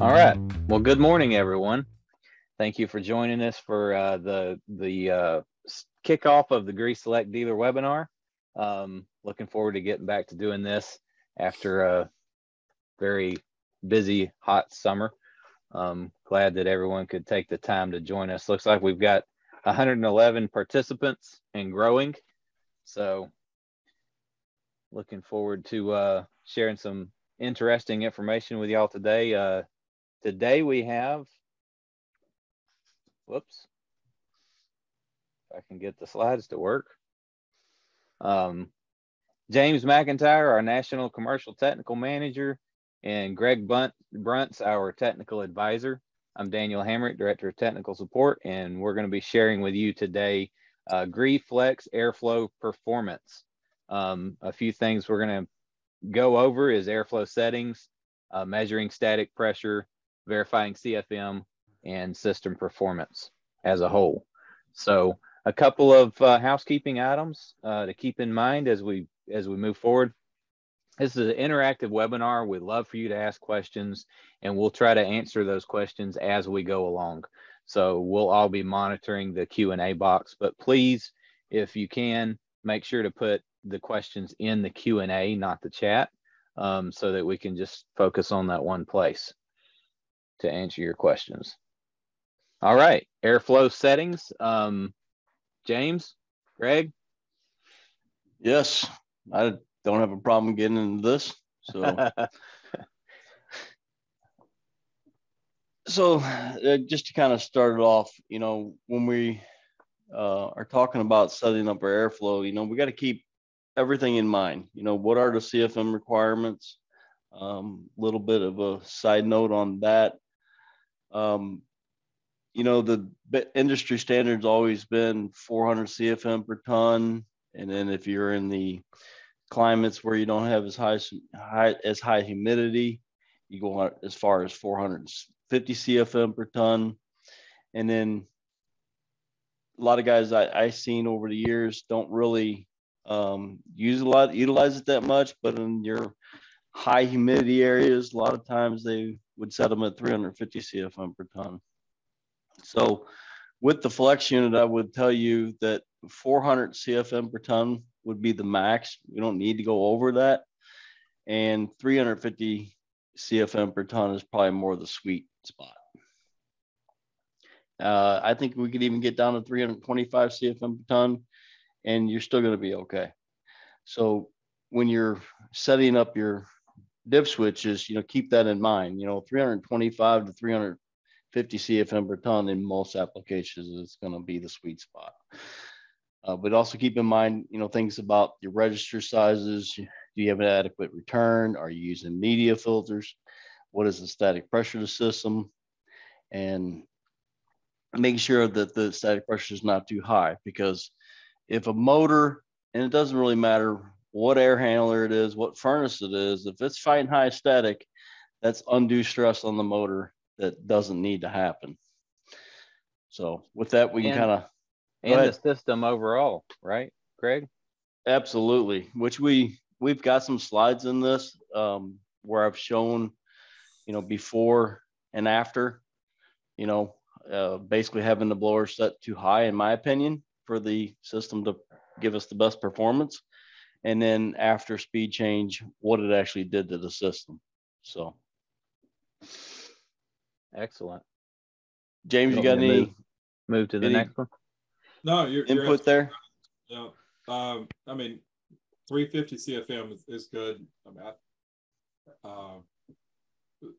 All right. Well, good morning, everyone. Thank you for joining us for uh, the the uh, kickoff of the Gree Select Dealer webinar. Um, looking forward to getting back to doing this after a very busy, hot summer. Um, glad that everyone could take the time to join us. Looks like we've got 111 participants and growing. So looking forward to uh, sharing some interesting information with y'all today. Uh, today we have, whoops, if I can get the slides to work. Um, James McIntyre, our National Commercial Technical Manager, and Greg Bunt, Bruntz, our Technical Advisor. I'm Daniel Hamrick, Director of Technical Support, and we're going to be sharing with you today uh, Flexx Airflow Performance. Um, a few things we're going to go over is airflow settings, uh, measuring static pressure, verifying CFM, and system performance as a whole. So a couple of uh, housekeeping items uh, to keep in mind as we as we move forward. This is an interactive webinar. We'd love for you to ask questions and we'll try to answer those questions as we go along. So we'll all be monitoring the Q&A box, but please, if you can, make sure to put the questions in the Q&A, not the chat, um, so that we can just focus on that one place to answer your questions. All right, airflow settings. Um, James, Greg? Yes, I don't have a problem getting into this. So, so uh, just to kind of start it off, you know, when we uh, are talking about setting up our airflow, you know, we got to keep everything in mind. You know, what are the CFM requirements? A um, little bit of a side note on that. Um, you know, the industry standard's always been 400 CFM per ton. And then if you're in the climates where you don't have as high, high as high humidity, you go as far as 450 CFM per ton. And then a lot of guys I, I've seen over the years don't really um, use a lot, utilize it that much, but in your high humidity areas, a lot of times they would set them at 350 CFM per ton. So with the Flexx unit, I would tell you that 400 CFM per ton would be the max. We don't need to go over that. And 350 CFM per ton is probably more the sweet spot. Uh, I think we could even get down to 325 CFM per ton and you're still going to be okay. So when you're setting up your dip switches, you know, keep that in mind. You know, 325 to 350 CFM per ton in most applications is going to be the sweet spot. Uh, but also keep in mind, you know, things about your register sizes. Do you have an adequate return? Are you using media filters? What is the static pressure of the system? And making sure that the static pressure is not too high because if a motor, and it doesn't really matter what air handler it is, what furnace it is, if it's fighting high static, that's undue stress on the motor that doesn't need to happen. So with that, we can kind of and the system overall, right, Greg? Absolutely. Which we we've got some slides in this um, where I've shown, you know, before and after, you know, uh, basically having the blower set too high, in my opinion, for the system to give us the best performance. And then after speed change, what it actually did to the system. So excellent. James, you got any move, move to the next one? No, you're, input you're there. Yeah. Um, I mean, 350 CFM is, is good. I mean, I, uh,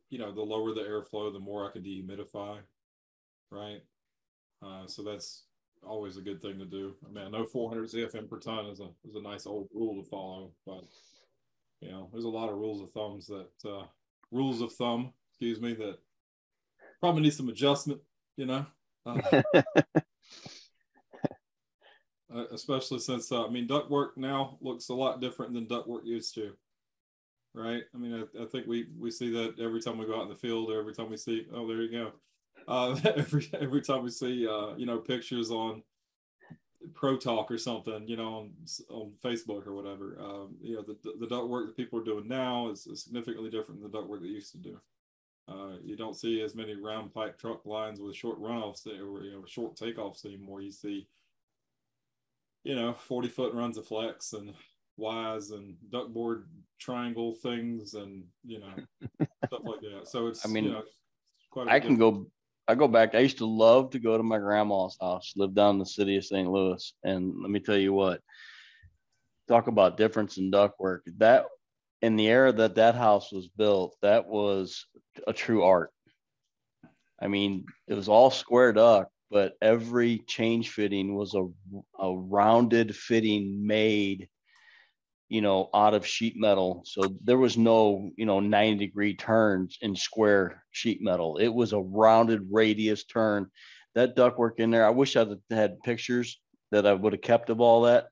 you know, the lower the airflow, the more I can dehumidify, right? Uh, so that's always a good thing to do. I mean, I know 400 CFM per ton is a is a nice old rule to follow, but you know, there's a lot of rules of thumbs that uh, rules of thumb, excuse me, that probably need some adjustment. You know, uh, uh especially since uh, I mean, ductwork now looks a lot different than ductwork used to. Right. I mean, I, I think we we see that every time we go out in the field, or every time we see. Oh, there you go uh, every every time we see uh, you know pictures on Pro Talk or something, you know, on, on Facebook or whatever. Um, you know, the the duct work that people are doing now is, is significantly different than the duct work they used to do. Uh, you don't see as many round pipe trunk lines with short runoffs or you know short takeoffs anymore. You see, you know, forty foot runs of flex and Y's and ductboard triangle things and you know stuff like that. So it's I mean, you know, quite a I can different- go. I go back. I used to love to go to my grandma's house. Lived down in the city of St. Louis, and let me tell you what. Talk about difference in ductwork. That in the era that that house was built, that was a true art. I mean, it was all square duct, but every change fitting was a a rounded fitting made you know, out of sheet metal. So there was no, you know, 90 degree turns in square sheet metal. It was a rounded radius turn. That ductwork in there, I wish I had pictures that I would have kept of all that.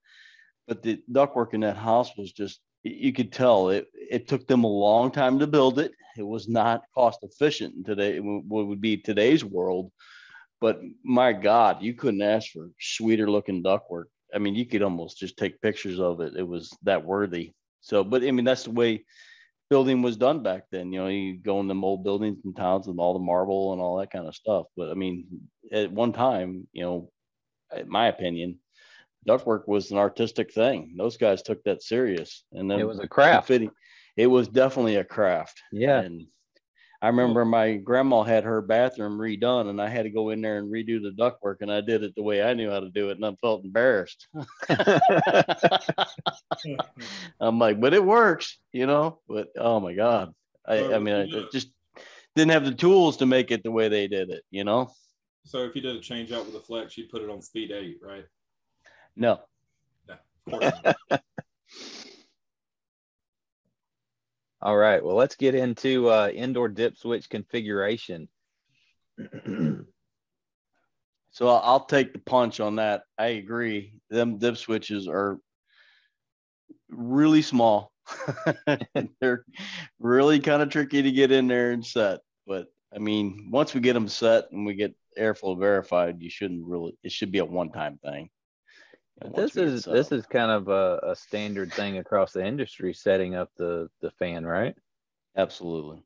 But the ductwork in that house was just, you could tell it, it took them a long time to build it. It was not cost efficient today, what would be today's world. But my God, you couldn't ask for sweeter looking ductwork. I mean, you could almost just take pictures of it. It was that worthy. So, but I mean, that's the way building was done back then. You know, you go in the old buildings and towns with all the marble and all that kind of stuff. But I mean, at one time, you know, in my opinion, ductwork was an artistic thing. Those guys took that serious, and then It was a craft. fitting. It was definitely a craft. Yeah. And I remember my grandma had her bathroom redone and I had to go in there and redo the ductwork and I did it the way I knew how to do it and I felt embarrassed. I'm like, but it works, you know, but oh my God. I, I mean, I just didn't have the tools to make it the way they did it, you know? So if you did a change out with a Flexx, you'd put it on speed eight, right? No. Of course not. All right. Well, let's get into uh, indoor dip switch configuration. So I'll, take the punch on that. I agree. Them dip switches are really small. They're really kind of tricky to get in there and set. But I mean, once we get them set and we get airflow verified, you shouldn't really. It should be a one-time thing. And this is set this is kind of a, a standard thing across the industry, setting up the the fan, right? absolutely.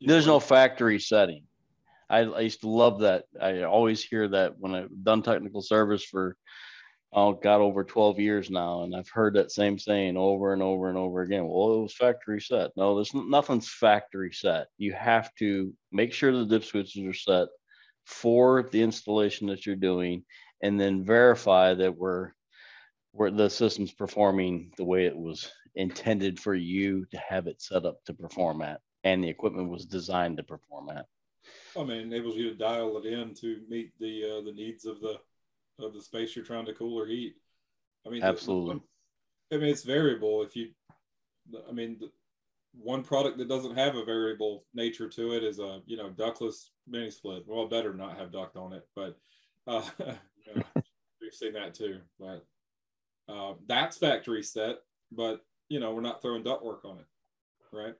There's no factory setting. I, I used to love that. I always hear that when I've done technical service for, oh, got over 12 years now. And I've heard that same saying over and over and over again. Well, it was factory set. No, there's nothing's factory set. You have to make sure the dip switches are set for the installation that you're doing and then verify that we're, where the system's performing the way it was intended for you to have it set up to perform at and the equipment was designed to perform at. I mean, enables you to dial it in to meet the uh, the needs of the of the space you're trying to cool or heat. I mean, the- Absolutely. I mean, it's variable. If you, I mean, the, one product that doesn't have a variable nature to it is a you know ductless mini split. Well, better not have duct on it, but uh, you know, we've seen that too. But uh, that's factory set, but you know we're not throwing duct work on it, right?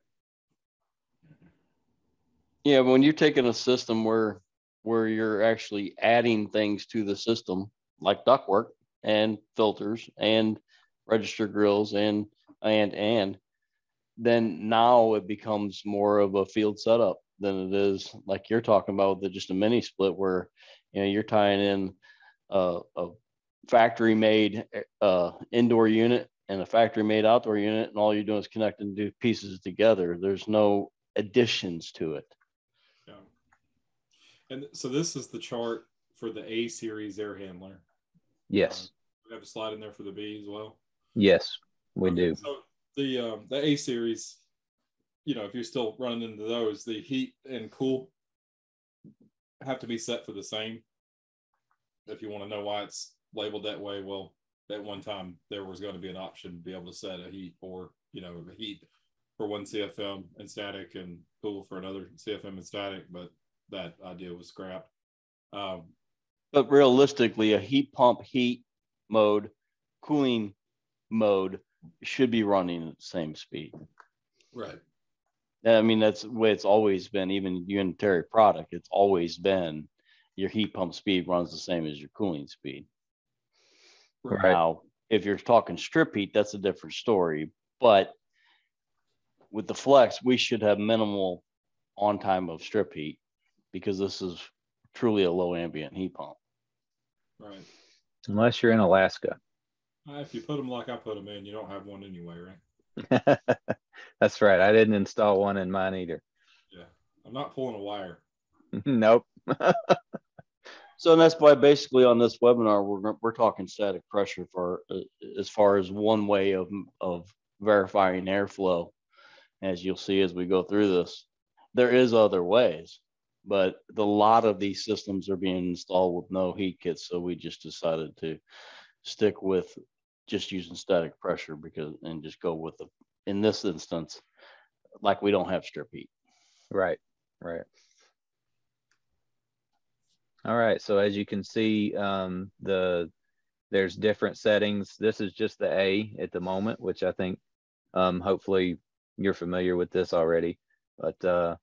Yeah, when you're taking a system where where you're actually adding things to the system, like ductwork and filters and register grills and and and then now it becomes more of a field setup than it is like you're talking about with just a mini split where you know you're tying in a, a factory made uh, indoor unit and a factory made outdoor unit and all you're doing is connecting two pieces together there's no additions to it Yeah. And so this is the chart for the A series air handler. Yes, We have a slide in there for the B as well. yes, we Okay, do. So the um, the A series, you know, if you're still running into those, the heat and cool have to be set for the same. If you want to know why it's labeled that way, well, at one time there was going to be an option to be able to set a heat or you know a heat for one CFM and static and cool for another CFM and static, but that idea was scrapped. Um, But realistically, a heat pump heat mode, cooling mode should be running at the same speed. right. I mean, that's the way it's always been, even unitary product, it's always been your heat pump speed runs the same as your cooling speed. Right. Now, if you're talking strip heat, that's a different story. But with the Flexx, we should have minimal on time of strip heat because this is truly a low ambient heat pump. Right. Unless you're in Alaska. Uh, if you put them like I put them in, you don't have one anyway, right? That's right. I didn't install one in mine either. Yeah. I'm not pulling a wire. nope. So that's why basically on this webinar, we're, we're talking static pressure for uh, as far as one way of, of verifying airflow. As you'll see as we go through this, there is other ways, but the lot of these systems are being installed with no heat kits. So we just decided to stick with just using static pressure because and just go with the in this instance, like we don't have strip heat. Right. Right. All right. So as you can see, um, the there's different settings. This is just the A at the moment, which I think um, hopefully you're familiar with this already. But uh,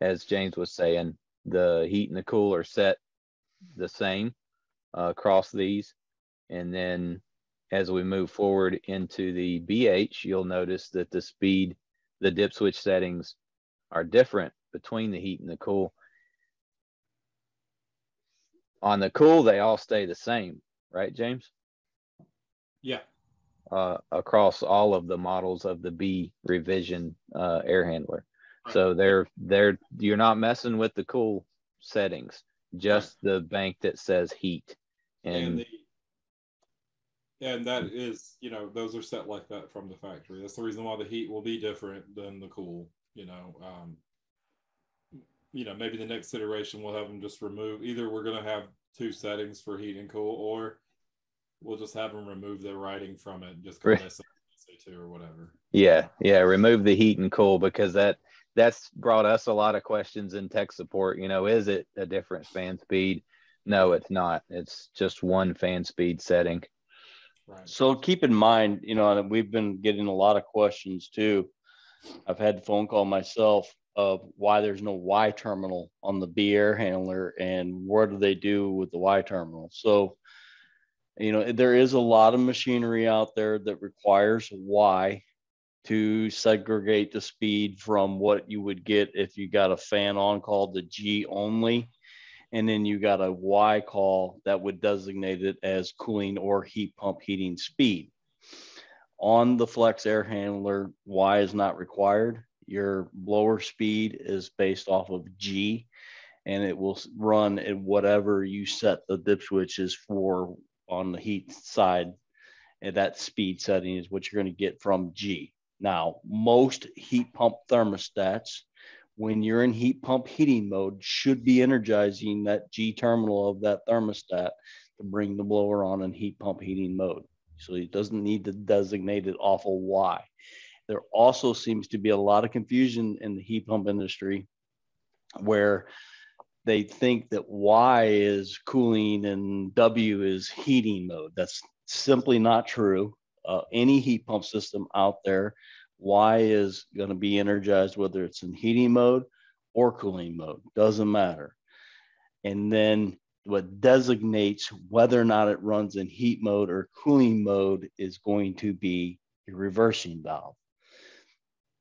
as James was saying, the heat and the cool are set the same uh, across these. And then as we move forward into the BH, you'll notice that the speed, the dip switch settings are different between the heat and the cool. On the cool, they all stay the same, right, James? Yeah. Uh, across all of the models of the B revision uh, air handler. Right. So they're they're you're not messing with the cool settings, just the bank that says heat. And, And, the and that is, you know, those are set like that from the factory. That's the reason why the heat will be different than the cool. You know, um, you know, maybe the next iteration we'll have them just remove. Either we're going to have two settings for heat and cool, or we'll just have them remove the writing from it just Right. say two or whatever. yeah, yeah, remove the heat and cool because that that's brought us a lot of questions in tech support. You know, is it a different fan speed? No, it's not. It's just one fan speed setting. So keep in mind, you know, we've been getting a lot of questions too. I've had a phone call myself of why there's no Y terminal on the B air handler and what do they do with the Y terminal? So, you know, there is a lot of machinery out there that requires Y to segregate the speed from what you would get if you got a fan on called the G only. And then you got a Y call that would designate it as cooling or heat pump heating speed. On the Flexx air handler, Y is not required. Your blower speed is based off of G and it will run at whatever you set the dip switches for on the heat side. And that speed setting is what you're going to get from G. Now, most heat pump thermostats when you're in heat pump heating mode should be energizing that G terminal of that thermostat to bring the blower on in heat pump heating mode. So it doesn't need to designate it off of Y. There also seems to be a lot of confusion in the heat pump industry where they think that Y is cooling and W is heating mode. That's simply not true. Uh, any heat pump system out there Y is going to be energized whether it's in heating mode or cooling mode, doesn't matter. And then what designates whether or not it runs in heat mode or cooling mode is going to be your reversing valve.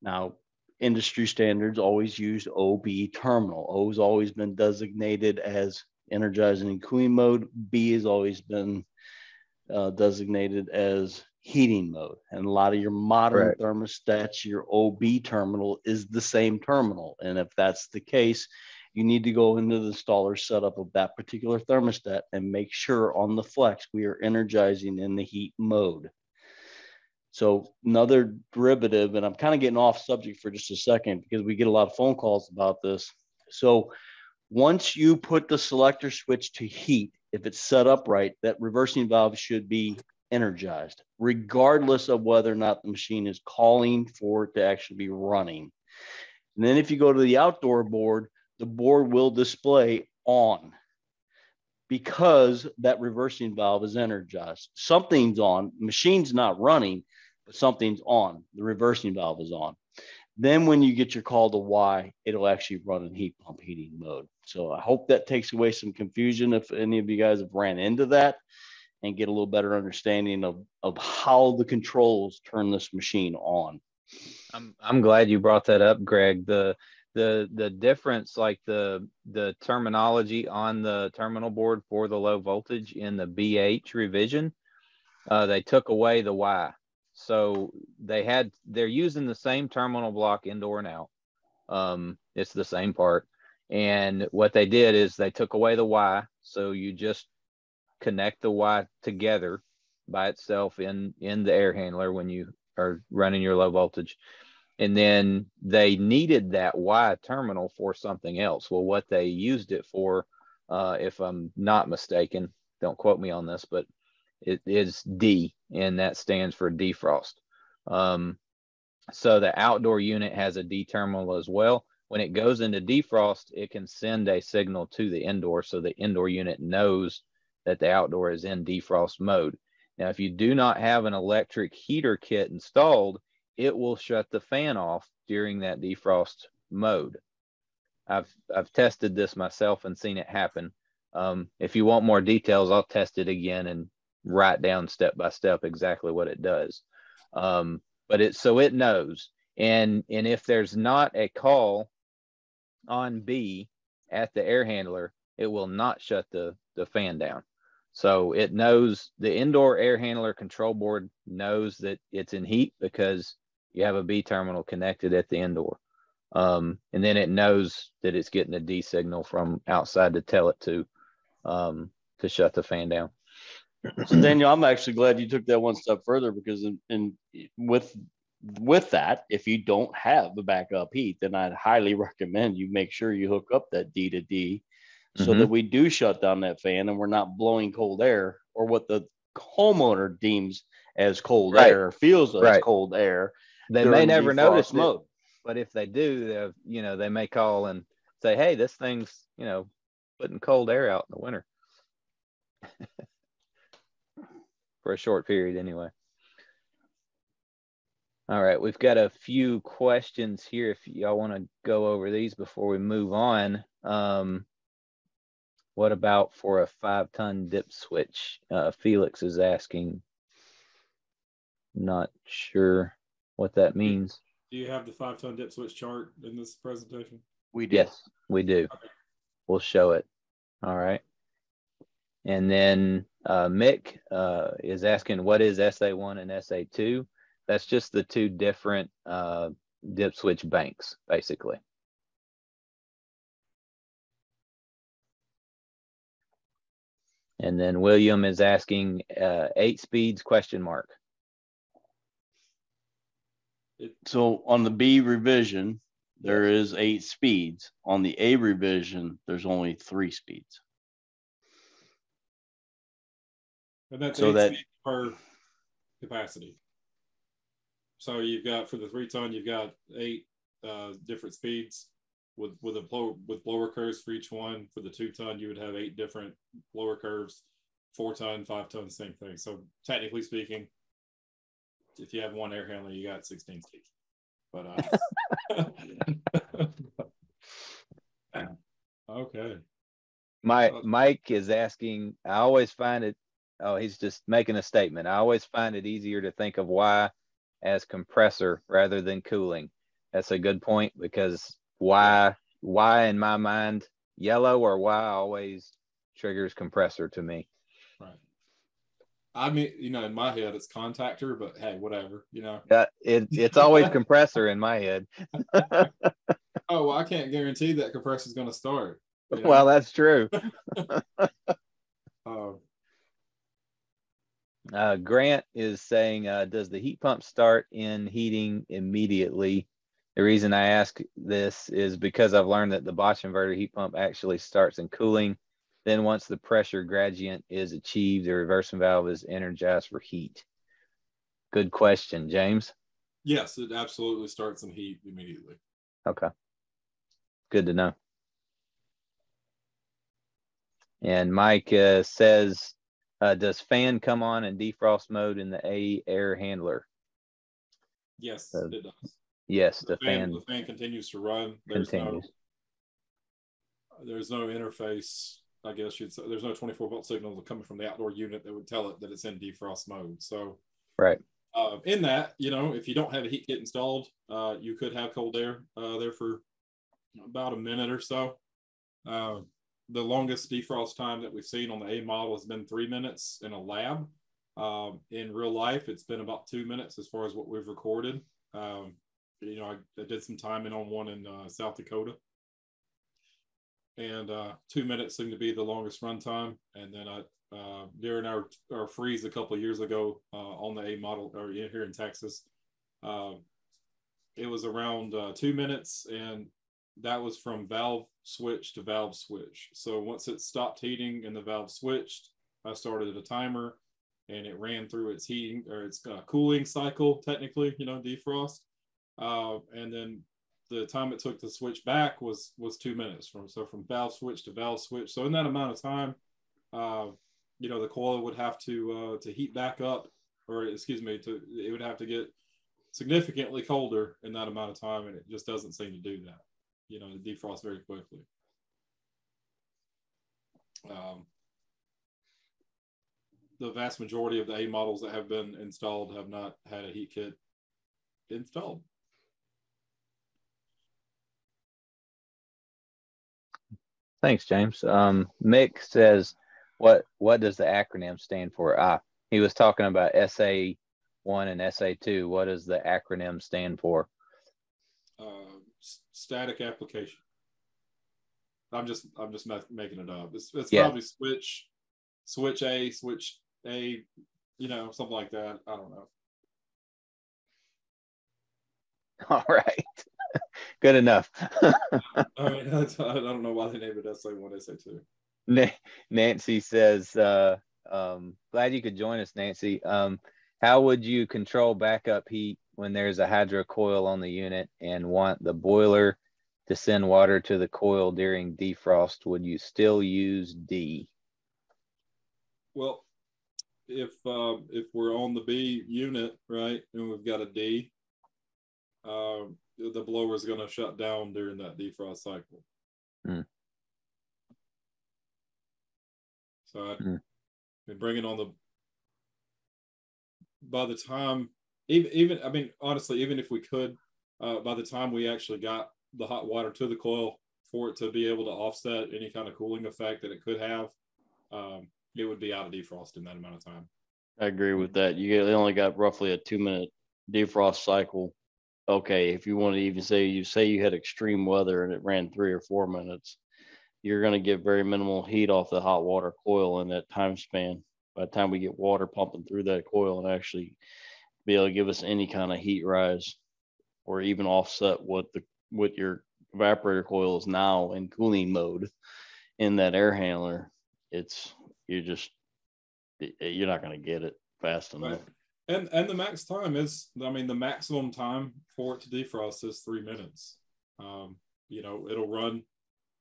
Now, industry standards always used OB terminal. O has always been designated as energizing in cooling mode. B has always been uh, designated as heating mode. And a lot of your modern Right. thermostats, your OB terminal is the same terminal. And if that's the case, you need to go into the installer setup of that particular thermostat and make sure on the Flexx we are energizing in the heat mode. So another derivative, and I'm kind of getting off subject for just a second because we get a lot of phone calls about this. So once you put the selector switch to heat, if it's set up right, that reversing valve should be energized, regardless of whether or not the machine is calling for it to actually be running. And then if you go to the outdoor board, the board will display on because that reversing valve is energized. Something's on, machine's not running, but something's on. The reversing valve is on. Then when you get your call to Y, it'll actually run in heat pump heating mode. So I hope that takes away some confusion if any of you guys have ran into that and get a little better understanding of, of how the controls turn this machine on. I'm I'm glad you brought that up, Greg. The the the difference, like the the terminology on the terminal board for the low voltage in the BH revision, uh, they took away the Y. So they had they're using the same terminal block indoor and out. Um, it's the same part. And what they did is they took away the Y. So you just connect the Y together by itself in in the air handler when you are running your low voltage and then they needed that Y terminal for something else. Well, what they used it for, uh, if I'm not mistaken, don't quote me on this, but it is D, and that stands for defrost. Um, so the outdoor unit has a D terminal as well. When it goes into defrost, it can send a signal to the indoor, so the indoor unit knows that the outdoor is in defrost mode. Now, if you do not have an electric heater kit installed, it will shut the fan off during that defrost mode. I've I've tested this myself and seen it happen. Um, if you want more details, I'll test it again and write down step by step exactly what it does. Um, but it so it knows, and and if there's not a call on B at the air handler, it will not shut the the fan down. So it knows the indoor air handler control board knows that it's in heat because you have a B terminal connected at the indoor. Um, and then it knows that it's getting a D signal from outside to tell it to um, to shut the fan down. So Daniel, I'm actually glad you took that one step further because in, in with with that, if you don't have the backup heat, then I'd highly recommend you make sure you hook up that D to D so mm-hmm. that we do shut down that fan and we're not blowing cold air or what the homeowner deems as cold right. air or feels as right. cold air they may never notice it, but if they do, they you know they may call and say, "Hey, this thing's you know putting cold air out in the winter." For a short period, anyway. All right, we've got a few questions here. If y'all want to go over these before we move on, um, what about for a five-ton dip switch? Uh, Felix is asking. Not sure what that means. Do you have the five ton dip switch chart in this presentation? We do. Yes, we do. Okay. We'll show it. All right. And then uh, Mick uh, is asking, what is SA1 and SA2? That's just the two different uh, dip switch banks, basically. And then William is asking uh, eight speeds question mark. so on the B revision, there is eight speeds. On the A revision, there's only three speeds. And that's so that per capacity. So you've got for the three ton, you've got eight uh, different speeds with with a blow with blower curves for each one. For the two ton, you would have eight different blower curves. Four ton, five ton, same thing. So technically speaking, if you have one air handler, you got 16 speeds. But uh, okay. My uh, Mike is asking. I always find it. Oh, he's just making a statement. I always find it easier to think of Y as compressor rather than cooling. That's a good point because Y why in my mind, yellow or why always triggers compressor to me. Right. I mean, you know, in my head it's contactor, but hey, whatever, you know. Yeah, it, it's always compressor in my head. oh well, I can't guarantee that compressor is going to start. You know? Well, that's true. um, uh, Grant is saying, uh, does the heat pump start in heating immediately? The reason I ask this is because I've learned that the Bosch inverter heat pump actually starts in cooling then once the pressure gradient is achieved, the reversing valve is energized for heat. Good question, James. Yes, it absolutely starts in heat immediately. Okay. Good to know. And Mike uh, says, uh, does fan come on in defrost mode in the A air handler? Yes, uh, it does. Yes, the, the fan, fan, The fan continues to run. There's continues. no. There's no interface I guess you'd say there's no 24 volt signal coming from the outdoor unit that would tell it that it's in defrost mode. So right. uh, in that, you know, if you don't have a heat kit installed, uh, you could have cold air uh, there for about a minute or so. Uh, the longest defrost time that we've seen on the A model has been three minutes in a lab. Um, in real life, it's been about two minutes as far as what we've recorded. Um, you know, I, I, did some timing on one in uh, South Dakota, and uh, two minutes seemed to be the longest run time. And then I, uh, during our our freeze a couple of years ago uh, on the A model or here in Texas, uh, it was around uh, two minutes, and that was from valve switch to valve switch. So once it stopped heating and the valve switched, I started a timer and it ran through its heating or its uh, cooling cycle, technically, you know, defrost. Uh, and then the time it took to switch back was was two minutes from so from valve switch to valve switch. So in that amount of time, uh, you know, the coil would have to uh, to heat back up, or excuse me, to it would have to get significantly colder in that amount of time, and it just doesn't seem to do that you know, it defrost very quickly. Um, the vast majority of the A models that have been installed have not had a heat kit installed. Thanks, James. Um, Mick says, "What what does the acronym stand for?" Ah, he was talking about SA one and SA two. What does the acronym stand for? Uh, static application. I'm just I'm just making it up. It's, it's yeah. probably switch switch A switch A, you know, something like that. I don't know. All right. Good enough. I mean, I don't know why they named it SA one, SA two. Nancy says, uh, um, "Glad you could join us, Nancy. Um, how would you control backup heat when there's a hydro coil on the unit and want the boiler to send water to the coil during defrost, would you still use D? Well, if uh, if we're on the B unit, right, and we've got a D, uh, the blower is going to shut down during that defrost cycle. Mm. So I, mm. bring it on the. By the time even even I mean honestly, even if we could, uh, by the time we actually got the hot water to the coil for it to be able to offset any kind of cooling effect that it could have, um, it would be out of defrost in that amount of time. I agree with that. You only got roughly a two minute defrost cycle. Okay, if you want to even say you say you had extreme weather and it ran three or four minutes, you're going to get very minimal heat off the hot water coil in that time span. By the time we get water pumping through that coil and actually be able to give us any kind of heat rise or even offset what the what your evaporator coil is now in cooling mode in that air handler it's you're just you're not going to get it fast enough right. And and the max time is i mean the maximum time for it to defrost is three minutes. Um you know it'll run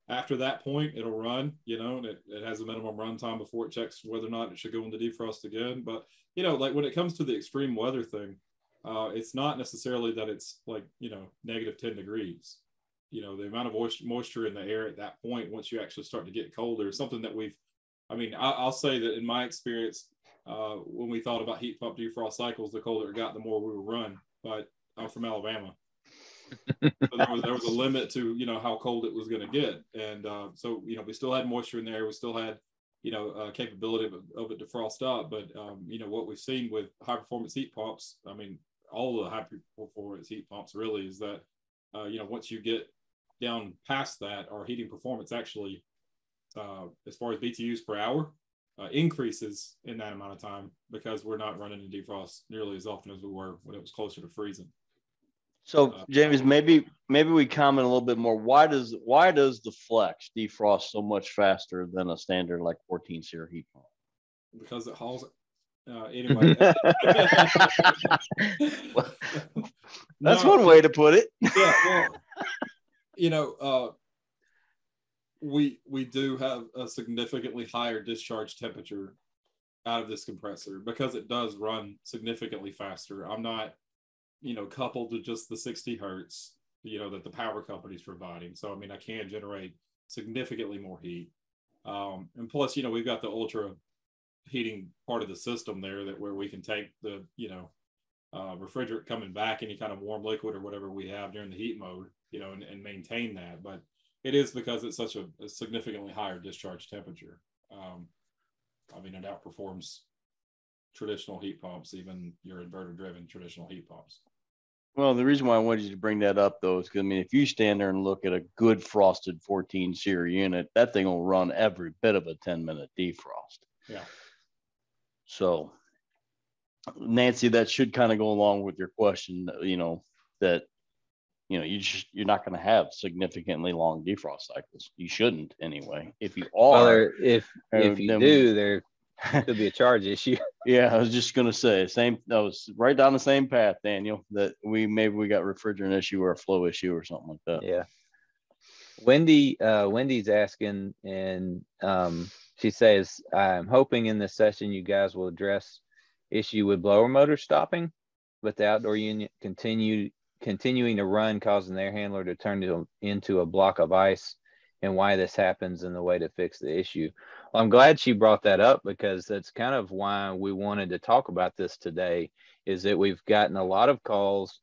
after that point it'll run you know and it, it has a minimum run time before it checks whether or not it should go into defrost again. But you know like when it comes to the extreme weather thing uh, it's not necessarily that it's like you know negative 10 degrees. You know the amount of moisture in the air at that point once you actually start to get colder something that we've i mean I, will say that in my experience uh, when we thought about heat pump defrost cycles the colder it got the more we would run but i'm from alabama so there was there was a limit to you know how cold it was going to get, and uh, so you know we still had moisture in there. We still had you know uh, capability of, of, it to frost up, but um, you know what we've seen with high performance heat pumps. I mean, all the high performance heat pumps really is that uh, you know once you get down past that, our heating performance actually, uh, as far as BTUs per hour, uh, increases in that amount of time because we're not running in defrost nearly as often as we were when it was closer to freezing. So uh, James, maybe maybe we comment a little bit more. Why does why does the Flexx defrost so much faster than a standard like 14 SEER heat pump? Because it hauls it. Uh, anyway, well, that's no, one way to put it. yeah, well, you know, uh, we we do have a significantly higher discharge temperature out of this compressor because it does run significantly faster. I'm not you know, coupled to just the 60 hertz, you know, that the power company's providing. So, I mean, I can generate significantly more heat. Um, and plus, you know, we've got the ultra heating part of the system there that where we can take the, you know, uh, refrigerant coming back, any kind of warm liquid or whatever we have during the heat mode, you know, and, and maintain that. But it is because it's such a, a significantly higher discharge temperature. Um, I mean, it outperforms traditional heat pumps, even your inverter driven traditional heat pumps. Well, the reason why I wanted you to bring that up though is because I mean, if you stand there and look at a good frosted 14 SEER unit, that thing will run every bit of a 10 minute defrost. Yeah. So, Nancy, that should kind of go along with your question. You know that you know you just you're not going to have significantly long defrost cycles. You shouldn't anyway. If you are, Well, if uh, if you then- do, there could be a charge issue. Yeah, I was just gonna say same. That was right down the same path, Daniel. That we maybe we got refrigerant issue or a flow issue or something like that. Yeah. Wendy, uh, Wendy's asking, and um, she says, "I'm hoping in this session you guys will address issue with blower motor stopping, but the outdoor unit continue continuing to run, causing their handler to turn to, into a block of ice, and why this happens and the way to fix the issue." Well, I'm glad she brought that up because that's kind of why we wanted to talk about this today. Is that we've gotten a lot of calls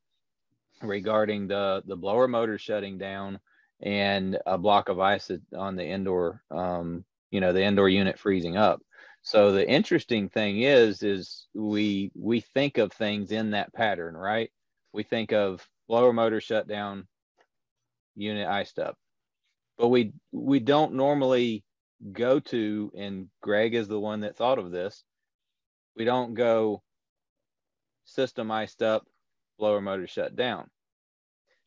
regarding the the blower motor shutting down and a block of ice on the indoor um, you know the indoor unit freezing up so the interesting thing is is we we think of things in that pattern right we think of blower motor shut down unit iced up. But we we don't normally go to and greg is the one that thought of this we don't go system iced up blower motor shut down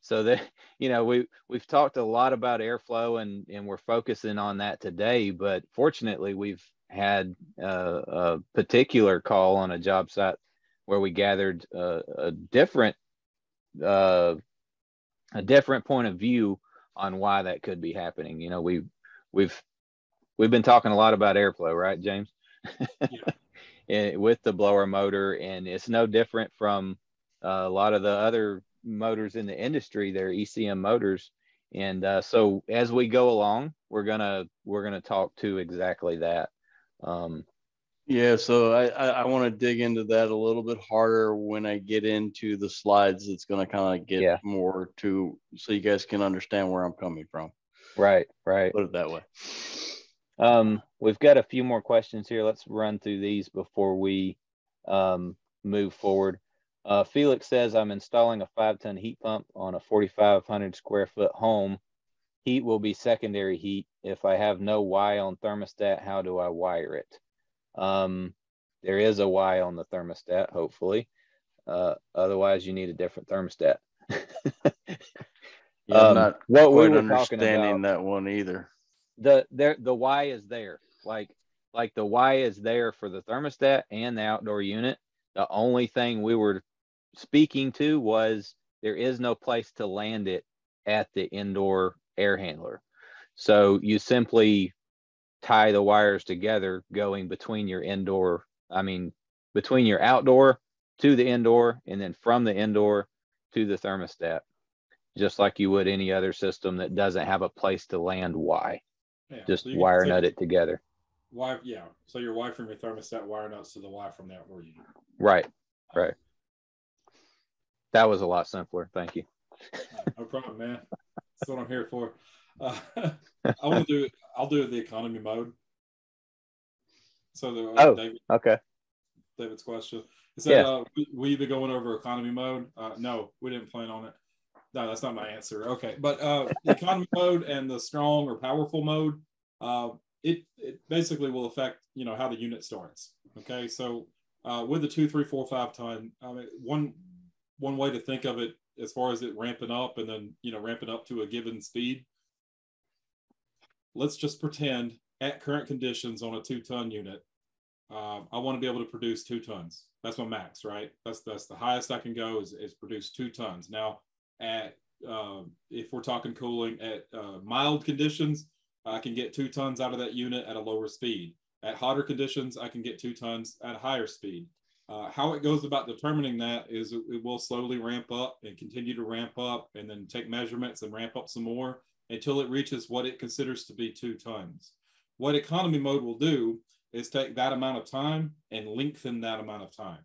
so that you know we we've talked a lot about airflow and and we're focusing on that today but fortunately we've had uh, a particular call on a job site where we gathered uh, a different uh, a different point of view on why that could be happening. You know we we've we've been talking a lot about airflow right james? Eh, with the blower motor and it's no different from uh, a lot of the other motors in the industry. They're ecm motors. And uh, so as we go along we're gonna we're gonna talk to exactly that. Um, Yeah, so I I, I want to dig into that a little bit harder when I get into the slides. It's gonna kind of get Yeah. more to so you guys can understand where I'm coming from. right right Put it that way. um, we've got a few more questions here let's run through these before we um, move forward uh, felix says i'm installing a five ton heat pump on a 4500 square foot home heat will be secondary heat if i have no y on thermostat how do i wire it um, there is a y on the thermostat hopefully. Uh, otherwise you need a different thermostat. Yeah, I'm Um, not what we were understanding about that one either. the there the y is there. Like like the y is there for the thermostat and the outdoor unit. The only thing we were speaking to was there is no place to land it at the indoor air handler. So you simply tie the wires together going between your indoor i mean between your outdoor to the indoor and then from the indoor to the thermostat just like you would any other system that doesn't have a place to land y Yeah, just so wire nut it together. Wire, yeah. So your wire from your thermostat wire nuts to the wire from that outdoor unit. Right, right. That was a lot simpler. Thank you. No problem, man. That's what I'm here for. Uh, I want to do. I'll do the economy mode. So the uh, Oh. David, Okay. David's question. It said, Yeah. uh, "Will- "Will you be going over economy mode?" Uh, no, we didn't plan on it. No, that's not my answer. Okay, but uh, the economy mode and the strong or powerful mode, uh, it it basically will affect you know how the unit starts. Okay, so uh, with the two, three, four, five ton, I mean, one one way to think of it as far as it ramping up and then you know ramping up to a given speed. Let's just pretend at current conditions on a two ton unit, um, I want to be able to produce two tons. That's my max, right? That's that's the highest I can go is, is produce two tons. Now, at um, if we're talking cooling at uh, mild conditions, I can get two tons out of that unit at a lower speed. At hotter conditions, I can get two tons at a higher speed. Uh, how it goes about determining that is it, it will slowly ramp up and continue to ramp up and then take measurements and ramp up some more until it reaches what it considers to be two tons. What economy mode will do is take that amount of time and lengthen that amount of time.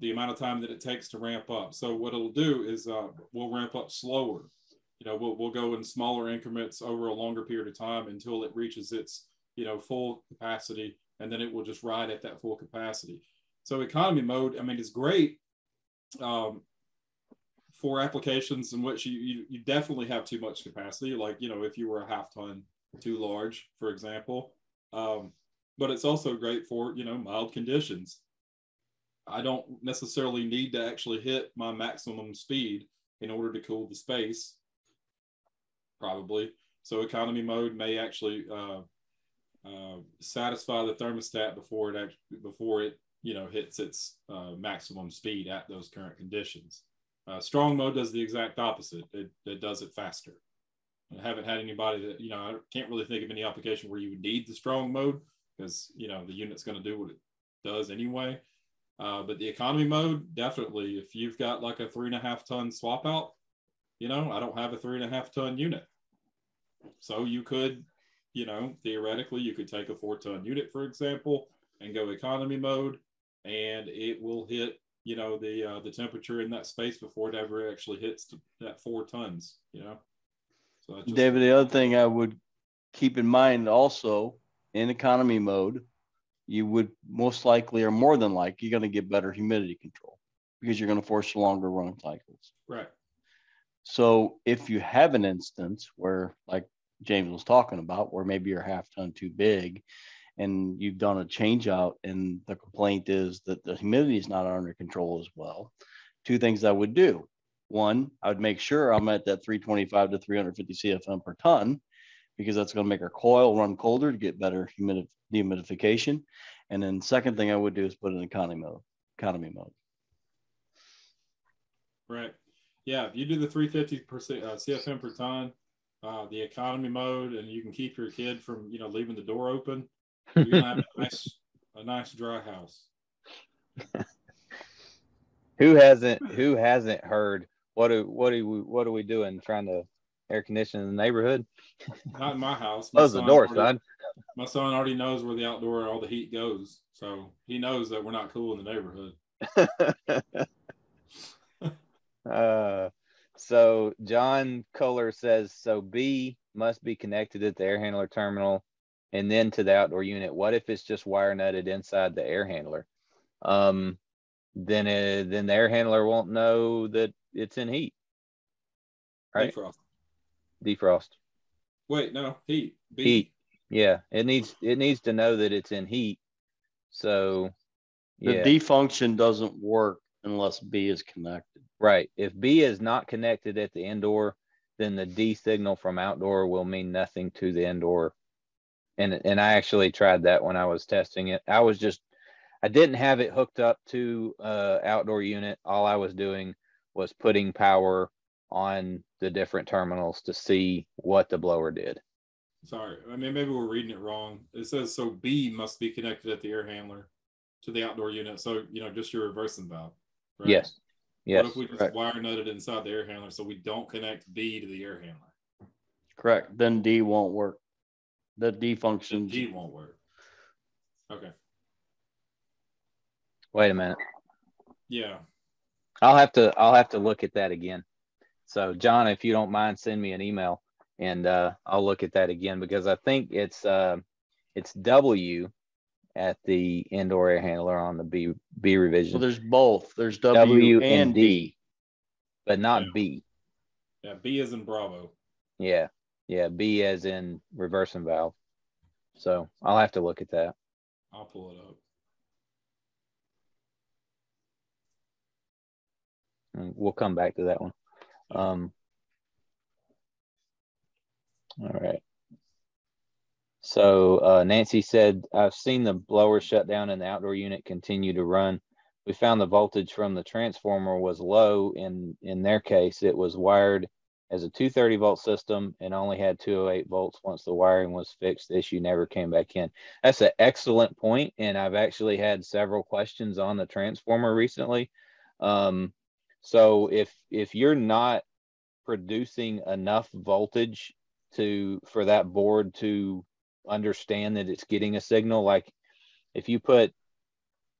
the amount of time that it takes to ramp up. So what it'll do is uh, we'll ramp up slower. You know, we'll, we'll go in smaller increments over a longer period of time until it reaches its, you know, full capacity, and then it will just ride at that full capacity. So economy mode, I mean, it's great um, for applications in which you, you, you definitely have too much capacity. Like, you know, if you were a half ton too large, for example. Um, but it's also great for, you know, mild conditions I don't necessarily need to actually hit my maximum speed in order to cool the space, probably. So economy mode may actually uh, uh, satisfy the thermostat before it actually, before it you know hits its uh, maximum speed at those current conditions. Uh, strong mode does the exact opposite. It, it does it faster. I haven't had anybody that you know I can't really think of any application where you would need the strong mode because you know the unit's going to do what it does anyway. Uh, but the economy mode, definitely, if you've got like a three and a half ton swap out, you know, I don't have a three and a half ton unit. So you could, you know, theoretically, you could take a four ton unit, for example, and go economy mode, and it will hit, you know, the uh, the temperature in that space before it ever actually hits that four tons, you know. So just, David, the other thing I would keep in mind also in economy mode you would most likely or more than likely you're going to get better humidity control because you're going to force longer run cycles. Right. So if you have an instance where, like James was talking about, where maybe you're half ton too big and you've done a change out and the complaint is that the humidity is not under control as well, two things I would do. One, I would make sure I'm at that 325 to 350 CFM per ton because that's going to make our coil run colder to get better humidif- dehumidification. And then second thing I would do is put in economy mode. Economy mode. Right. Yeah. If you do the 350 per uh, CFM per ton, uh, the economy mode, and you can keep your kid from you know leaving the door open, you're have a nice a nice dry house. who hasn't Who hasn't heard what do what do we what are we doing trying to air condition in the neighborhood? Not in my house. My Close the door, already, son. My son already knows where the outdoor all the heat goes, so he knows that we're not cool in the neighborhood. uh, so John Kohler says so. B must be connected at the air handler terminal, and then to the outdoor unit. What if it's just wire nutted inside the air handler? Um, then it, then the air handler won't know that it's in heat. Right defrost. Wait, no, heat. B. Heat. Yeah, it needs it needs to know that it's in heat. So yeah. the D function doesn't work unless B is connected. Right. If B is not connected at the indoor, then the D signal from outdoor will mean nothing to the indoor. And and I actually tried that when I was testing it. I was just I didn't have it hooked up to uh outdoor unit. All I was doing was putting power on the different terminals to see what the blower did. Sorry, I mean maybe we're reading it wrong. It says so B must be connected at the air handler to the outdoor unit. So you know just your reversing valve. Right? Yes. Yes. What if we just correct. wire nutted inside the air handler so we don't connect B to the air handler? Correct. Then D won't work. The D function. D won't work. Okay. Wait a minute. Yeah. I'll have to I'll have to look at that again. So, John, if you don't mind, send me an email and uh, I'll look at that again because I think it's uh, it's W at the indoor air handler on the B B revision. Well, there's both. There's W, w and D, D, but not yeah. B. Yeah, B is in Bravo. Yeah, yeah, B as in reversing valve. So I'll have to look at that. I'll pull it up. we'll come back to that one. Um, all right. So uh, Nancy said, I've seen the blower shut down and the outdoor unit continue to run. We found the voltage from the transformer was low. In, in their case, it was wired as a 230 volt system and only had 208 volts. Once the wiring was fixed, the issue never came back in. That's an excellent point, And I've actually had several questions on the transformer recently. Um, so if if you're not producing enough voltage to for that board to understand that it's getting a signal, like if you put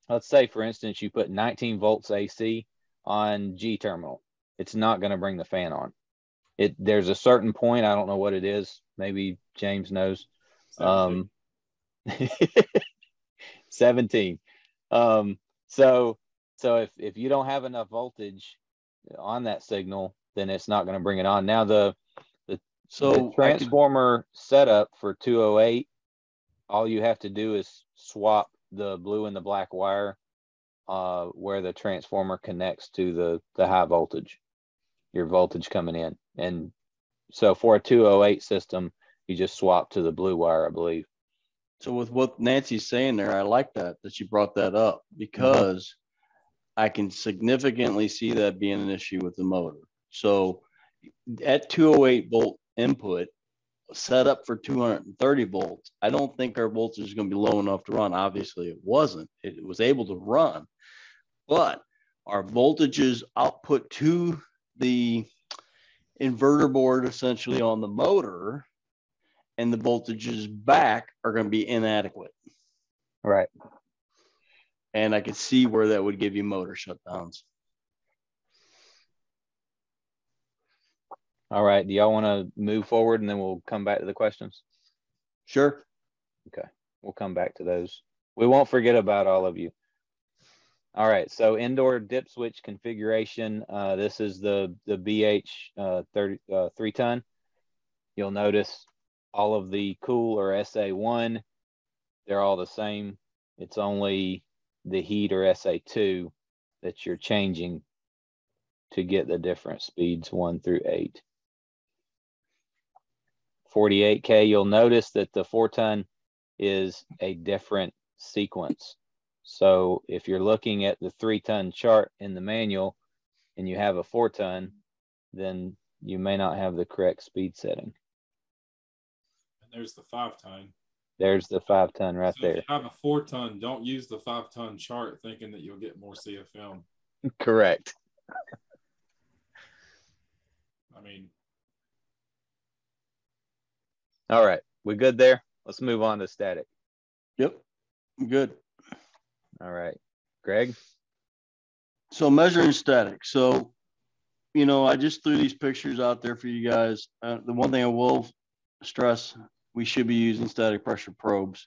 let's say for instance you put 19 volts AC on G terminal, it's not going to bring the fan on. It there's a certain point, I don't know what it is. Maybe James knows. Um 17. Um so so if if you don't have enough voltage on that signal, then it's not going to bring it on. Now the the So the could- transformer setup for 208, all you have to do is swap the blue and the black wire uh, where the transformer connects to the, the high voltage, your voltage coming in. And so for a 208 system, you just swap to the blue wire, I believe. So with what Nancy's saying there, I like that that you brought that up mm-hmm. because I can significantly see that being an issue with the motor. So at 208 volt input, set up for 230 volts, I don't think our voltage is going to be low enough to run. Obviously, it wasn't. It was able to run, but our voltages output to the inverter board essentially on the motor and the voltages back are going to be inadequate. Right. And I could see where that would give you motor shutdowns. All right. Do y'all want to move forward and then we'll come back to the questions? Sure. Okay. We'll come back to those. We won't forget about all of you. All right, so indoor dip switch configuration. Uh, this is the the BH uh, 30 uh, three ton. You'll notice all of the cool or SA1, they're all the same. It's only the heat or SA2 that you're changing to get the different speeds one through eight. 48K, you'll notice that the four ton is a different sequence. So if you're looking at the three ton chart in the manual and you have a four ton, then you may not have the correct speed setting. And there's the five ton. There's the five ton right So if there. you have a four ton, don't use the five ton chart thinking that you'll get more CFM. Correct. I mean, All right. We good there? Let's move on to static. Yep. Good. All right. Greg? So measuring static. So, you know, I just threw these pictures out there for you guys. Uh, the one thing I will stress, we should be using static pressure probes.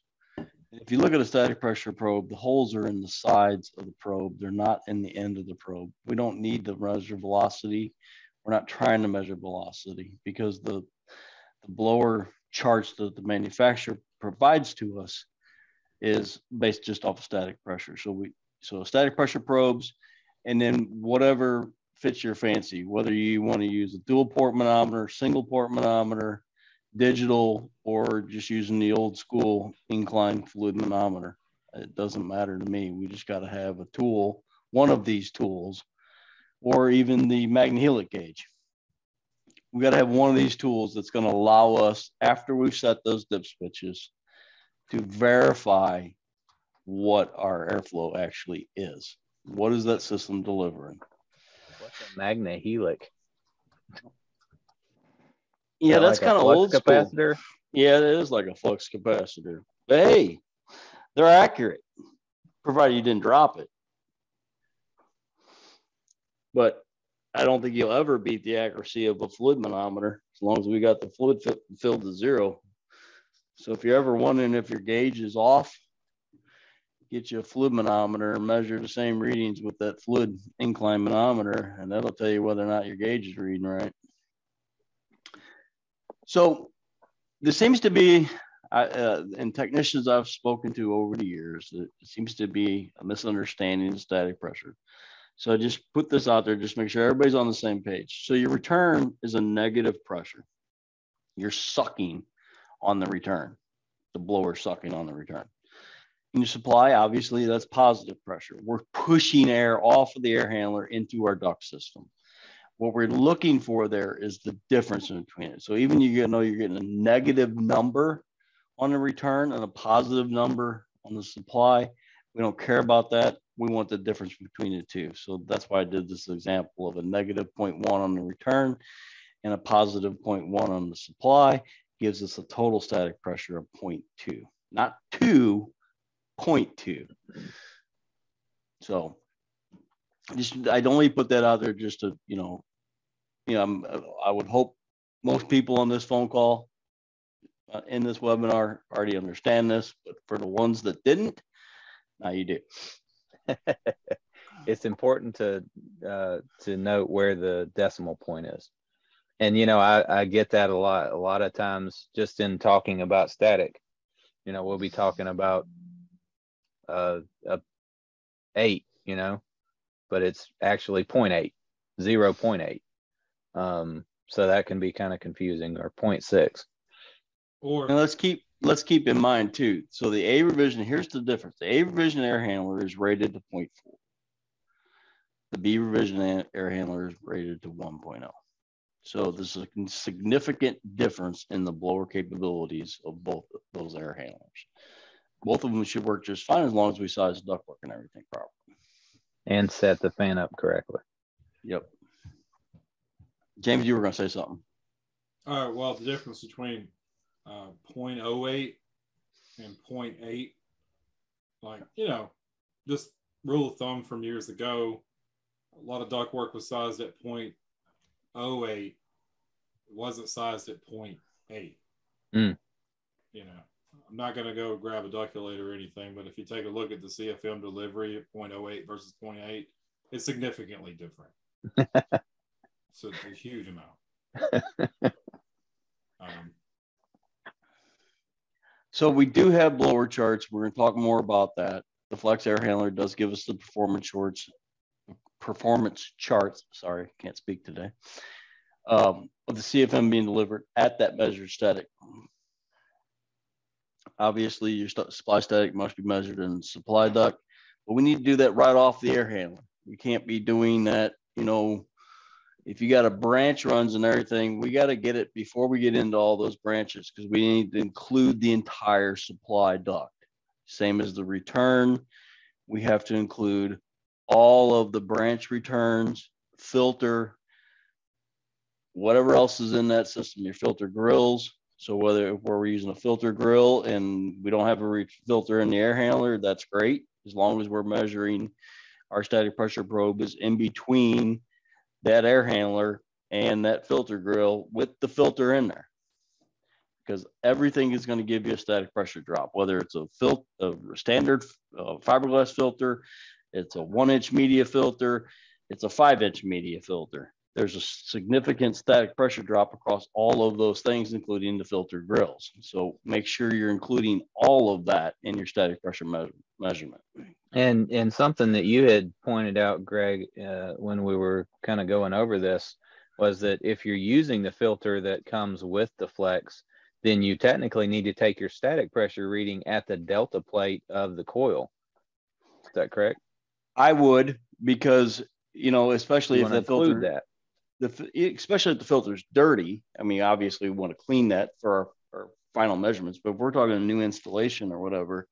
If you look at a static pressure probe, the holes are in the sides of the probe. They're not in the end of the probe. We don't need to measure velocity. We're not trying to measure velocity because the, the blower charts that the manufacturer provides to us is based just off of static pressure. So we so static pressure probes, and then whatever fits your fancy, whether you want to use a dual port manometer, single port manometer, digital, or just using the old school incline fluid manometer. It doesn't matter to me. We just got to have a tool, one of these tools, or even the Magnehelic gauge. We got to have one of these tools that's going to allow us, after we've set those dip switches, to verify what our airflow actually is. What is that system delivering? What's a Magnehelic? Yeah, that's like kind of old school. capacitor. Yeah, it is like a flux capacitor. But hey, they're accurate, provided you didn't drop it. But I don't think you'll ever beat the accuracy of a fluid manometer as long as we got the fluid fi- filled to zero. So if you're ever wondering if your gauge is off, get you a fluid manometer and measure the same readings with that fluid incline manometer, and that'll tell you whether or not your gauge is reading right. So there seems to be, uh, and technicians I've spoken to over the years, it seems to be a misunderstanding of static pressure. So just put this out there, just make sure everybody's on the same page. So your return is a negative pressure. You're sucking on the return, the blower sucking on the return. In your supply, obviously, that's positive pressure. We're pushing air off of the air handler into our duct system. What we're looking for there is the difference between it. So even you know you're getting a negative number on the return and a positive number on the supply. We don't care about that. We want the difference between the two. So that's why I did this example of a negative 0.1 on the return and a positive 0.1 on the supply gives us a total static pressure of 0.2, not 2, 0.2. So just I'd only put that out there just to, you know, you know, I'm, I would hope most people on this phone call uh, in this webinar already understand this, but for the ones that didn't, now you do. it's important to uh, to note where the decimal point is. And you know, I, I get that a lot. A lot of times, just in talking about static, you know, we'll be talking about uh, a eight, you know, but it's actually 0.8, 0.8. Um, so that can be kind of confusing, or 0.6. Or and let's keep let's keep in mind too. So the A revision, here's the difference. The A revision air handler is rated to 0.4. The B revision air handler is rated to 1.0. So there's a significant difference in the blower capabilities of both of those air handlers. Both of them should work just fine as long as we size the ductwork and everything properly. And set the fan up correctly. Yep. James, you were going to say something. All right. Well, the difference between uh, 0.08 and 0.8, like, you know, just rule of thumb from years ago, a lot of ductwork was sized at 0.8 08 wasn't sized at 0.8. Mm. You know, I'm not going to go grab a ductulator or anything, but if you take a look at the CFM delivery at 0.08 versus 0.8, it's significantly different. so it's a huge amount. Um, so we do have blower charts. We're going to talk more about that. The Flexx air handler does give us the performance charts Performance charts. Sorry, can't speak today. Um, of the CFM being delivered at that measured static. Obviously, your supply static must be measured in supply duct, but we need to do that right off the air handler. We can't be doing that, you know, if you got a branch runs and everything, we got to get it before we get into all those branches because we need to include the entire supply duct. Same as the return, we have to include all of the branch returns, filter, whatever else is in that system, your filter grills. So whether we're using a filter grill and we don't have a filter in the air handler, that's great. As long as we're measuring our static pressure probe is in between that air handler and that filter grill with the filter in there because everything is going to give you a static pressure drop, whether it's a, fil- a standard uh, fiberglass filter, it's a one inch media filter, it's a five inch media filter. There's a significant static pressure drop across all of those things, including the filter grills. So make sure you're including all of that in your static pressure me- measurement. And and something that you had pointed out, Greg, uh, when we were kind of going over this, was that if you're using the filter that comes with the Flexx, then you technically need to take your static pressure reading at the delta plate of the coil. Is that correct? I would because you know, especially you if the filter that. The, especially if the filter is dirty. I mean, obviously, we want to clean that for our, our final measurements. But if we're talking a new installation or whatever,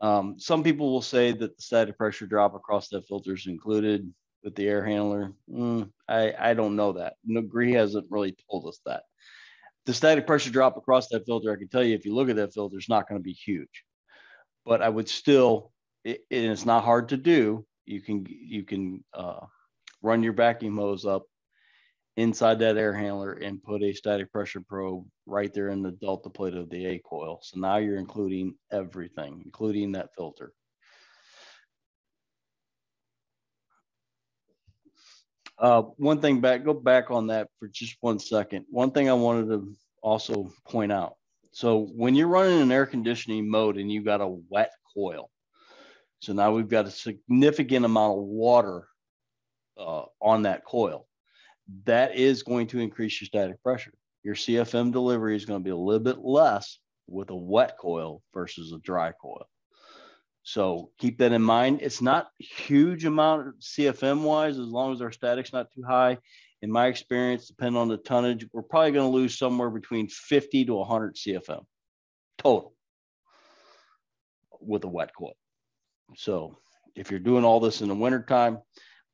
um, some people will say that the static pressure drop across that filter is included with the air handler. Mm, I, I don't know that. Gree hasn't really told us that. The static pressure drop across that filter, I can tell you, if you look at that filter, it's not going to be huge. But I would still, it, it's not hard to do. You can you can uh, run your vacuum hose up inside that air handler and put a static pressure probe right there in the delta plate of the A coil. So now you're including everything, including that filter. Uh, one thing back, go back on that for just one second. One thing I wanted to also point out. So when you're running an air conditioning mode and you got a wet coil, so now we've got a significant amount of water uh, on that coil that is going to increase your static pressure. Your CFM delivery is going to be a little bit less with a wet coil versus a dry coil. So keep that in mind. It's not huge amount CFM wise, as long as our static's not too high. In my experience, depending on the tonnage, we're probably going to lose somewhere between 50 to 100 CFM total with a wet coil. So if you're doing all this in the wintertime,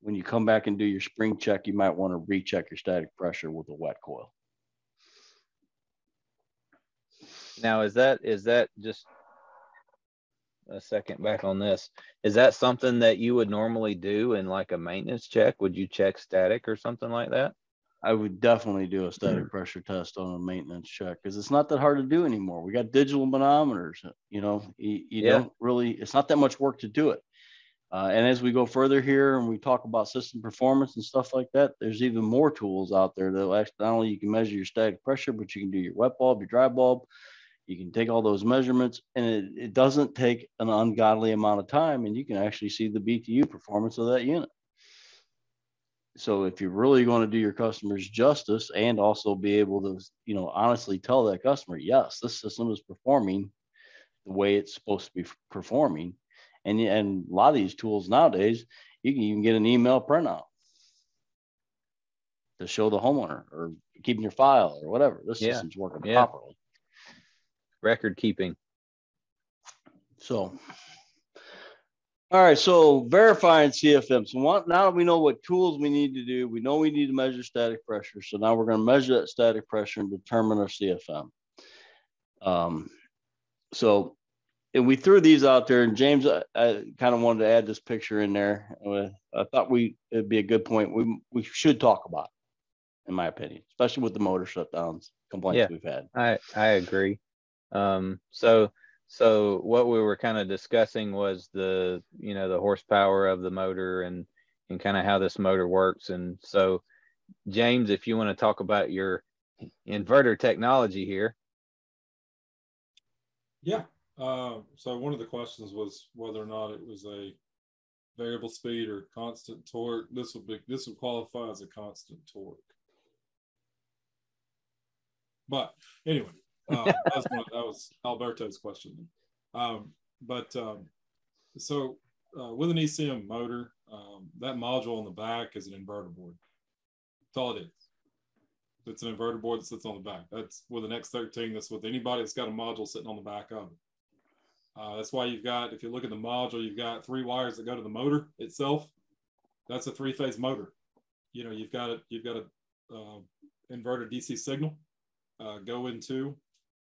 when you come back and do your spring check, you might want to recheck your static pressure with a wet coil. Now, is that is that just a second back on this. Is that something that you would normally do in like a maintenance check? Would you check static or something like that? I would definitely do a static pressure test on a maintenance check because it's not that hard to do anymore. We got digital manometers. You know, you, you Yeah. don't really. It's not that much work to do it. Uh, and as we go further here and we talk about system performance and stuff like that, there's even more tools out there that will actually not only you can measure your static pressure, but you can do your wet bulb, your dry bulb. You can take all those measurements, and it, it doesn't take an ungodly amount of time, and you can actually see the BTU performance of that unit. So if you're really going to do your customers justice and also be able to, you know, honestly tell that customer, yes, this system is performing the way it's supposed to be performing. And, and a lot of these tools nowadays, you can even get an email printout to show the homeowner or keeping your file or whatever. This Yeah, system's working yeah. properly. Record keeping. So, all right. So verifying CFM. So what, now that we know what tools we need to do, we know we need to measure static pressure. So now we're going to measure that static pressure and determine our CFM. Um, so, and we threw these out there, and James, I, I kind of wanted to add this picture in there. I thought we it'd be a good point. We we should talk about, it, in my opinion, especially with the motor shutdowns complaints Yeah. we've had. I I agree. Um, so so what we were kind of discussing was the you know the horsepower of the motor and and kind of how this motor works. And so James, if you want to talk about your inverter technology here, Yeah. Uh, so one of the questions was whether or not it was a variable speed or constant torque. This would be this would qualify as a constant torque. But anyway, uh, that, was one, that was Alberto's question. Um, but um, so uh, with an ECM motor, um, that module on the back is an inverter board. That's all it is. It's an inverter board that sits on the back. That's with an X13. That's with anybody that's got a module sitting on the back of it. Uh, that's why you've got, if you look at the module, you've got three wires that go to the motor itself. That's a three-phase motor. You know, you've got a you've got a uh, inverter DC signal uh, go into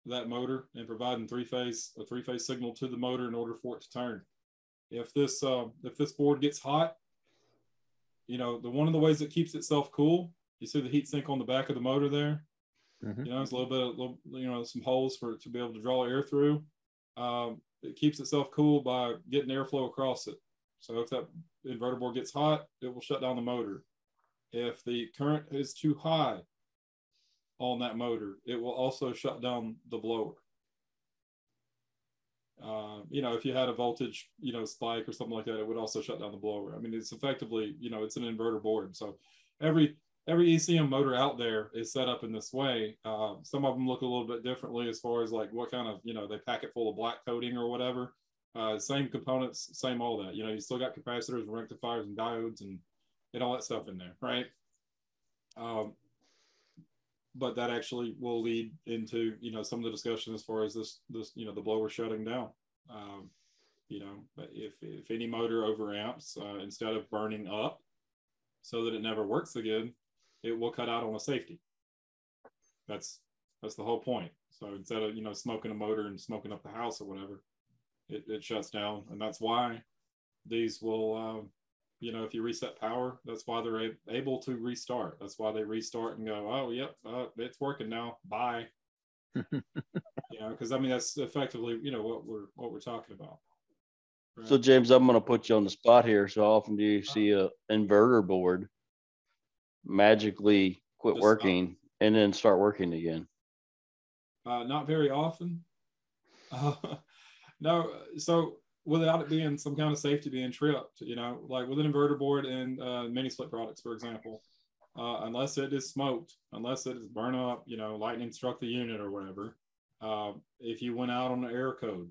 that motor and providing three-phase a three-phase signal to the motor in order for it to turn. If this uh, if this board gets hot, you know, the one of the ways it keeps itself cool you see the heat sink on the back of the motor there. Mhm. You know, it's a little bit, of, little, you know, some holes for it to be able to draw air through. Um, it keeps itself cool by getting airflow across it. So if that inverter board gets hot, it will shut down the motor. If the current is too high on that motor, it will also shut down the blower. Uh, you know, if you had a voltage, you know, spike or something like that, it would also shut down the blower. I mean, it's effectively, you know, it's an inverter board. So every every ECM motor out there is set up in this way. Uh, some of them look a little bit differently as far as like what kind of, you know, they pack it full of black coating or whatever. Uh, same components, same all that. You know, you still got capacitors rectifiers and diodes and, and all that stuff in there, right? Um, but that actually will lead into, you know, some of the discussion as far as this, this, you know, the blower shutting down. Um, you know, if, if any motor overamps, uh, instead of burning up so that it never works again, it will cut out on a safety. That's that's the whole point. So instead of you know smoking a motor and smoking up the house or whatever, it, it shuts down, and that's why these will, um, you know, if you reset power, that's why they're a- able to restart. That's why they restart and go, oh yep, uh, it's working now. Bye. you know, because I mean that's effectively you know what we're what we're talking about. Right? So James, I'm going to put you on the spot here. So often do you see a inverter board magically quit Just stop. working and then start working again? Uh, not very often. Uh, no, so without it being some kind of safety being tripped, you know, like with an inverter board and uh, mini split products, for example, uh, unless it is smoked, unless it is burn up, you know, lightning struck the unit or whatever. Uh, if you went out on the error code,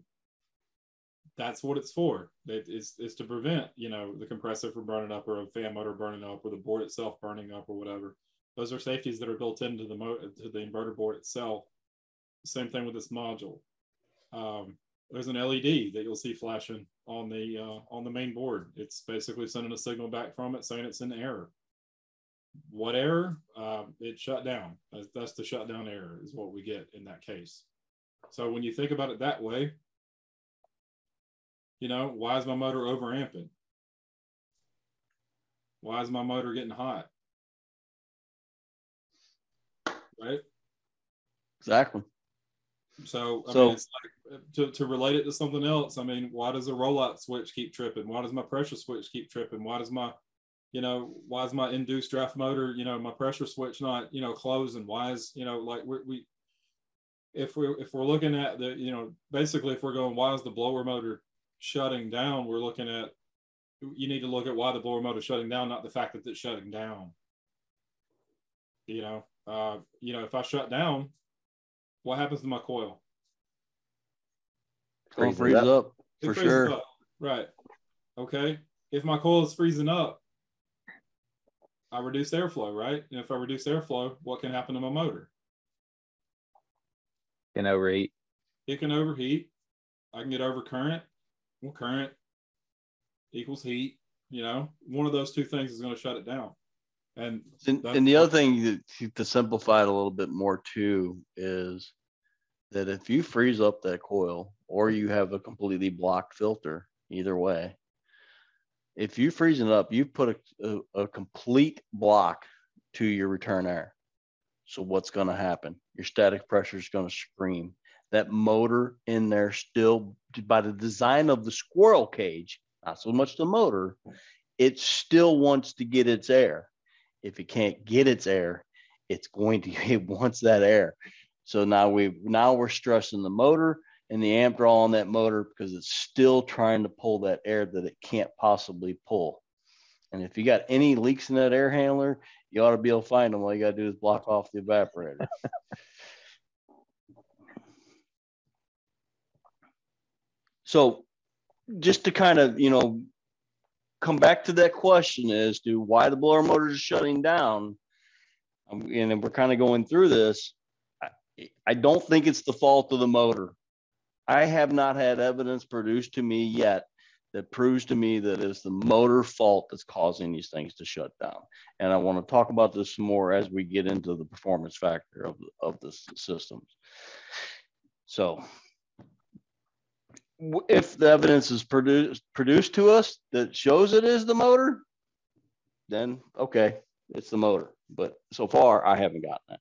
that's what it's for. It is is to prevent, you know, the compressor from burning up or a fan motor burning up or the board itself burning up or whatever. Those are safeties that are built into the mo- to the inverter board itself. Same thing with this module. Um, there's an LED that you'll see flashing on the uh, on the main board. It's basically sending a signal back from it saying it's in error. What error? Uh, it shut down. That's, that's the shutdown error is what we get in that case. So when you think about it that way, You know, why is my motor overamping? Why is my motor getting hot? Right. Exactly. So, I So- mean, it's like to, to relate it to something else. I mean, why does a rollout switch keep tripping? Why does my pressure switch keep tripping? Why does my, you know, why is my induced draft motor, you know, my pressure switch not, you know, closing? Why is, you know, like we, we if we if we're looking at the, you know, basically if we're going, why is the blower motor shutting down? We're looking at, you need to look at why the blower motor shutting down, not the fact that it's shutting down. You know, uh, you know, if I shut down, what happens to my coil? Gonna Freezes freeze up. up, It for freezes sure. up. Right. Okay. If my coil is freezing up, I reduce airflow, right? And if I reduce airflow, what can happen to my motor? Can overheat. It can overheat. I can get over current. Well, current equals heat. You know, one of those two things is going to shut it down. And And, and the other thing to, to simplify it a little bit more too is that if you freeze up that coil or you have a completely blocked filter, either way, if you freeze it up, you put a, a, a complete block to your return air. So what's going to happen? Your static pressure is going to scream. That motor in there still, by the design of the squirrel cage, not so much the motor, it still wants to get its air if it can't get its air, it's going to it wants that air. So now we now we're stressing the motor and the amp draw on that motor because it's still trying to pull that air that it can't possibly pull. And if you got any leaks in that air handler, you ought to be able to find them. All you got to do is block off the evaporator. so just to kind of, you know, come back to that question as to why the blower motor is shutting down. Um, and we're kind of going through this. I, don't think it's the fault of the motor. I have not had evidence produced to me yet that proves to me that it's the motor fault that's causing these things to shut down. And I want to talk about this more as we get into the performance factor of, of the systems. So if the evidence is produced produced to us that shows it is the motor, then okay, it's the motor. But so far, I haven't gotten that.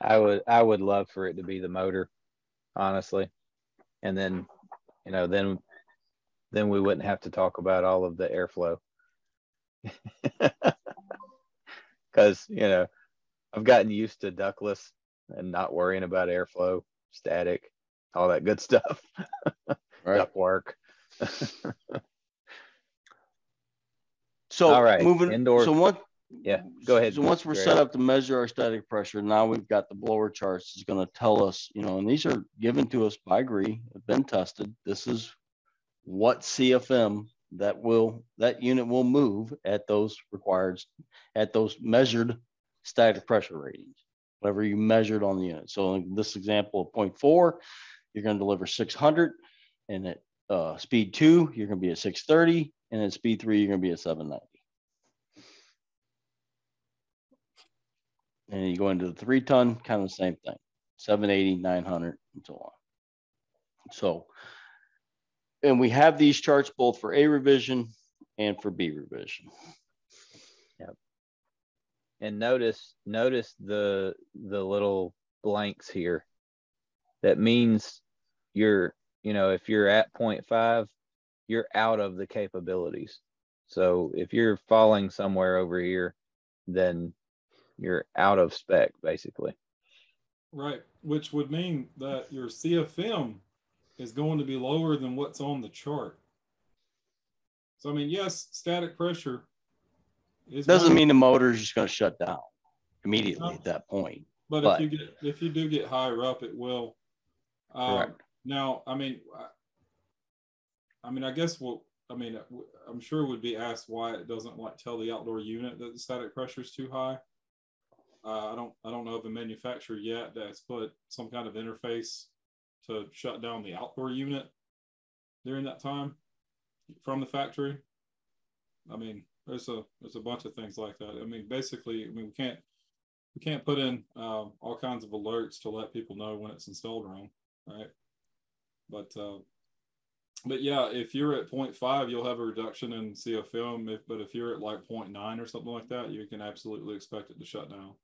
I would I would love for it to be the motor, honestly. And then, you know, then then we wouldn't have to talk about all of the airflow. Cause, you know, I've gotten used to ductless and not worrying about airflow, static, all that good stuff. Right. Duct work. So All right, moving indoor- So what? Yeah, go ahead, So once we're set up to measure our static pressure, now we've got the blower charts. It's going to tell us, you know, and these are given to us by Gree, have been tested. This is what CFM that will that unit will move at those required at those measured static pressure ratings, whatever you measured on the unit. So in this example of 0.4, you're going to deliver 600, and at uh, speed two, you're going to be at 630, and at speed three, you're going to be at 790. And you go into the three ton, kind of the same thing, 780, 900, and so on. So, and we have these charts both for A revision and for B revision. Yep. And notice notice the the little blanks here. That means you're, you know, if you're at 0.5, you're out of the capabilities. So if you're falling somewhere over here, then you're out of spec basically. Right, which would mean that your CFM is going to be lower than what's on the chart. So I mean, yes, static pressure is Doesn't mean the motor is just going to shut down immediately at that point. but, but- if you get if you do get higher up, it will. Um, Correct. now, I mean, I, I mean, I guess what I mean, I'm sure it would be asked why it doesn't like tell the outdoor unit that the static pressure is too high. Uh, I don't I don't know of a manufacturer yet that's put some kind of interface to shut down the outdoor unit during that time from the factory. I mean, there's a there's a bunch of things like that. I mean, basically, I mean, we can't we can't put in um, all kinds of alerts to let people know when it's installed wrong, right? but uh, but yeah, if you're at 0.5, you'll have a reduction in CFM. If, but if you're at like 0.9 or something like that, you can absolutely expect it to shut down.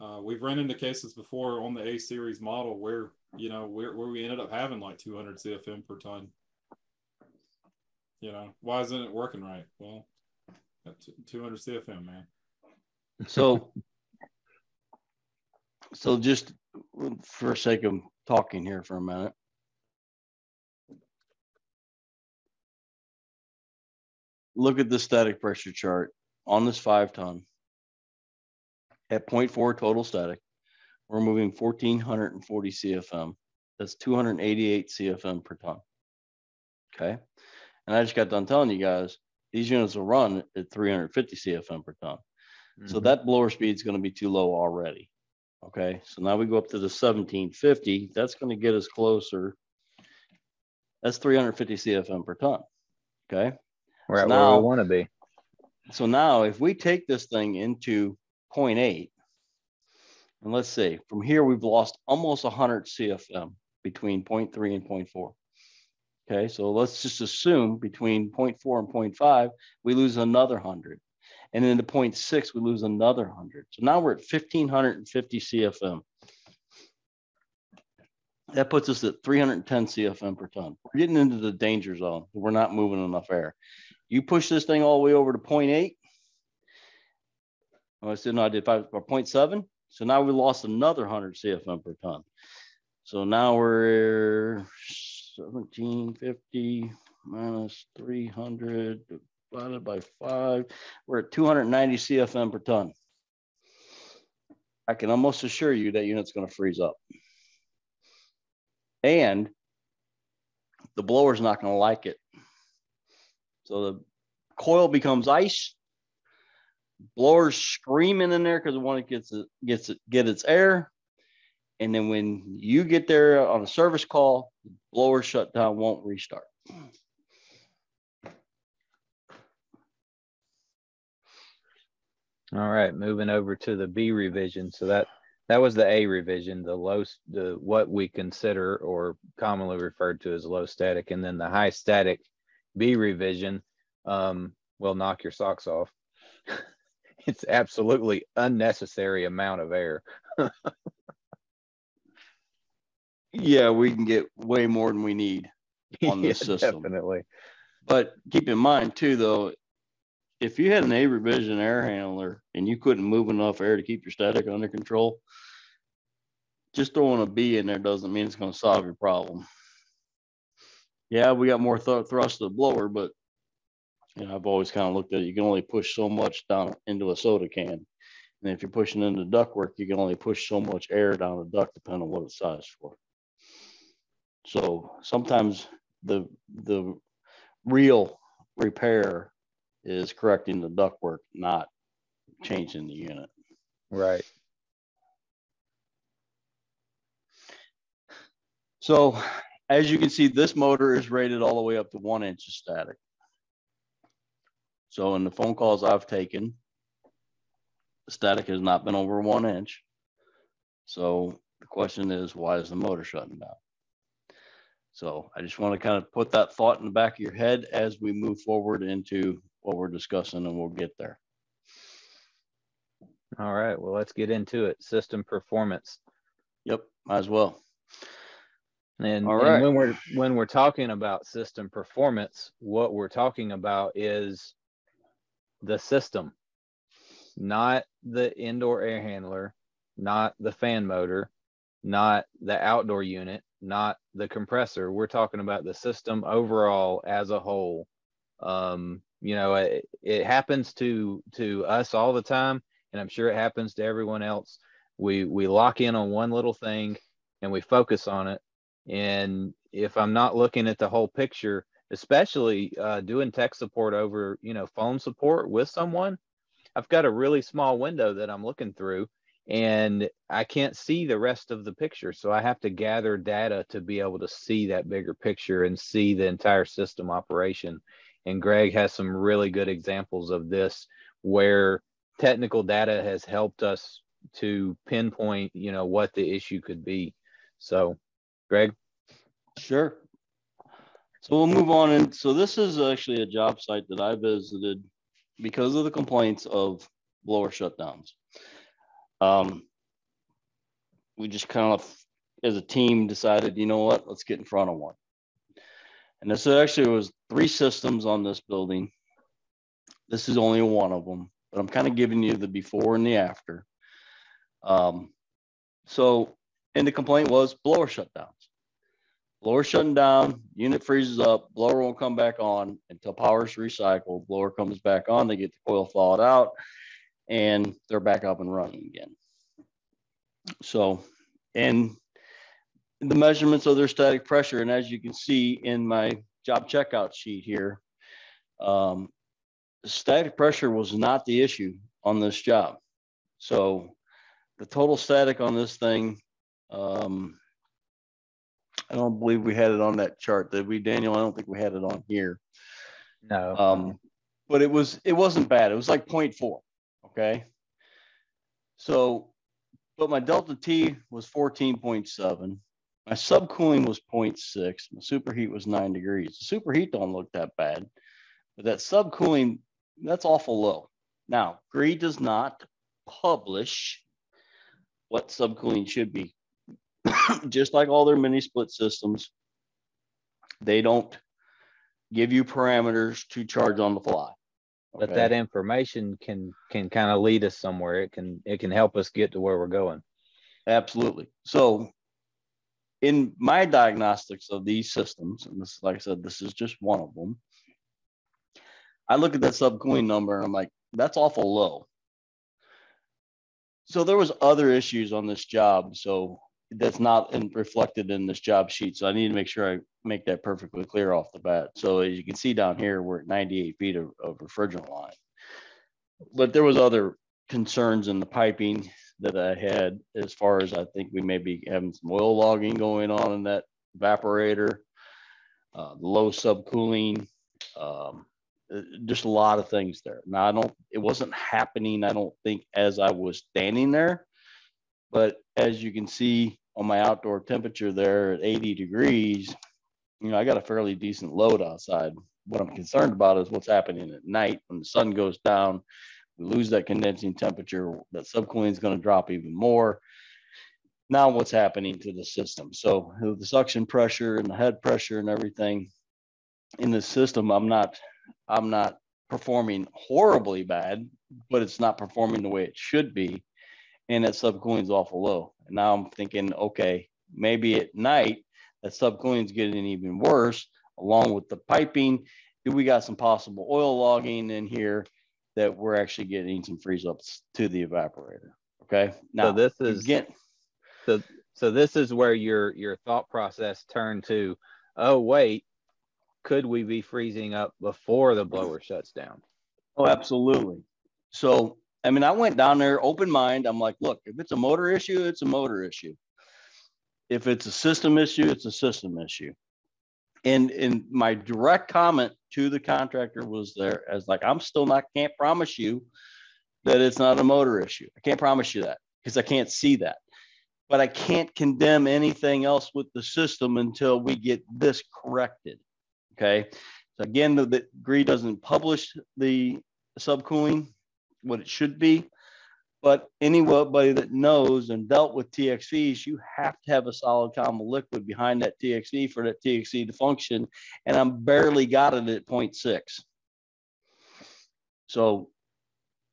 Uh, we've run into cases before on the A series model where you know where, where we ended up having like 200 CFM per ton. You know why isn't it working right? Well, 200 CFM, man. So, so just for sake of talking here for a minute, look at the static pressure chart on this five ton at 0.4 total static. We're moving 1440 CFM. That's 288 CFM per ton. Okay. And I just got done telling you guys these units will run at 350 CFM per ton. Mm-hmm. So that blower speed is going to be too low already. Okay. So now we go up to the 1750. That's going to get us closer. That's 350 CFM per ton. Okay. We're at now, where we want to be. So now if we take this thing into 0.8, and let's see, from here we've lost almost 100 CFM between 0.3 and 0.4. Okay, so let's just assume between 0.4 and 0.5, we lose another 100. And then to 0.6, we lose another 100. So now we're at 1,550 CFM. That puts us at 310 CFM per ton. We're getting into the danger zone. We're not moving enough air. You push this thing all the way over to 0.8. Oh, I said, no, I did five, or 0.7. So now we lost another 100 CFM per ton. So now we're 1750 minus 300 divided by five. We're at 290 CFM per ton. I can almost assure you that unit's going to freeze up. And the blower's not going to like it. So the coil becomes ice. Blower's screaming in there because it want to get it gets it get its air. And then when you get there on a service call, the blower shutdown won't restart. All right, moving over to the B revision. So that that was the A revision, the low, the what we consider or commonly referred to as low static, and then the high static B revision um, will knock your socks off. it's absolutely unnecessary amount of air. yeah, we can get way more than we need on this yeah, system. Definitely. But keep in mind too, though, if you had an A revision air handler and you couldn't move enough air to keep your static under control, just throwing a B in there doesn't mean it's going to solve your problem. Yeah, we got more th- thrust to the blower, but you know, I've always kind of looked at it. You can only push so much down into a soda can. And if you're pushing into ductwork, you can only push so much air down a duct depending on what it's sized for. So sometimes the the real repair is correcting the ductwork, not changing the unit. Right. So as you can see, this motor is rated all the way up to one inch of static. So in the phone calls I've taken, the static has not been over one inch. So the question is, why is the motor shutting down? So I just want to kind of put that thought in the back of your head as we move forward into what we're discussing and we'll get there. All right, well, let's get into it. System performance. Yep, might as well. And, All right. and when we're when we're talking about system performance, what we're talking about is the system, not the indoor air handler, not the fan motor, not the outdoor unit, not the compressor. We're talking about the system overall as a whole. Um, you know, it, it happens to to us all the time, and I'm sure it happens to everyone else. We we lock in on one little thing and we focus on it. And if I'm not looking at the whole picture, especially uh, doing tech support over you know phone support with someone i've got a really small window that i'm looking through and i can't see the rest of the picture. So i have to gather data to be able to see that bigger picture and see the entire system operation. And greg has some really good examples of this where technical data has helped us to pinpoint you know what the issue could be. So greg? Sure. So we'll move on. And so this is actually a job site that I visited because of the complaints of blower shutdowns. Um, we just kind of, as a team, decided, you know what, let's get in front of one. And this actually was three systems on this building. This is only one of them, but I'm kind of giving you the before and the after. Um, so, and the complaint was blower shutdowns. Blower shutting down, unit freezes up, blower won't come back on until power's recycled. Blower comes back on, they get the coil thawed out, and they're back up and running again. So, and the measurements of their static pressure, and as you can see in my job checkout sheet here, um, static pressure was not the issue on this job. So the total static on this thing, um, I don't believe we had it on that chart. Did we, Daniel? I don't think we had it on here. No. Um, but it was it wasn't bad. It was like 0.4. Okay. So, but my delta T was 14.7. My subcooling was 0.6. My superheat was nine degrees. The superheat don't look that bad, but that subcooling, that's awful low. Now, GREE does not publish what subcooling should be. Just like all their mini split systems, they don't give you parameters to charge on the fly. but that information can can kind of lead us somewhere. It can it can help us get to where we're going. Absolutely. So, in my diagnostics of these systems, and this, like I said, this is just one of them. I look at that subcooling number and I'm like, that's awful low. So there was other issues on this job, so that's not in, reflected in this job sheet. So I need to make sure I make that perfectly clear off the bat. So as you can see down here, we're at 98 feet of, of refrigerant line. But there was other concerns in the piping that I had as far as I think we may be having some oil logging going on in that evaporator, uh, low subcooling, um, uh, just a lot of things there. Now I don't, it wasn't happening, I don't think, as I was standing there. But as you can see on my outdoor temperature there at 80 degrees, you know, I got a fairly decent load outside. What I'm concerned about is what's happening at night when the sun goes down. We lose that condensing temperature, that subcooling is going to drop even more. Now, what's happening to the system? So, the suction pressure and the head pressure and everything in the system, I'm not, I'm not performing horribly bad, but it's not performing the way it should be. And that subcooling is awful low. And now I'm thinking, okay, maybe at night that subcooling is getting even worse, along with the piping. Do we got some possible oil logging in here that we're actually getting some freeze ups to the evaporator? Okay. Now this is- again, So this is where your your thought process turned to, oh wait, could we be freezing up before the blower shuts down? Oh, absolutely. So, I mean, I went down there, open mind. I'm like, look, if it's a motor issue, it's a motor issue. If it's a system issue, it's a system issue. And and my direct comment to the contractor was there as like, I'm still not can't promise you that it's not a motor issue. I can't promise you that because I can't see that. But I can't condemn anything else with the system until we get this corrected. Okay. So again, the, the Gree doesn't publish the subcooling, what it should be. But anybody that knows and dealt with TXVs, you have to have a solid common liquid behind that TXV for that TXV to function. And I'm barely got it at 0.6. So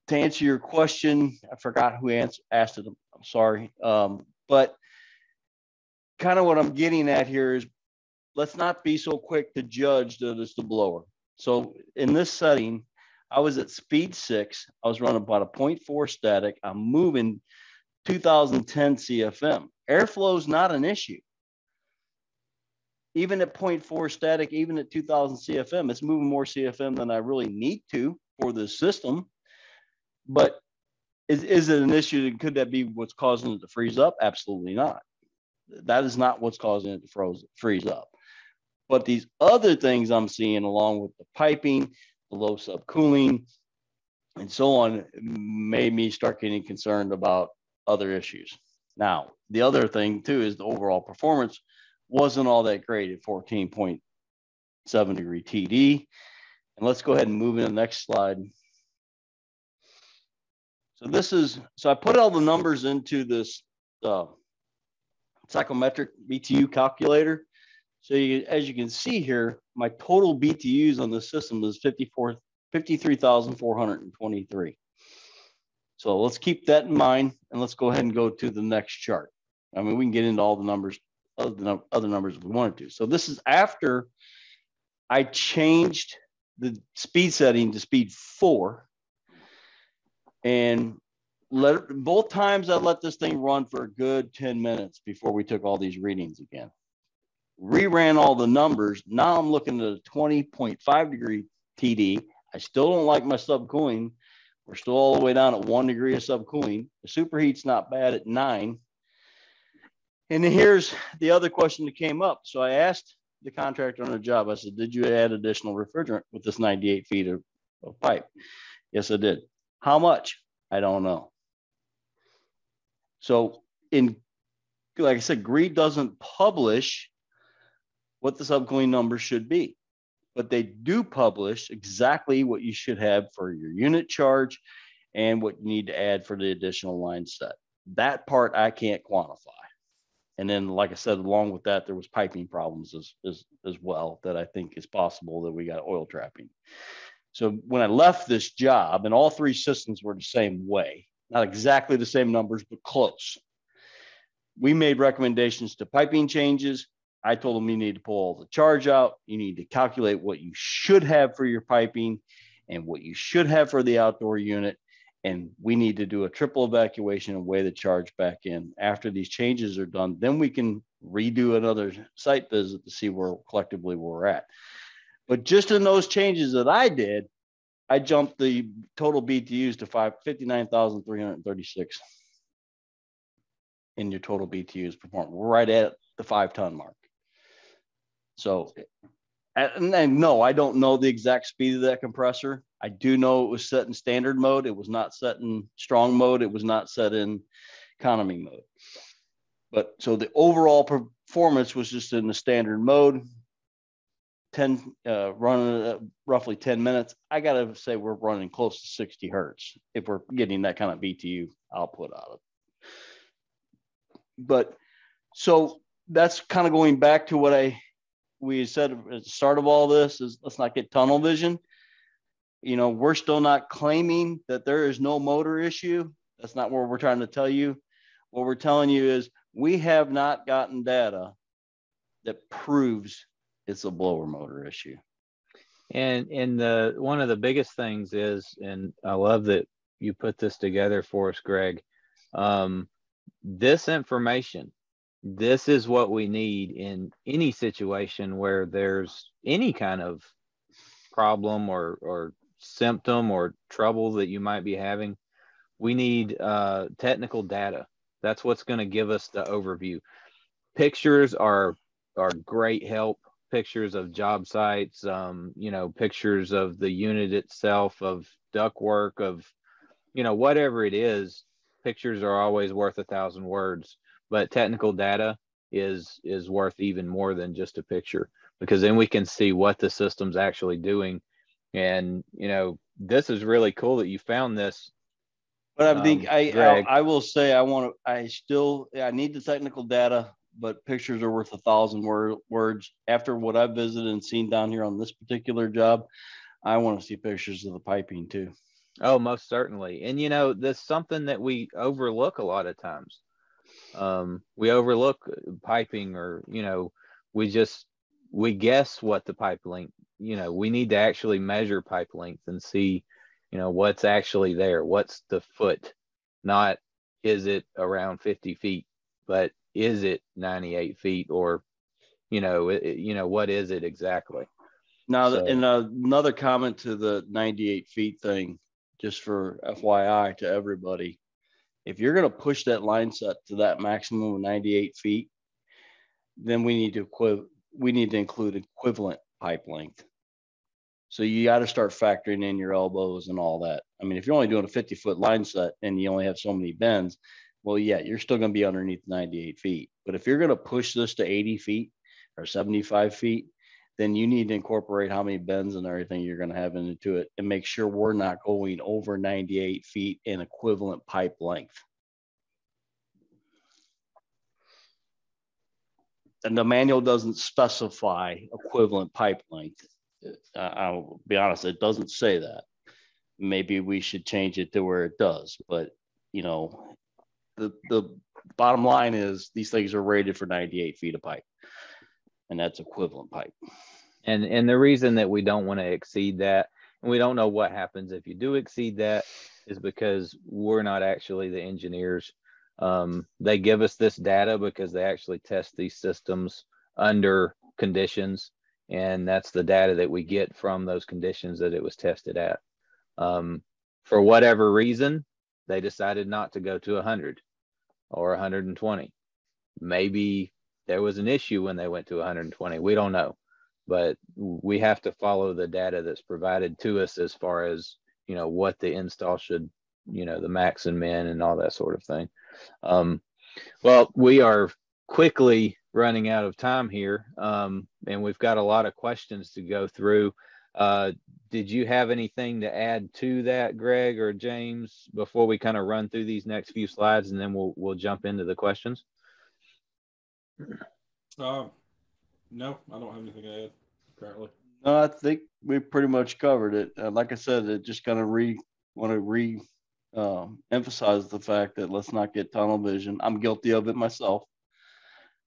to answer your question, I forgot who answered, asked it. I'm sorry. Um, but kind of what I'm getting at here is let's not be so quick to judge that it's the blower. So in this setting, I was at speed six. I was running about a 0.4 static. I'm moving 2010 CFM. Airflow is not an issue. Even at 0.4 static, even at 2000 CFM, it's moving more CFM than I really need to for the system. But is, is it an issue? And Could that be what's causing it to freeze up? Absolutely not. That is not what's causing it to froze, freeze up. But these other things I'm seeing, along with the piping, low subcooling, and so on, made me start getting concerned about other issues. Now, the other thing too is the overall performance wasn't all that great at 14.7 degree TD. And let's go ahead and move in the next slide. So this is, so I put all the numbers into this uh, psychrometric BTU calculator. So you, as you can see here, my total BTUs on the system is 54, 53,423. So let's keep that in mind and let's go ahead and go to the next chart. I mean, we can get into all the numbers, other, other numbers if we wanted to. So this is after I changed the speed setting to speed four and let both times I let this thing run for a good 10 minutes before we took all these readings again. Reran all the numbers. Now I'm looking at a 20.5 degree TD. I still don't like my subcooling. We're still all the way down at one degree of subcooling. The superheat's not bad at nine. And here's the other question that came up. So I asked the contractor on the job, I said, Did you add additional refrigerant with this 98 feet of, of pipe? Yes, I did. How much? I don't know. So in like I said, GREE doesn't publish what the subcooling number should be, but they do publish exactly what you should have for your unit charge and what you need to add for the additional line set. That part I can't quantify. And then, like I said, along with that, there was piping problems as, as, as well that I think is possible that we got oil trapping. So when I left this job, and all three systems were the same way, not exactly the same numbers, but close. We made recommendations to piping changes. I told them you need to pull all the charge out. You need to calculate what you should have for your piping and what you should have for the outdoor unit and we need to do a triple evacuation and weigh the charge back in. After these changes are done, then we can redo another site visit to see where collectively we're at. But just in those changes that I did, I jumped the total BTUs to five, 59,336 in your total BTUs performed. Right at the five ton mark. So, and, and no, I don't know the exact speed of that compressor. I do know it was set in standard mode. It was not set in strong mode. It was not set in economy mode. But so the overall performance was just in the standard mode. 10 uh, running uh, roughly 10 minutes. I got to say we're running close to 60 hertz if we're getting that kind of BTU output out of it. But so that's kind of going back to what I we said at the start of all this is let's not get tunnel vision you know, we're still not claiming that there is no motor issue. That's not what we're trying to tell you. What we're telling you is we have not gotten data that proves it's a blower motor issue. And and the one of the biggest things is, and I love that you put this together for us, Greg. Um, this information, this is what we need in any situation where there's any kind of problem or or symptom or trouble that you might be having, we need uh, technical data. That's what's going to give us the overview. Pictures are are great help. Pictures of job sites, um, you know, pictures of the unit itself, of duct work, of you know, whatever it is. Pictures are always worth a thousand words, but technical data is is worth even more than just a picture because then we can see what the system's actually doing and you know, this is really cool that you found this. But I think um, I, I, I will say I want to I still I need the technical data, but pictures are worth a thousand word, words. After what I've visited and seen down here on this particular job, I want to see pictures of the piping too. Oh, most certainly. And you know, that's something that we overlook a lot of times. Um, we overlook piping, or you know, we just we guess what the pipe length you know we need to actually measure pipe length and see you know what's actually there what's the foot not is it around 50 feet but is it 98 feet or you know it, you know what is it exactly? Now so, and uh, another comment to the 98 feet thing just for fyi to everybody if you're going to push that line set to that maximum of 98 feet then we need to we need to include equivalent pipe length. So you got to start factoring in your elbows and all that. I mean, if you're only doing a 50 foot line set and you only have so many bends, well, yeah, you're still going to be underneath 98 feet. But if you're going to push this to 80 feet, or 75 feet, then you need to incorporate how many bends and everything you're going to have into it and make sure we're not going over 98 feet in equivalent pipe length. And the manual doesn't specify equivalent pipe length. I'll be honest, it doesn't say that. Maybe we should change it to where it does, but you know, the the bottom line is these things are rated for 98 feet of pipe and that's equivalent pipe. And and the reason that we don't want to exceed that, and we don't know what happens if you do exceed that, is because we're not actually the engineers. Um, they give us this data because they actually test these systems under conditions, and that's the data that we get from those conditions that it was tested at. Um, for whatever reason, they decided not to go to 100 or 120. Maybe there was an issue when they went to 120. We don't know, but we have to follow the data that's provided to us as far as you know what the install should, you know, the max and min and all that sort of thing. Um, well, we are quickly running out of time here, um, and we've got a lot of questions to go through. Uh, did you have anything to add to that, Greg or James, before we kind of run through these next few slides, and then we'll we'll jump into the questions? Um, no, I don't have anything to add currently. No, I think we pretty much covered it. Uh, like I said, it just kind of re want to re um, emphasize the fact that let's not get tunnel vision. I'm guilty of it myself.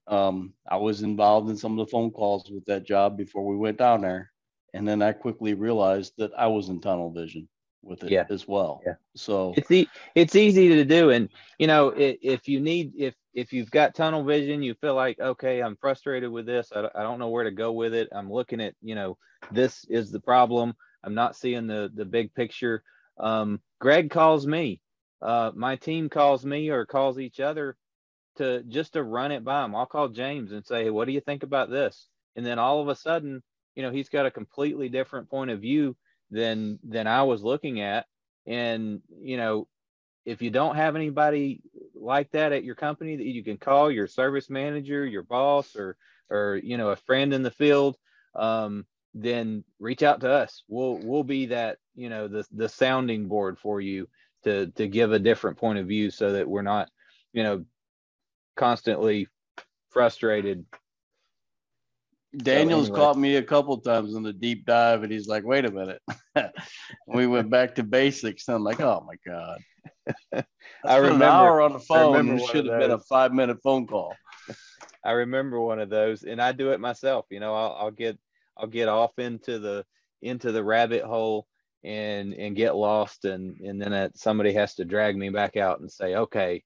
Um, I was involved in some of the phone calls with that job before we went down there, and then I quickly realized that I was in tunnel vision with it Yeah. as well. Yeah. So it's e- it's easy to do and you know i if you need if if you've got tunnel vision you feel like okay i'm frustrated with this. I, I don't know where to go with it. I'm looking at you know this is the problem. I'm not seeing the the big picture. Um, greg calls me. Uh, my team calls me or calls each other to just to run it by him i'll call james and say hey, what do you think about this? And then all of a sudden you know he's got a completely different point of view than than i was looking at. And you know if you don't have anybody like that at your company that you can call your service manager your boss or or you know a friend in the field um, then reach out to us we'll we'll be that you know the the sounding board for you to to give a different point of view so that we're not you know constantly frustrated Daniel's anyway. caught me a couple times in the deep dive, and he's like, "Wait a minute." we went back to basics. And I'm like, "Oh my god!" I remember an hour on the phone. remember and It one should have been a five minute phone call. I remember one of those, and I do it myself. You know, I'll, I'll get I'll get off into the into the rabbit hole and and get lost, and and then it, somebody has to drag me back out and say, okay,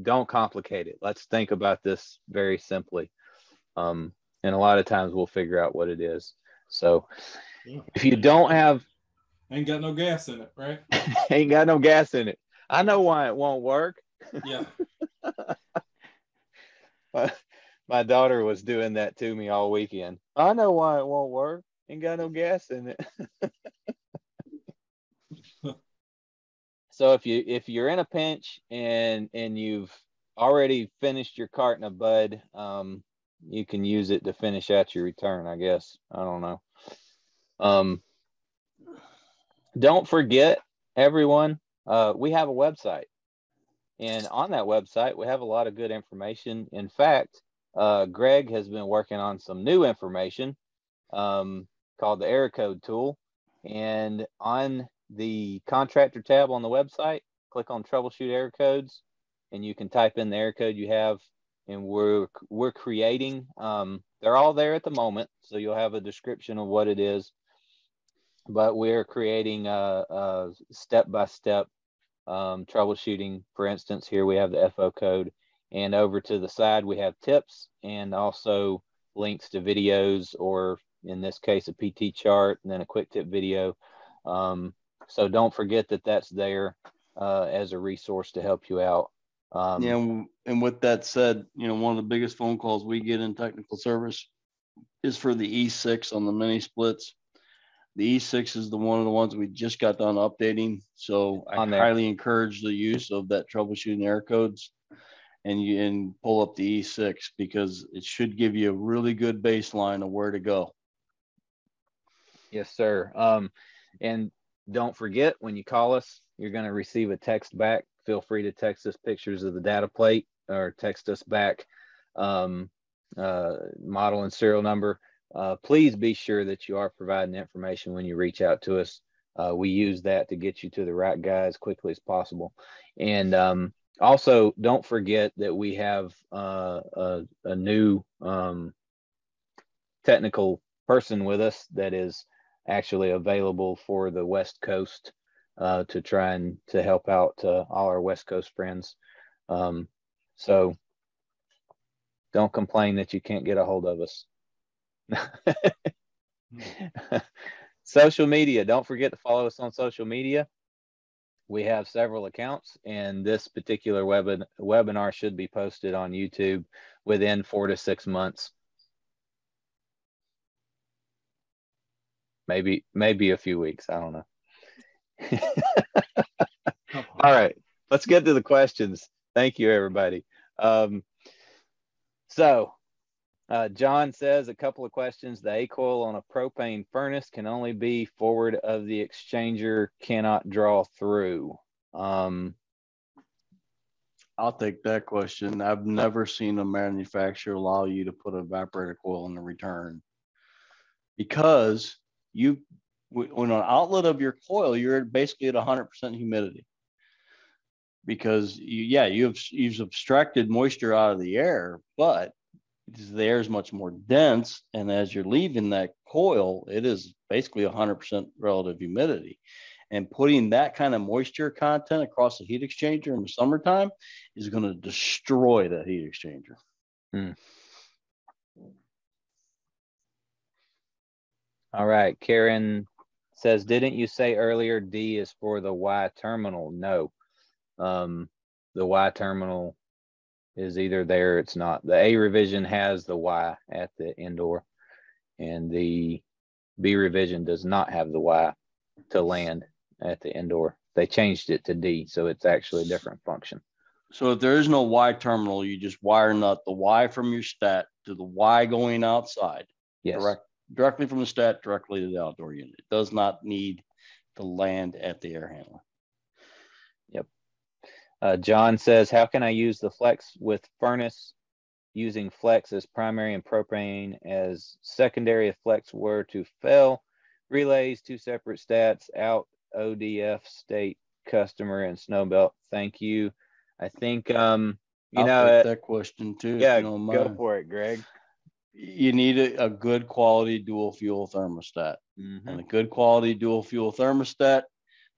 don't complicate it. Let's think about this very simply. Um, and a lot of times we'll figure out what it is. So if you don't have Ain't got no gas in it, right? ain't got no gas in it, I know why it won't work. Yeah. my, my daughter was doing that to me all weekend. I know why it won't work. Ain't got no gas in it. so if you if you're in a pinch and and you've already finished your carton of bud, um, you can use it to finish out your return. I guess I don't know. Um, don't forget, everyone, uh, we have a website. And on that website, we have a lot of good information. In fact, uh, Greg has been working on some new information um, called the Error Code tool. And on the contractor tab on the website, click on troubleshoot error codes, and you can type in the error code you have. And we're we're creating. Um, they're all there at the moment, so you'll have a description of what it is. But we're creating a, a step-by-step um, troubleshooting. For instance, here we have the FO code, and over to the side we have tips and also links to videos, or in this case, a PT chart and then a quick tip video. Um, so don't forget that that's there uh, as a resource to help you out. Um, yeah, and- and with that said, you know, one of the biggest phone calls we get in technical service is for the E6 on the mini splits. The E6 is the one of the ones we just got done updating. So I highly encourage the use of that troubleshooting error codes. and you and pull up the E6 because it should give you a really good baseline of where to go. Yes, sir. Um, and don't forget when you call us, you're going to receive a text back. Feel free to text us pictures of the data plate or text us back um, uh, model and serial number. Uh, please be sure that you are providing information when you reach out to us. Uh, we use that to get you to the right guy as quickly as possible. And um, also, don't forget that we have uh, a, a, new um, technical person with us that is actually available for the West Coast uh, to try and to help out uh, all our West Coast friends. Um, so don't complain that you can't get a hold of us. social media. Don't forget to follow us on social media. We have several accounts, and this particular web- webinar should be posted on YouTube within four to six months. Maybe, maybe a few weeks. I don't know. All right, let's get to the questions. Thank you, everybody. Um, so, uh, John says a couple of questions. The A coil on a propane furnace can only be forward of the exchanger, cannot draw through. Um, I'll take that question. I've never seen a manufacturer allow you to put a evaporator coil in the return because you, when an outlet of your coil, you're basically at 100% humidity because you, yeah, you've you've abstracted moisture out of the air, but the air is much more dense, and as you're leaving that coil, it is basically 100% relative humidity. And putting that kind of moisture content across the heat exchanger in the summertime is going to destroy that heat exchanger. Hmm. All right. Karen says, didn't you say earlier D is for the Y terminal? No. Um, the Y terminal is either there, it's not. The A revision has the Y at the indoor, and the B revision does not have the Y to land at the indoor. They changed it to D, so it's actually a different function. So if there is no Y terminal, you just wire nut the Y from your stat to the Y going outside. Yes. Direct, directly from the stat directly to the outdoor unit. It does not need to land at the air handler. Uh, John says, how can I use the Flexx with furnace using Flexx as primary and propane as secondary if Flexx were to fail? Relays, two separate stats, out ODF state customer and snowbelt. Thank you. I think, um, you I'll know, take that question too. Yeah, go for it, Greg. You need a, a good quality dual fuel thermostat. Mm-hmm. And a good quality dual fuel thermostat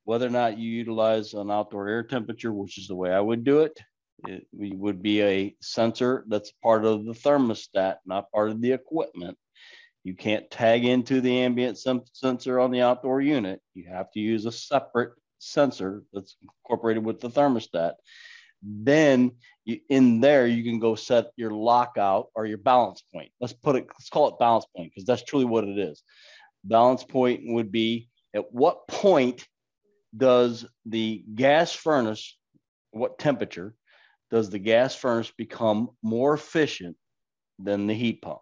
whether or not you utilize an outdoor air temperature, which is the way I would do it, it would be a sensor that's part of the thermostat, not part of the equipment. You can't tag into the ambient sensor on the outdoor unit. You have to use a separate sensor that's incorporated with the thermostat. Then you, in there, you can go set your lockout or your balance point. Let's put it, let's call it balance point because that's truly what it is. Balance point would be at what point does the gas furnace, what temperature does the gas furnace become more efficient than the heat pump?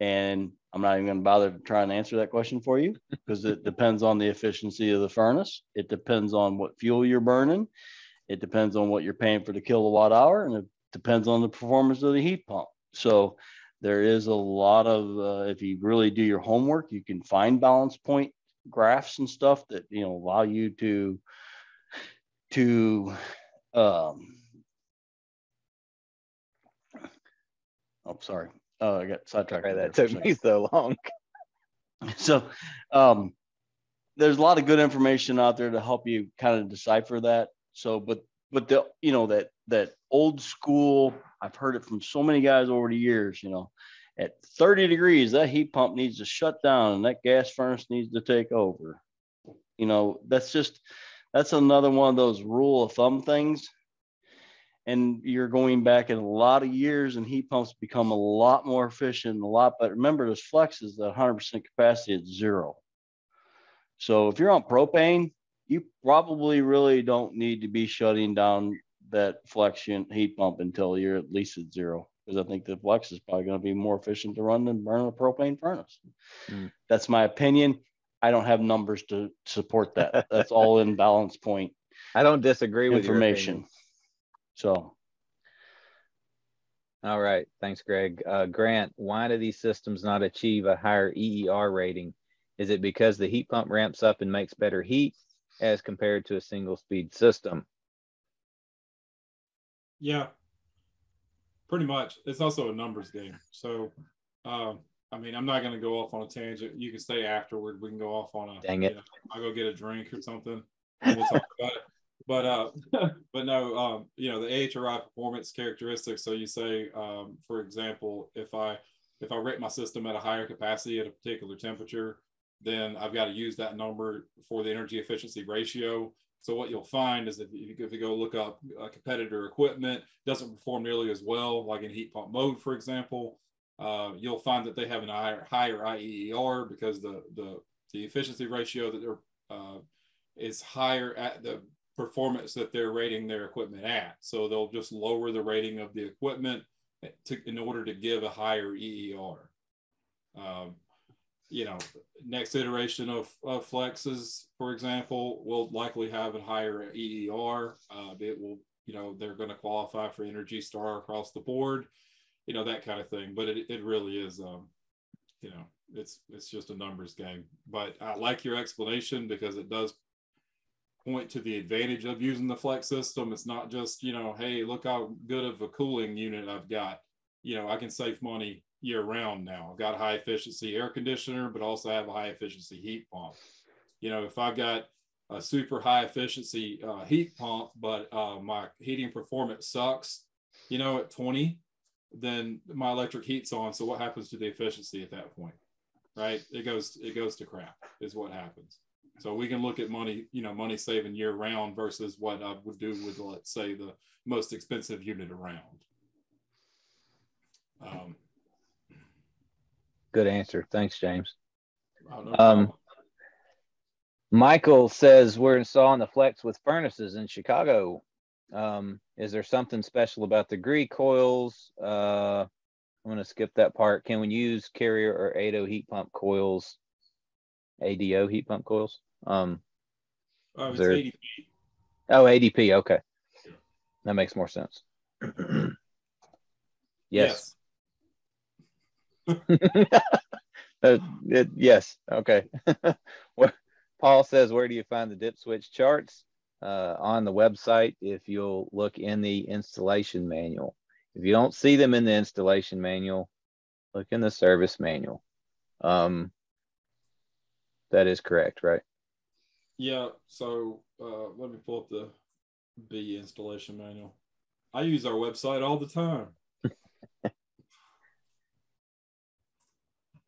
And I'm not even going to bother to try and answer that question for you because it depends on the efficiency of the furnace. It depends on what fuel you're burning. It depends on what you're paying for the kilowatt hour, and it depends on the performance of the heat pump. So there is a lot of, uh, if you really do your homework, you can find balance point graphs and stuff that you know allow you to to um oh sorry. Oh i got sidetracked that took me so long. So um there's a lot of good information out there to help you kind of decipher that. So but but the you know that that old school i've heard it from so many guys over the years you know at 30 degrees, that heat pump needs to shut down and that gas furnace needs to take over. You know, that's just, that's another one of those rule of thumb things. And you're going back in a lot of years and heat pumps become a lot more efficient, a lot, but remember this Flexx is the 100% capacity at zero. So if you're on propane, you probably really don't need to be shutting down that Flexx heat pump until you're at least at zero. Because I think the Flexx is probably going to be more efficient to run than burning a propane furnace. Mm. That's my opinion. I don't have numbers to support that. That's all in balance point I don't disagree with information. So All right, thanks, Greg. Uh, Grant, why do these systems not achieve a higher EER rating? Is it because the heat pump ramps up and makes better heat as compared to a single speed system? Yeah, pretty much. It's also a numbers game. So, um, I mean, I'm not going to go off on a tangent. You can stay afterward. We can go off on a. Dang it. you know, I'll go get a drink or something. And we'll talk about it. But uh, but no, um, you know the AHRI performance characteristics. So you say, um, for example, if I if I rate my system at a higher capacity at a particular temperature, then I've got to use that number for the energy efficiency ratio. So what you'll find is if you, if you go look up uh, competitor equipment, doesn't perform nearly as well, like in heat pump mode, for example. Uh, you'll find that they have an higher, higher IEER because the the the efficiency ratio that they're uh, is higher at the performance that they're rating their equipment at. So they'll just lower the rating of the equipment to, in order to give a higher EER. Um, you know, next iteration of, of Flexxes, for example, will likely have a higher EER. Uh, it will, you know, they're going to qualify for Energy Star across the board, you know, that kind of thing. But it, it really is, um, you know, it's it's just a numbers game. But I like your explanation because it does point to the advantage of using the Flexx system. It's not just, you know, hey, look how good of a cooling unit I've got. You know, I can save money year round now. I've got high efficiency air conditioner, but also have a high efficiency heat pump. You know, if I've got a super high efficiency uh, heat pump, but uh, my heating performance sucks, you know, at 20, then my electric heat's on. So what happens to the efficiency at that point? Right? It goes, it goes to crap is what happens. So we can look at money, you know, money saving year round versus what I would do with, let's say, the most expensive unit around. Um, Good answer. Thanks, James. I don't. Um, Michael says we're installing the Flexx with furnaces in Chicago. Um, is there something special about the Gree coils? Uh, I'm going to skip that part. Can we use carrier or ADO heat pump coils? ADO heat pump coils? Um, uh, it's there- 80 oh, ADP. Okay. That makes more sense. yes. Uh, it- yes. Okay. What Paul says, where do you find the dip switch charts? Uh, on the website, if you'll look in the installation manual. If you don't see them in the installation manual, look in the service manual. Um, that is correct, right? Yeah. So uh, let me pull up the B installation manual. I use our website all the time.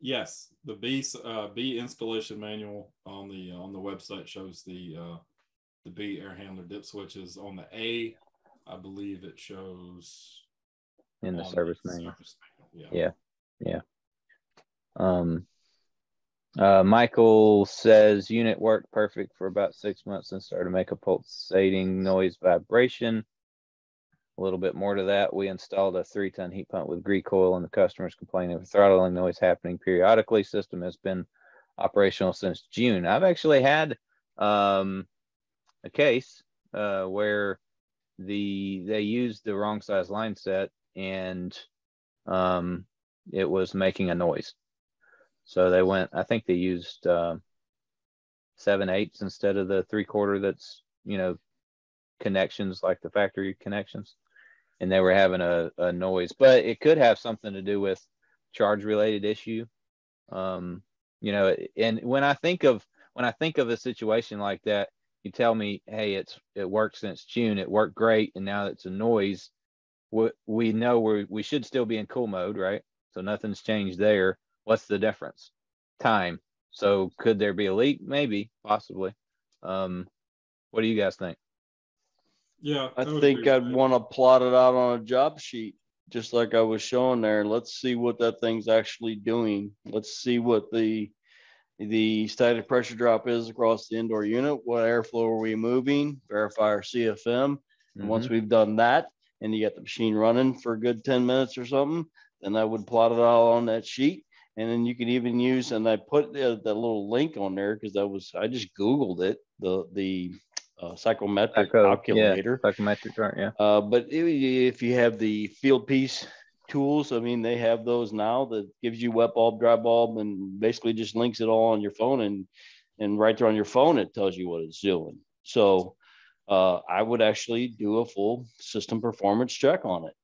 yes, the B uh, B installation manual on the on the website shows the uh, the B air handler dip switches. On the A, I believe it shows In the service manual. service manual. Yeah. Um, uh, Michael says unit worked perfect for about six months and started to make a pulsating noise vibration. A little bit more to that. We installed a three ton heat pump with Gree coil and the customers complaining of throttling noise happening periodically. System has been operational since June. I've actually had um, a case uh, where the they used the wrong size line set and um, it was making a noise. So they went, I think they used um seven eighths instead of the three quarter that's, you know, connections like the factory connections. And they were having a, a noise, but it could have something to do with charge related issue. Um, you know, and when I think of when I think of a situation like that, you tell me, hey, it's it worked since June, it worked great, and now it's a noise. We, we know we we should still be in cool mode, right? So nothing's changed there. What's the difference? Time. So could there be a leak? Maybe, possibly. Um, what do you guys think? Yeah, I think I'd that. want to plot it out on a job sheet, just like I was showing there. Let's see what that thing's actually doing. Let's see what the the static pressure drop is across the indoor unit. What airflow are we moving? Verify our CFM. And once mm-hmm. we've done that and you got the machine running for a good 10 minutes or something, then I would plot it all on that sheet. And then you can even use, and I put the, the little link on there because I was, I just Googled it, the, the uh, psychometric Psycho- calculator. Yeah, psychometric chart. Yeah. Uh, but if you have the Fieldpiece tools, I mean, they have those now that gives you wet bulb, dry bulb, and basically just links it all on your phone and and right there on your phone it tells you what it's doing. So uh, I would actually do a full system performance check on it.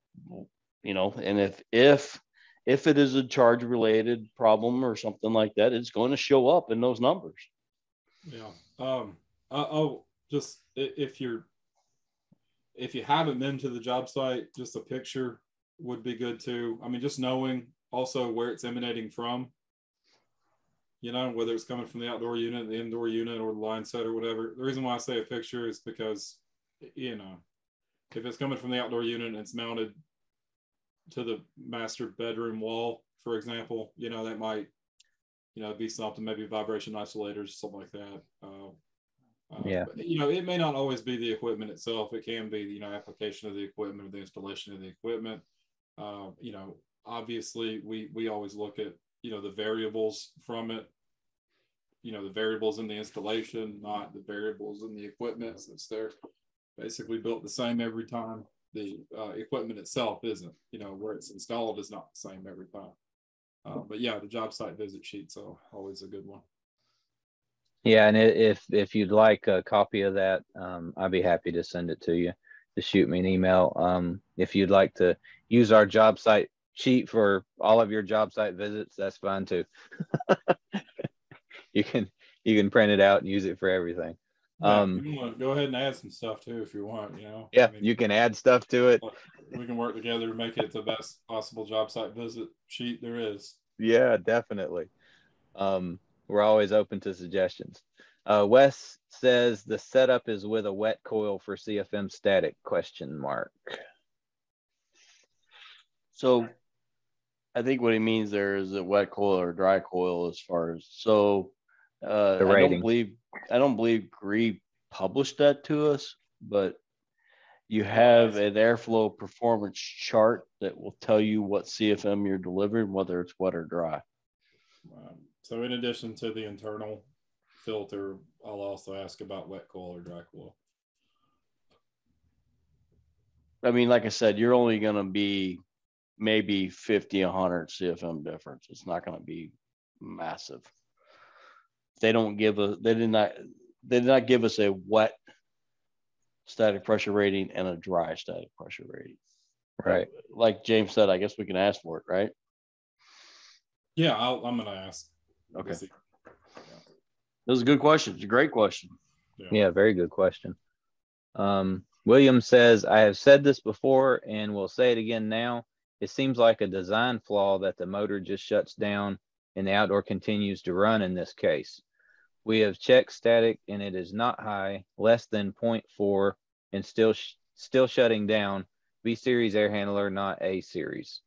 You know, and if if if it is a charge related problem or something like that, it's going to show up in those numbers. Yeah. Um. I, I'll just if you're if you haven't been to the job site, just a picture would be good too. I mean, just knowing also where it's emanating from. You know, whether it's coming from the outdoor unit, the indoor unit, or the line set or whatever. The reason why I say a picture is because, you know, if it's coming from the outdoor unit and it's mounted to the master bedroom wall, for example, you know, that might, you know, be something, maybe vibration isolators, something like that. Uh, uh, Yeah. but, you know, it may not always be the equipment itself. It can be, you know, application of the equipment or the installation of the equipment. Uh, you know, obviously, we we always look at you know the variables from it. You know, the variables in the installation, not the variables in the equipment, since they're basically built the same every time. The uh, equipment itself isn't. You know, where it's installed is not the same every time. Uh, but yeah, the job site visit sheets are always a good one. Yeah, and if if you'd like a copy of that, um, I'd be happy to send it to you. Just shoot me an email. Um, if you'd like to use our job site sheet for all of your job site visits, that's fine too. you can you can print it out and use it for everything. Um, you wanna go ahead and add some stuff too if you want. You know. Yeah, I mean, you can add stuff to it. we can work together to make it the best possible job site visit sheet there is. Yeah, definitely. Um, we're always open to suggestions. Uh, Wes says the setup is with a wet coil for CFM static question mark. So I think what he means there is a wet coil or dry coil as far as so uh The I don't believe I don't believe Gree published that to us, but you have an airflow performance chart that will tell you what CFM you're delivering, whether it's wet or dry. Um, so in addition to the internal filter, I'll also ask about wet coil or dry coil. I mean, like I said, you're only gonna be maybe 50, 100 CFM difference. It's not gonna be massive. They don't give a, they did not, they did not give us a wet static pressure rating and a dry static pressure rating. Right. Like James said, I guess we can ask for it, right? Yeah, I'll, I'm going to ask. Okay. We'll see. This is a good question. It's a great question. Yeah, very good question. Um, William says, I have said this before and will say it again now. It seems like a design flaw that the motor just shuts down and the outdoor continues to run in this case. We have checked static and it is not high, less than 0.4 and still sh- still shutting down. B series air handler, not A series.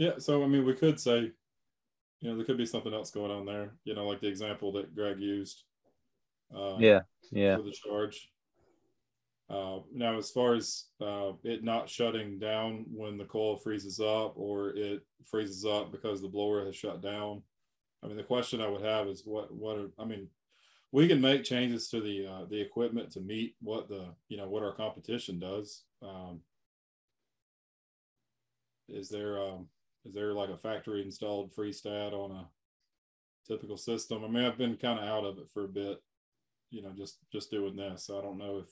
Yeah, so I mean, we could say, you know, there could be something else going on there. You know, like the example that Greg used. Uh, Yeah, yeah. For the charge. Uh, now, as far as uh, it not shutting down when the coil freezes up, or it freezes up because the blower has shut down. I mean, the question I would have is what what are I mean, we can make changes to the uh, the equipment to meet what the you know what our competition does. Um, is there um, is there like a factory installed freezestat on a typical system? I mean, I've been kind of out of it for a bit, you know, just just doing this. So I don't know if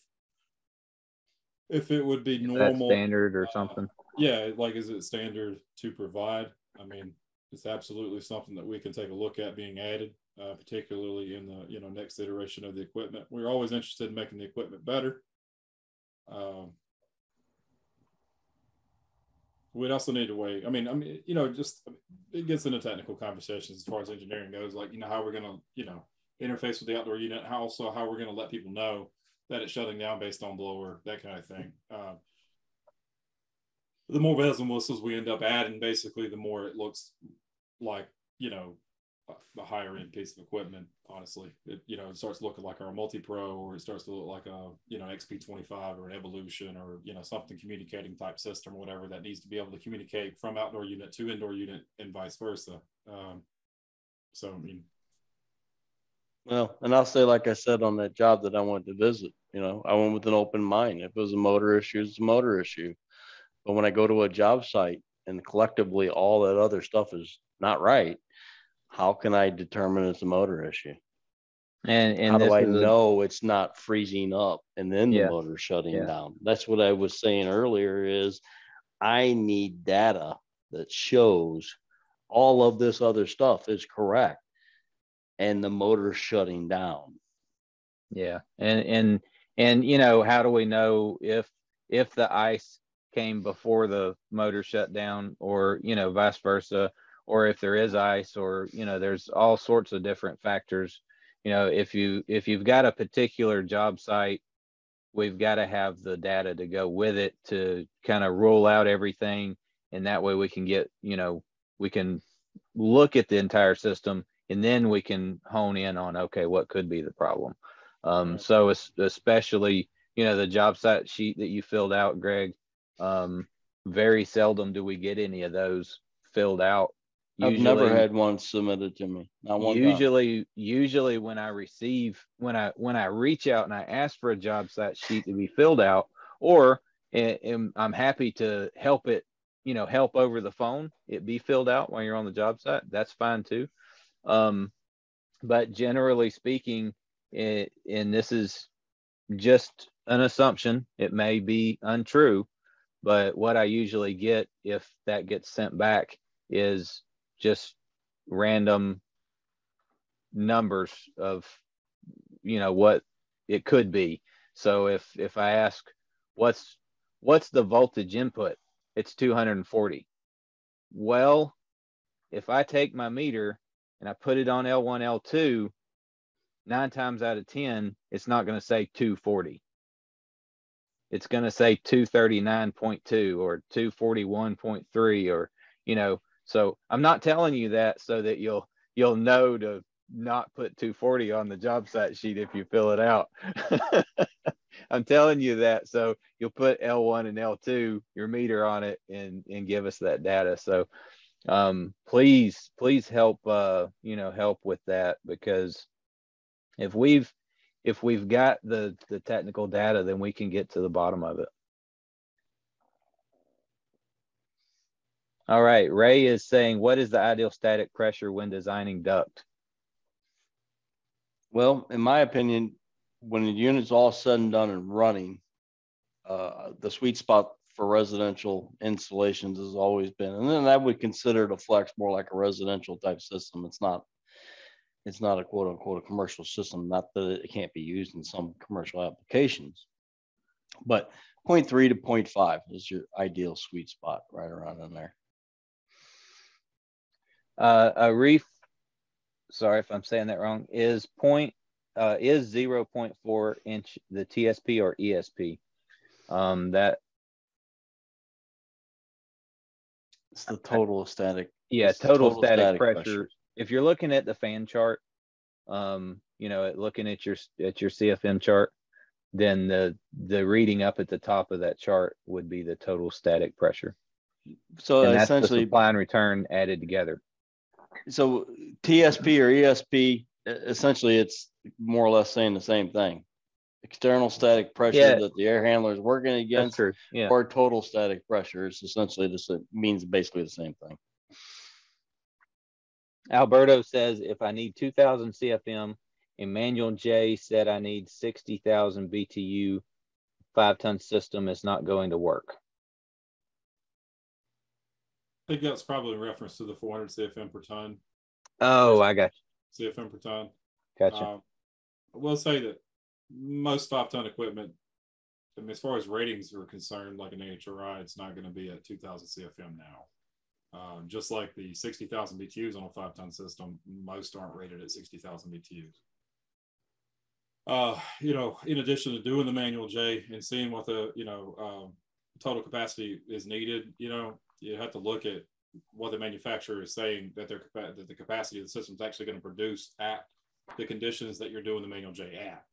if it would be Is normal. standard or uh, something. Yeah, like is it standard to provide? I mean, it's absolutely something that we can take a look at being added, uh, particularly in the you know next iteration of the equipment. We're always interested in making the equipment better. Um, we'd also need to weigh. I mean, I mean, you know, just it gets into technical conversations as far as engineering goes. Like, you know, how we're gonna, you know, interface with the outdoor unit. How also how we're gonna let people know that it's shutting down based on blower, that kind of thing. Um, the more bells and whistles we end up adding, basically, the more it looks like you know a higher end piece of equipment. Honestly, it you know it starts looking like our multi pro, or it starts to look like a you know XP twenty five or an Evolution, or you know something communicating type system or whatever that needs to be able to communicate from outdoor unit to indoor unit and vice versa. Um, so I mean, well, and I'll say, like I said on that job that I went to visit, you know, I went with an open mind. If it was a motor issue, it's a motor issue. But when I go to a job site and collectively all that other stuff is not right, how can I determine it's a motor issue? And and how do I know it's not freezing up and then the Yeah. motor shutting Yeah. down? That's what I was saying earlier is I need data that shows all of this other stuff is correct and the motor shutting down. Yeah, and and and you know, how do we know if if the ice came before the motor shut down, or you know, vice versa, or if there is ice, or you know, there's all sorts of different factors. You know, if you if you've got a particular job site, we've got to have the data to go with it to kind of rule out everything, and that way we can get you know we can look at the entire system and then we can hone in on okay what could be the problem. Um, so especially you know the job site sheet that you filled out greg um, very seldom do we get any of those filled out I've never had one submitted to me. Not one time. usually usually when i receive when i when i reach out and i ask for a job site sheet to be filled out or i'm happy to help it you know help over the phone it be filled out while you're on the job site that's fine too um but generally speaking it, and this is just an assumption it may be untrue but what i usually get if that gets sent back is just random numbers of you know what it could be. So if if i ask what's what's the voltage input? It's 240 well if i take my meter and i put it on l1 l2 nine times out of ten it's not going to say 240 it's going to say 239.2 or 241.3 or you know so i'm not telling you that so that you'll you'll know to not put 240 on the job site sheet if you fill it out. I'm telling you that so you'll put l1 and l2 your meter on it and and give us that data. So um please please help uh you know help with that because if we've if we've got the the technical data then we can get to the bottom of it all right ray is saying what is the ideal static pressure when designing duct Well, in my opinion, when the unit's all said and done and running, uh, the sweet spot for residential installations has always been, and then I would consider the Flexx more like a residential type system. It's not, it's not a quote unquote a commercial system. Not that it can't be used in some commercial applications, but 0.3 to 0.5 is your ideal sweet spot right around in there. Uh, a reef sorry if i'm saying that wrong is point uh, is 0.4 inch the tsp or esp um that It's the total static. yeah total, total static, static pressure. pressure. if you're looking at the fan chart um you know at looking at your at your cfm chart then the the reading up at the top of that chart would be the total static pressure So and essentially, supply and return added together so TSP or ESP, essentially, it's more or less saying the same thing. External static pressure Yeah. that the air handler is working against, yeah or total static pressure. It's essentially this it means basically the same thing. alberto says if i need 2000 cfm and manual J said i need 60000 btu five ton system is not going to work I think that's probably in reference to the 400 CFM per ton, oh i got you CFM per ton. gotcha Um, I will say that most five ton equipment, I mean, as far as ratings are concerned, like an AHRI, it's not going to be at 2000 CFM now. Um, just like the 60,000 BTUs on a five ton system, most aren't rated at 60,000 BTUs. Uh, you know, in addition to doing the manual J and seeing what the, you know, um, total capacity is needed, you know, you have to look at what the manufacturer is saying that their that the capacity of the system is actually going to produce at the conditions that you're doing the manual J at.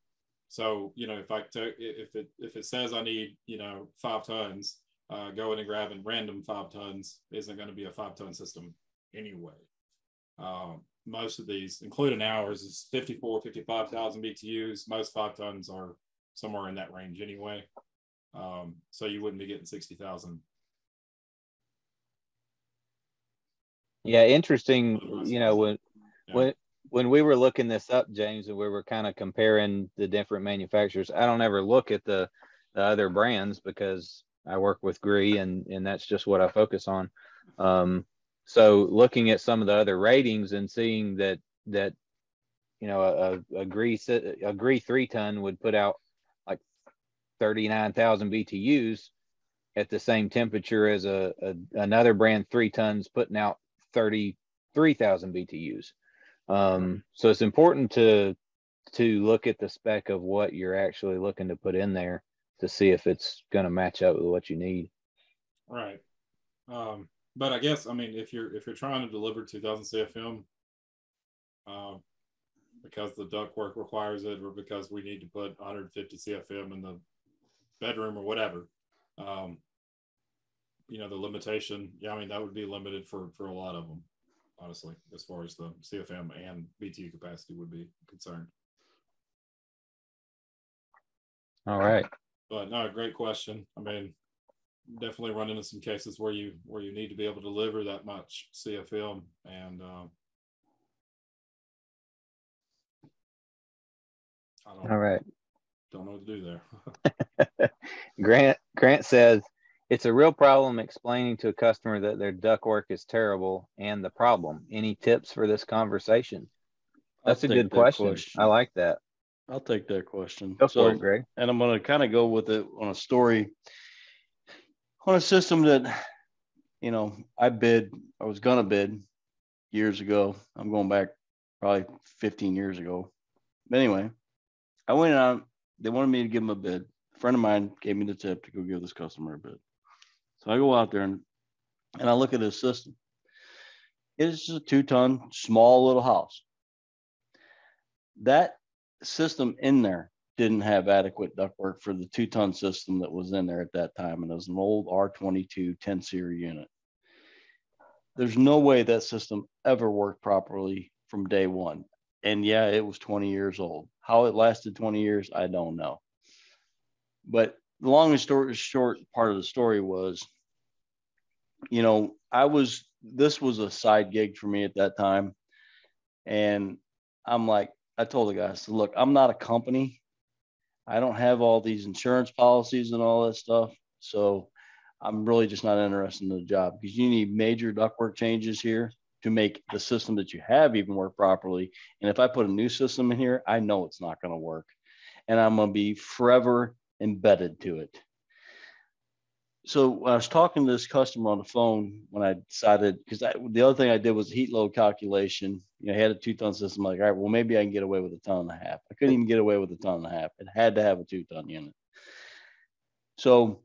So you know if I if it if it says I need you know five tons, uh, going and grabbing random five tons isn't going to be a five ton system anyway. Um, most of these, including ours, is 54, 55,000 BTUs. Most five tons are somewhere in that range anyway. Um, so you wouldn't be getting 60,000. Yeah, interesting. You know, when, yeah. when, when we were looking this up, James, and we were kind of comparing the different manufacturers, I don't ever look at the, the other brands because I work with GREE and, and that's just what I focus on. Um, so looking at some of the other ratings and seeing that that you know a, a GREE a GREE three ton would put out like 39,000 BTUs at the same temperature as a, a, another brand three tons putting out 33,000 BTUs. Um, so it's important to to look at the spec of what you're actually looking to put in there to see if it's going to match up with what you need. Right. Um, but I guess I mean if you're if you're trying to deliver 2000 CFM, uh, because the ductwork requires it, or because we need to put 150 CFM in the bedroom or whatever, um, you know the limitation. Yeah, I mean that would be limited for for a lot of them, honestly, as far as the CFM and BTU capacity would be concerned. All right. But no, great question. I mean, definitely run into some cases where you where you need to be able to deliver that much CFM and um, all right don't know what to do there grant grant says it's a real problem explaining to a customer that their duct work is terrible and the problem any tips for this conversation that's I'll a good that question. question. i like that i'll take that question go so, for it greg and i'm going to kind of go with it on a story on a system that, you know, I bid, I was gonna bid years ago. I'm going back probably 15 years ago. But anyway, I went out, they wanted me to give them a bid. A friend of mine gave me the tip to go give this customer a bid. So I go out there and, and I look at his system. It's just a two ton, small little house. That system in there didn't have adequate ductwork for the two ton system that was in there at that time. And it was an old R22 10 series unit. There's no way that system ever worked properly from day one. And yeah, it was 20 years old. How it lasted 20 years, I don't know. But the long and short, short part of the story was, you know, I was, this was a side gig for me at that time. And I'm like, I told the guys, look, I'm not a company. I don't have all these insurance policies and all that stuff. So I'm really just not interested in the job because you need major ductwork changes here to make the system that you have even work properly. And if I put a new system in here, I know it's not going to work. And I'm going to be forever embedded to it so I was talking to this customer on the phone when I decided because the other thing I did was heat load calculation. You know, I had a two ton system. Like, all right, well maybe I can get away with a ton and a half. I couldn't even get away with a ton and a half. It had to have a two ton unit. So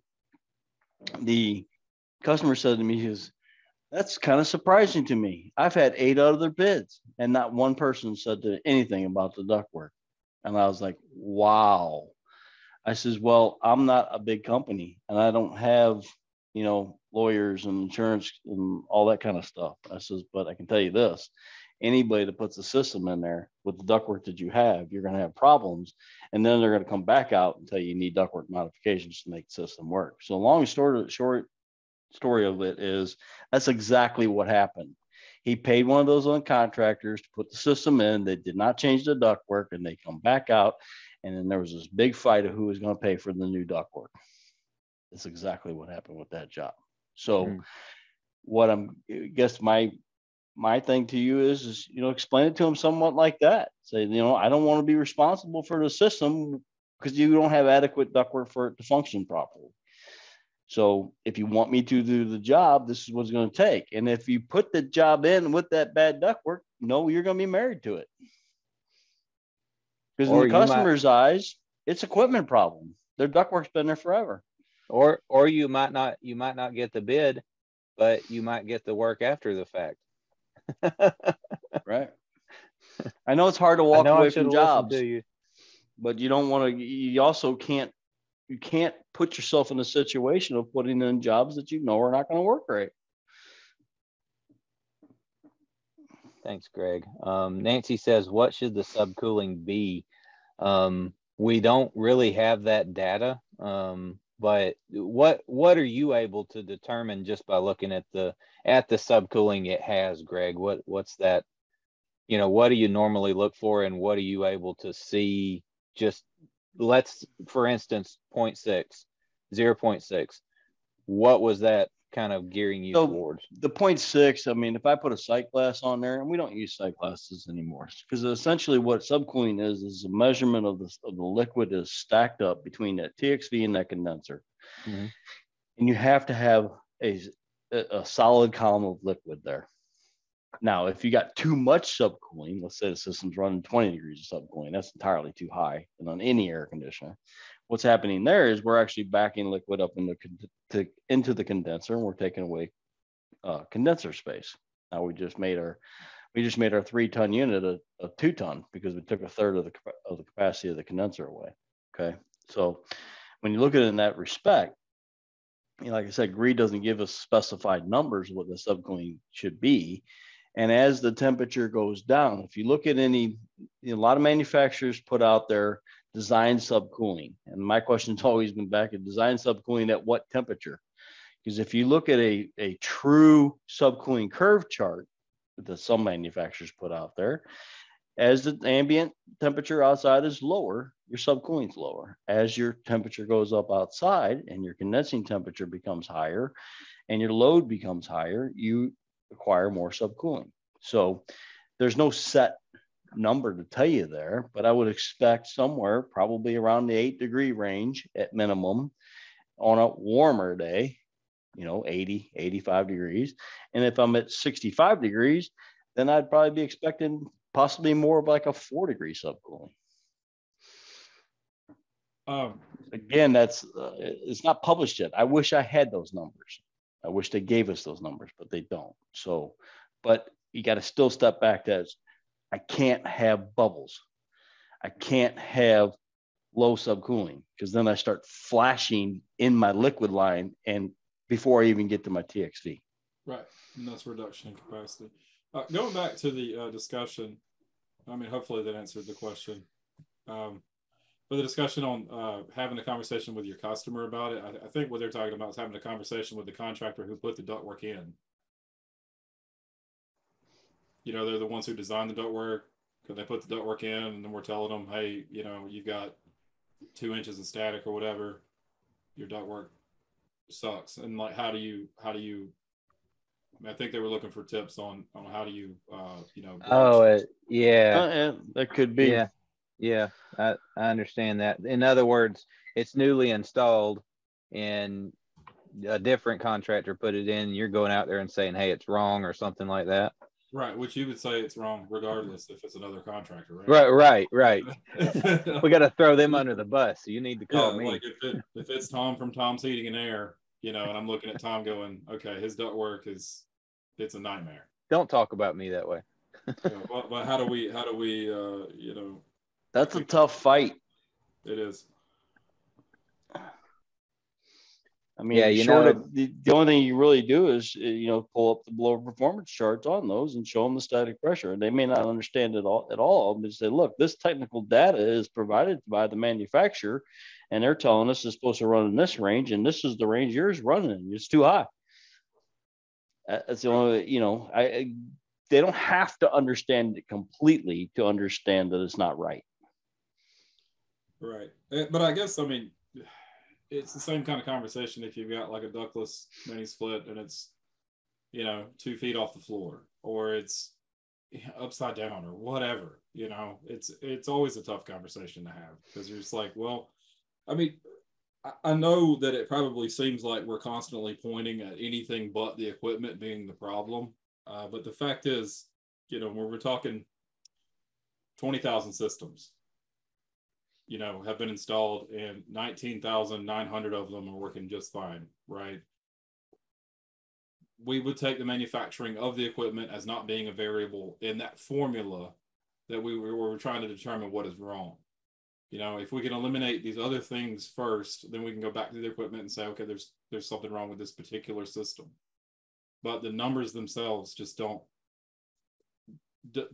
the customer said to me, he goes, that's kind of surprising to me. I've had eight other bids and not one person said anything about the ductwork. And I was like, wow. I says, well, I'm not a big company and I don't have, you know, lawyers and insurance and all that kind of stuff. I says, but I can tell you this, anybody that puts a system in there with the ductwork that you have, you're going to have problems. And then they're going to come back out and tell you you need ductwork modifications to make the system work. So long story short story of it is that's exactly what happened. He paid one of those on contractors to put the system in. They did not change the ductwork and they come back out and then there was this big fight of who was going to pay for the new ductwork. That's exactly what happened with that job. So, mm-hmm. what I'm, I guess my my thing to you is, is you know, explain it to them somewhat like that. Say, you know, I don't want to be responsible for the system because you don't have adequate ductwork for it to function properly. So if you want me to do the job, this is what's going to take. And if you put the job in with that bad ductwork, no, you're going to be married to it. Because in the customer's might, eyes, it's equipment problem. Their ductwork's been there forever. Or or you might not you might not get the bid, but you might get the work after the fact. right. I know it's hard to walk away from jobs, you. but you don't want to. You also can't. You can't put yourself in a situation of putting in jobs that you know are not going to work right. Thanks, Greg. Um, Nancy says, what should the subcooling be? Um, we don't really have that data. Um, but what what are you able to determine just by looking at the at the subcooling it has, Greg? What what's that? You know, what do you normally look for and what are you able to see just let's for instance 0.6 0.6 what was that kind of gearing you So- towards The point six. I mean, if I put a sight glass on there, and we don't use sight glasses anymore, because essentially what subcooling is is a measurement of the of the liquid is stacked up between that TXV and that condenser, Mhm. and you have to have a a a solid column of liquid there. Now, if you got too much subcooling, let's say the system's running 20 degrees of subcooling, that's entirely too high and on any air conditioner. What's happening there is we're actually backing liquid up to, into the condenser and we're taking away uh, condenser space. Now we just made our we just made our three ton unit a, a two ton because we took a third of the of the capacity of the condenser away. Okay, so when you look at it in that respect, you know, like I said, GREE doesn't give us specified numbers what the subcooling should be. And as the temperature goes down, if you look at any, you know, a lot of manufacturers put out their design subcooling. And my question's always been back at design subcooling at what temperature? Because if you look at a, a true subcooling curve chart that some manufacturers put out there, as the ambient temperature outside is lower, your subcooling's lower. As your temperature goes up outside and your condensing temperature becomes higher and your load becomes higher, you acquire more subcooling. So there's no set number to tell you there, but I would expect somewhere probably around the eight degree range at minimum on a warmer day, you know, 80, 85 degrees. And if I'm at 65 degrees, then I'd probably be expecting possibly more of like a four degree subcooling. Um, Again, that's uh, it's not published yet. I wish I had those numbers. I wish they gave us those numbers, but they don't. So, but you got to still step back to I can't have bubbles. I can't have low subcooling because then I start flashing in my liquid line and before I even get to my TXV. Right, and that's reduction in capacity. Uh, going back to the uh, discussion, I mean, hopefully that answered the question. Um, but the discussion on uh, having a conversation with your customer about it, I, I think what they're talking about is having a conversation with the contractor who put the ductwork in. You know, they're the ones who designed the ductwork. Because they put the ductwork in, and then we're telling them, hey, you know, you've got two inches of static or whatever. Your ductwork sucks. And like, how do you, how do you I think they were looking for tips on on how do you uh you know oh uh, yeah Uh, yeah, that could be. Yeah, yeah, I, I understand that. In other words, it's newly installed and a different contractor put it in. You're going out there and saying, hey, it's wrong or something like that. Right which you would say it's wrong regardless if it's another contractor right Right, right, right. We got to throw them under the bus. So you need to yeah call me. like if it if it's Tom from Tom's Heating and Air you know and I'm looking at Tom going okay his duct work is it's a nightmare Don't talk about me that way. know, but, but how do we how do we uh you know That's a tough fight. it is I mean, Yeah, you short know- of the, the only thing you really do is uh, you know pull up the blower performance charts on those and show them the static pressure. And they may not understand it all at all, but say, look, this technical data is provided by the manufacturer, and they're telling us it's supposed to run in this range, and this is the range yours running in. It's too high. That's the only you know. I, I they don't have to understand it completely to understand that it's not right. Right. Eh, But I guess, I mean, it's the same kind of conversation if you've got like a ductless mini split and it's, you know, two feet off the floor or it's upside down or whatever, you know, it's, it's always a tough conversation to have because you're just like, well, I mean, I- I know that it probably seems like we're constantly pointing at anything but the equipment being the problem. Uh, but the fact is, you know, when we're talking 20,000 systems, you know, have been installed and 19,900 of them are working just fine, right? we would take the manufacturing of the equipment as not being a variable in that formula that we were, we were trying to determine what is wrong. You know, if we can eliminate these other things first, then we can go back to the equipment and say, okay, there's there's something wrong with this particular system. But the numbers themselves just don't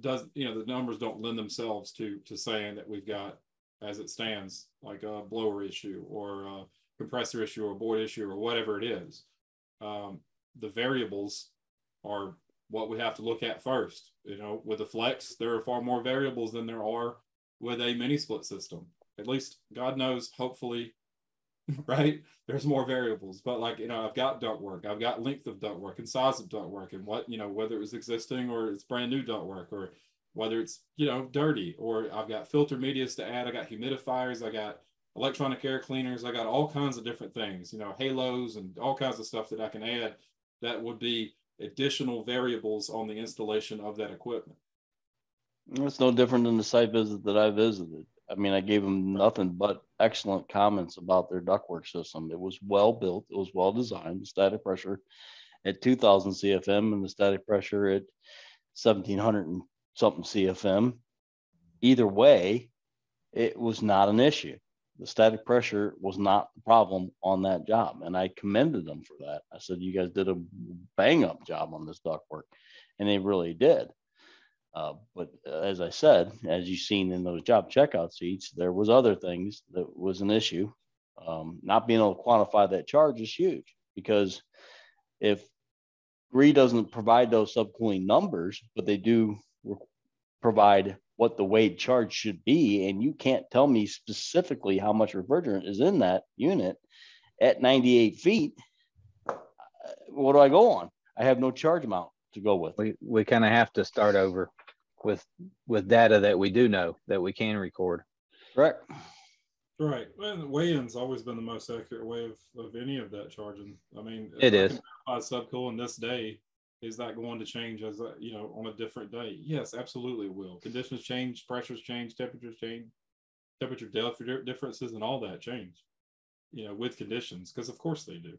does you know the numbers don't lend themselves to to saying that we've got as it stands like a blower issue or a compressor issue or board issue or whatever it is. Um, the variables are what we have to look at first. You know, with a Flexx, there are far more variables than there are with a mini split system. At least God knows, hopefully, right? There's more variables. But like, you know, I've got ductwork, I've got length of ductwork and size of ductwork and what, you know, whether it was existing or it's brand new ductwork or whether it's, you know, dirty or I've got filter medias to add, I got humidifiers, I got electronic air cleaners, I got all kinds of different things, you know, halos and all kinds of stuff that I can add that would be additional variables on the installation of that equipment. It's no different than the site visit that I visited. I mean, I gave them nothing but excellent comments about their ductwork system. It was well built, it was well designed, the static pressure at 2000 CFM and the static pressure at 1700 and something CFM. Either way, it was not an issue the static pressure was not the problem on that job. And I commended them for that. I said, you guys did a bang up job on this duct work. And they really did. Uh, but as I said, as you've seen in those job checkout sheets, there was other things that was an issue. Um, not being able to quantify that charge is huge because if GREE doesn't provide those subcooling numbers, but they do provide what the weight charge should be, and you can't tell me specifically how much refrigerant is in that unit at 98 feet, uh, what do I go on? I have no charge amount to go with. We we kind of have to start over with with data that we do know that we can record. Correct. Right. Well, weigh-in's always been the most accurate way of, of any of that charging. I mean, it is. Subcool this day is that going to change as a, you know on a different day? Yes, absolutely it will. Conditions change, pressures change, temperatures change, temperature differences, and all that change. You know, with conditions, because of course they do.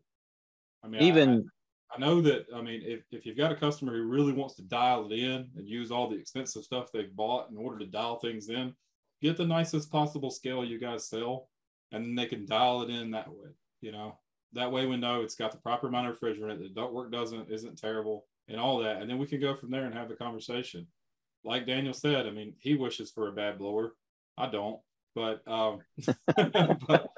I mean, even I, I, know that. I mean, if if you've got a customer who really wants to dial it in and use all the expensive stuff they've bought in order to dial things in, get the nicest possible scale you guys sell, and then they can dial it in that way. You know, that way we know it's got the proper amount of refrigerant, the ductwork doesn't isn't terrible, and all that, and then we can go from there and have the conversation. Like Daniel said, I mean, he wishes for a bad blower. I don't, but um, but,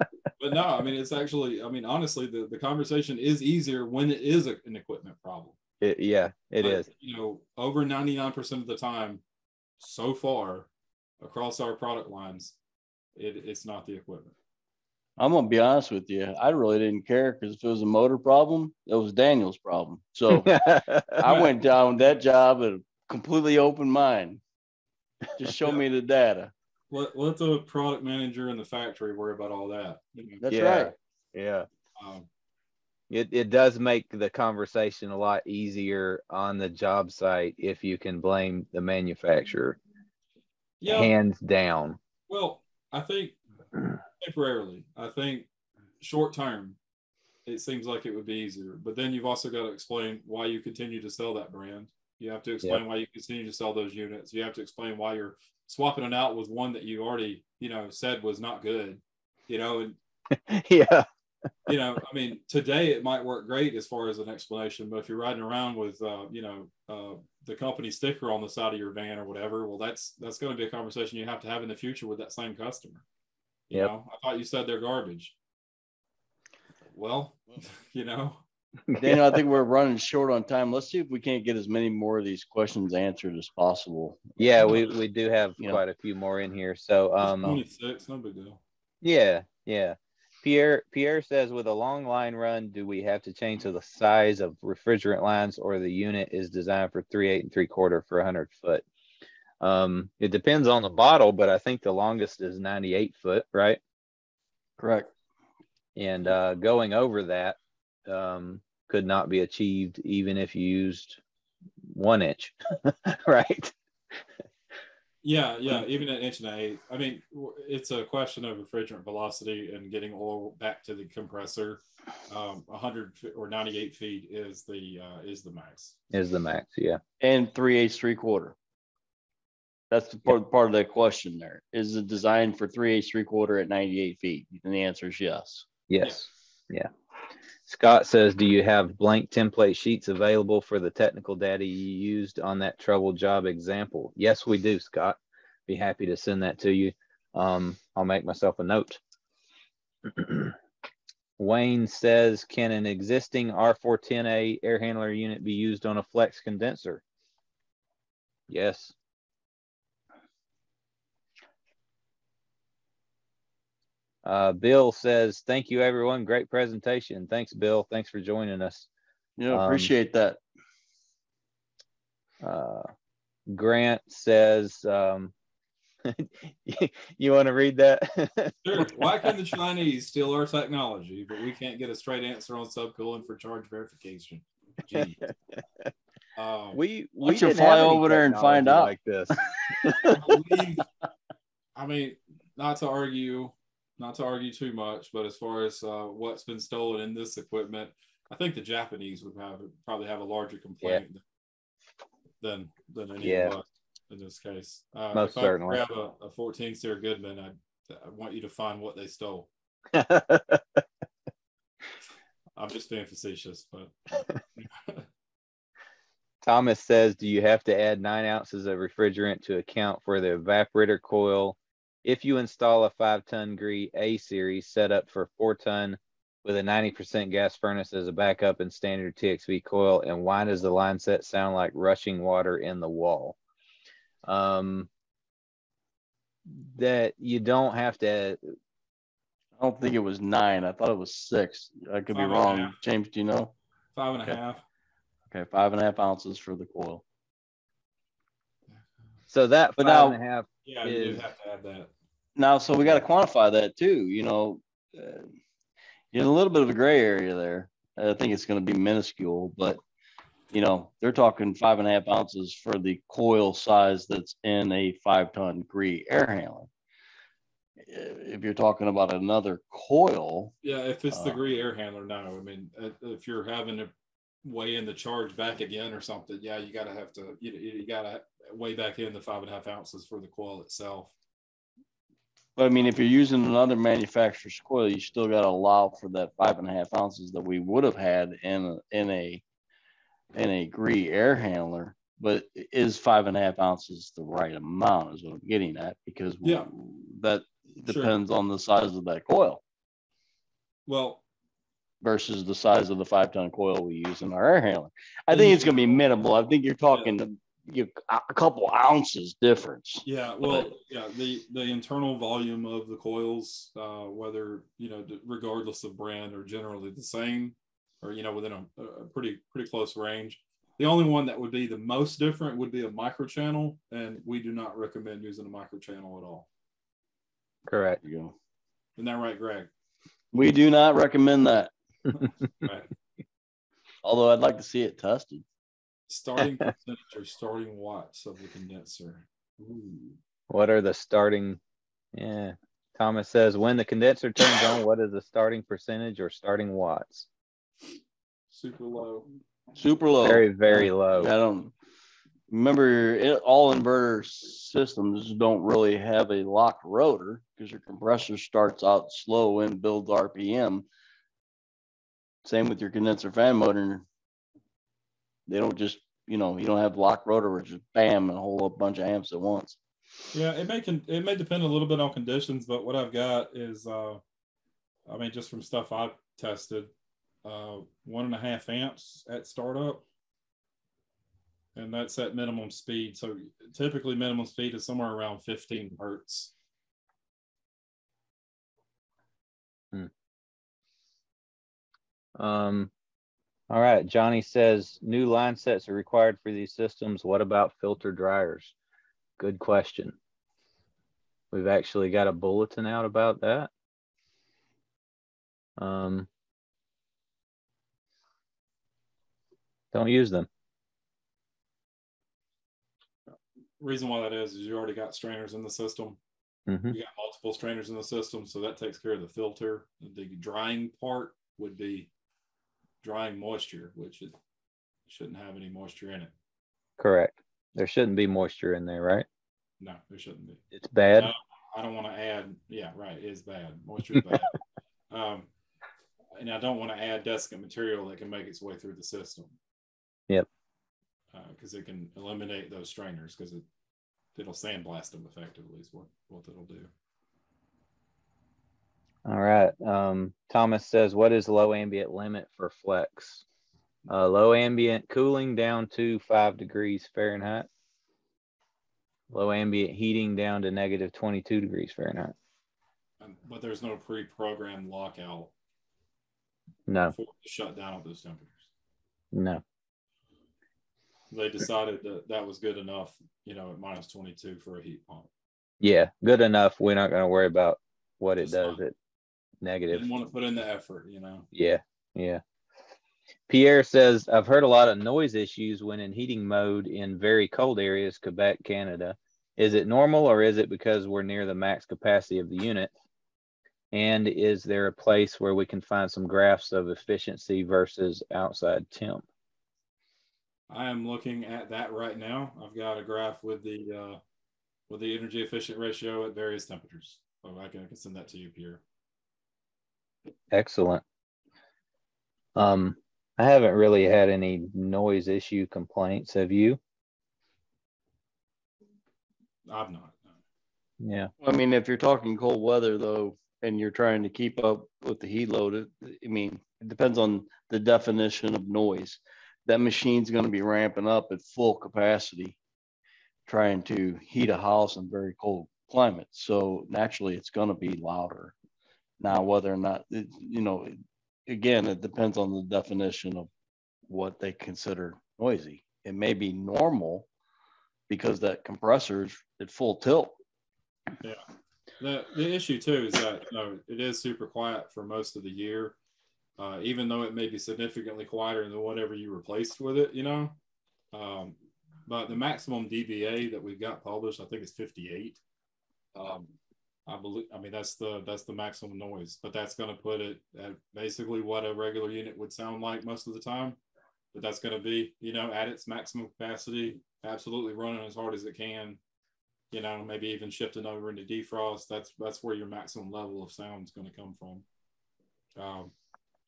but no, I mean, it's actually, I mean, honestly, the the conversation is easier when it is a, an equipment problem. It, yeah, it but, is. You know, over ninety nine percent of the time, so far, across our product lines, it, it's not the equipment. I'm gonna be honest with you. I really didn't care because if it was a motor problem, it was Daniel's problem. So I went down that job with a completely open mind. Just show me the data. Let, let the product manager in the factory worry about all that. That's yeah. right. Yeah. Um, it, it does make the conversation a lot easier on the job site if you can blame the manufacturer. Yeah. Hands down. Well, I think temporarily. I think short term, it seems like it would be easier. But then you've also got to explain why you continue to sell that brand. You have to explain yep. why you continue to sell those units. You have to explain why you're swapping it out with one that you already, you know, said was not good. You know, and yeah. you know, I mean, today it might work great as far as an explanation, but if you're riding around with, uh, you know, uh, the company sticker on the side of your van or whatever, well, that's that's going to be a conversation you have to have in the future with that same customer. You yep. know, I thought you said they're garbage. Well, you know. Daniel, I think we're running short on time. Let's see if we can't get as many more of these questions answered as possible. Yeah, we, we do have you quite know. a few more in here. So um 26, no big deal. Yeah, yeah. Pierre Pierre says with a long line run, do we have to change to the size of refrigerant lines or the unit is designed for three eight and three quarter for hundred foot? Um, it depends on the bottle, but I think the longest is 98 foot, right? Correct. And uh, going over that um, could not be achieved even if you used one inch, right? Yeah, yeah, even an inch and an eighth. I mean, it's a question of refrigerant velocity and getting oil back to the compressor. um, 100 or 98 feet is the uh, is the max. Is the max? Yeah. And three eighths, three quarter. That's the part, part of the question there. Is it designed for three eighths, three quarter at 98 feet? And the answer is yes. Yes. Yeah. Scott says, do you have blank template sheets available for the technical data you used on that trouble job example? Yes, we do, Scott. Be happy to send that to you. Um, I'll make myself a note. Wayne says, can an existing R410A air handler unit be used on a Flexx condenser? Yes. Uh, Bill says, thank you, everyone. Great presentation. Thanks, Bill. Thanks for joining us. Yeah, Um, appreciate that. Uh, Grant says, um, you want to read that? Sure. Why can the Chinese steal our technology, but we can't get a straight answer on subcooling for charge verification? Gee. Um, we Why we don't you didn't fly over there and find out? like this. I believe- I mean, not to argue, not to argue too much, but as far as uh, what's been stolen in this equipment, I think the Japanese would have probably have a larger complaint than than any Yeah. of us in this case. Uh, Most if I certainly. grab a, a 14 SEER Goodman, I, I want you to find what they stole. I'm just being facetious, but Thomas says, do you have to add nine ounces of refrigerant to account for the evaporator coil if you install a five ton Gree A series set up for four ton with a 90% gas furnace as a backup and standard TXV coil? And why does the line set sound like rushing water in the wall? Um, that you don't have to I don't think it was nine. I thought it was six. I could be Five and a wrong. James, do you know? five and a Okay. half. Okay, five and a half ounces for the coil. so that But five now- and a half Yeah, you do have to add that. Now, so we got to quantify that too. You know, uh, in a little bit of a gray area there. I think it's going to be minuscule, but you know, they're talking five and a half ounces for the coil size that's in a five ton Gree air handler. If you're talking about another coil, Yeah, if it's the Uh, Gree air handler, now, I mean, uh, if you're having to weigh in the charge back again or something, yeah, you gotta have to you, you gotta weigh back in the five and a half ounces for the coil itself. But I mean, if you're using another manufacturer's coil, you still got to allow for that five and a half ounces that we would have had in a, in a in a Gree air handler. But is five and a half ounces the right amount? Is what I'm getting at because Yeah. that Sure. depends on the size of that coil Well, versus the size of the five ton coil we use in our air handler. I think it's going to be minimal. I think you're talking you, a couple ounces difference. yeah, well, yeah, the the internal volume of the coils, uh, whether you know, regardless of brand, are generally the same, or you know, within a, a pretty pretty close range. The only one that would be the most different would be a micro channel, and we do not recommend using a micro channel at all. correct There you go. Isn't that right, Greg? We do not recommend that. Right. Although I'd like to see it tested. Starting percentage or starting watts of the condenser. Ooh. What are the starting? Yeah. Thomas says when the condenser turns on, what is the starting percentage or starting watts? Super low. Super low. Very, very low. I don't remember it, all inverter systems don't really have a locked rotor because your compressor starts out slow and builds RPM. Same with your condenser fan motor. They don't just, you know, you don't have lock rotor where it's just bam and a whole bunch of amps at once. Yeah, it may con- it may depend a little bit on conditions, but what I've got is, uh, I mean, just from stuff I've tested, uh, one and a half amps at startup, and that's at minimum speed. So typically, minimum speed is somewhere around 15 hertz. Um, all right. Johnny says new line sets are required for these systems. What about filter dryers? Good question. We've actually got a bulletin out about that. Um, don't use them. Reason why that is is you already got strainers in the system. Mhm. You got multiple strainers in the system, so that takes care of the filter. The drying part would be drying moisture, which it shouldn't have any moisture in it. Correct. There shouldn't be moisture in there, right? No, there shouldn't be. It's bad. No, I don't want to add. Yeah, right. It is bad. Moisture is bad. um, and I don't want to add desiccant material that can make its way through the system. Yep. Because uh, it can eliminate those strainers because it it'll sandblast them effectively is what what it'll do. All right. Um, Thomas says, what is low ambient limit for Flexx? Uh, low ambient cooling down to five degrees Fahrenheit. Low ambient heating down to negative 22 degrees Fahrenheit. But there's no pre-programmed lockout. No. For shut down at those temperatures. No. They decided that that was good enough, you know, at minus 22 for a heat pump. Yeah, good enough. We're not going to worry about what it does not. at negative. Didn't want to put in the effort, you know. Yeah, yeah. Pierre says, I've heard a lot of noise issues when in heating mode in very cold areas, Quebec, Canada. Is it normal or is it because we're near the max capacity of the unit? And is there a place where we can find some graphs of efficiency versus outside temp? I am looking at that right now. I've got a graph with the uh, with the energy efficient ratio at various temperatures. So I can, I can send that to you, Pierre. Excellent. Um, I haven't really had any noise issue complaints. Have you? I've not. no. Yeah. I mean, if you're talking cold weather though, and you're trying to keep up with the heat load, it, I mean, it depends on the definition of noise. That machine's going to be ramping up at full capacity, trying to heat a house in very cold climate. So naturally, it's going to be louder. Now, whether or not, it, you know, again, it depends on the definition of what they consider noisy. It may be normal because that compressor is at full tilt. Yeah. The, the issue too is that you know, it is super quiet for most of the year, uh, even though it may be significantly quieter than whatever you replaced with it, you know. Um, but the maximum dBA that we've got published, I think, is 58. Um, I believe, I mean, that's the that's the maximum noise, but that's going to put it at basically what a regular unit would sound like most of the time. But that's going to be, you know, at its maximum capacity, absolutely running as hard as it can. You know, maybe even shifting over into defrost. That's that's where your maximum level of sound is going to come from. Um,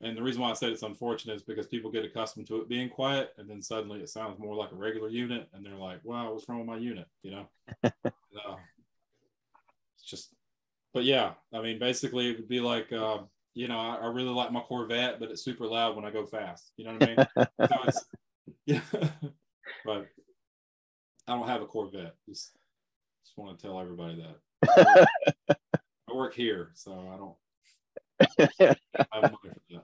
and the reason why I said it's unfortunate is because people get accustomed to it being quiet, and then suddenly it sounds more like a regular unit, and they're like, "Wow, what's wrong with my unit?" You know. uh, it's just but yeah, I mean, basically, it would be like, uh, you know, I, I, really like my Corvette, but it's super loud when I go fast. You know what I mean? so it's, yeah, but I don't have a Corvette. Just, just want to tell everybody that. I work here, so I don't. I have money for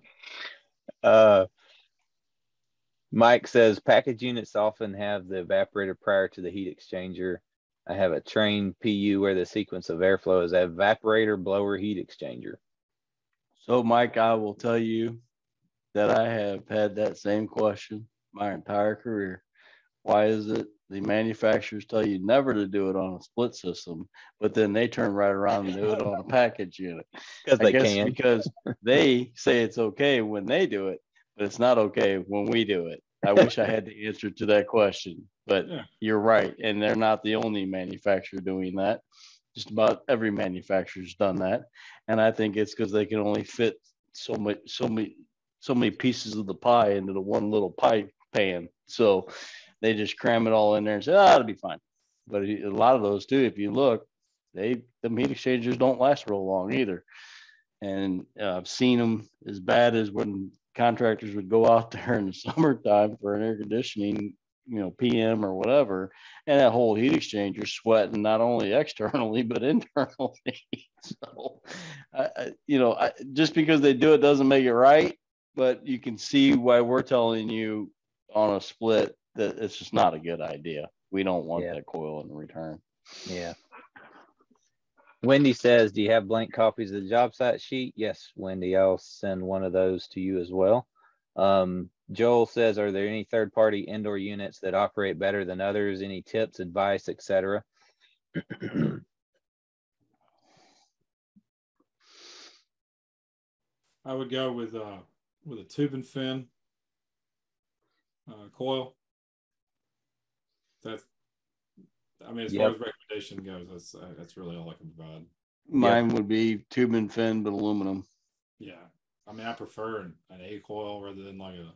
that. Uh, Mike says package units often have the evaporator prior to the heat exchanger I have a Trane PU where the sequence of airflow is evaporator, blower, heat exchanger. So, Mike, I will tell you that I have had that same question my entire career. Why is it the manufacturers tell you never to do it on a split system, but then they turn right around and do it on a package unit? Because they can. Because they say it's okay when they do it, but it's not okay when we do it. I wish I had the answer to that question, but yeah. you're right. And they're not the only manufacturer doing that. Just about every manufacturer's done that. And I think it's because they can only fit so much, so many, so many pieces of the pie into the one little pie pan. So they just cram it all in there and say, ah, it'll be fine. But a lot of those too, if you look, they the heat exchangers don't last real long either. And uh, I've seen them as bad as when contractors would go out there in the summertime for an air conditioning, you know, PM or whatever, and that whole heat exchanger sweating not only externally but internally. so, I, you know, I, just because they do it doesn't make it right, but you can see why we're telling you on a split that it's just not a good idea. We don't want yeah. that coil in return. Yeah. Wendy says, Do you have blank copies of the job site sheet? Yes, Wendy, I'll send one of those to you as well. Um, Joel says, Are there any third party indoor units that operate better than others? Any tips, advice, etc.? I would go with uh, with a tube and fin uh, coil. That's, I mean, as Yep. far as recommendation goes, that's uh, that's really all I can provide. Mine would be tube and fin, but aluminum. Yeah, I mean, I prefer an, an A coil rather than like a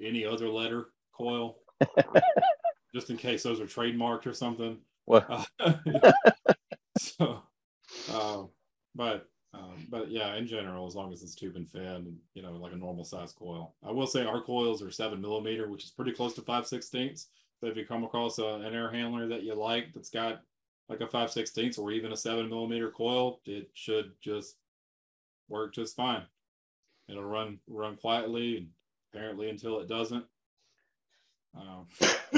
any other letter coil, just in case those are trademarked or something. Well, Uh, so, um, but um, but yeah, in general, as long as it's tube and fin, you know, like a normal size coil. I will say our coils are seven millimeter, which is pretty close to five sixteenths. So if you come across a, an air handler that you like that's got like a five sixteenths or even a seven millimeter coil, it should just work just fine. It'll run run quietly and apparently until it doesn't. Um,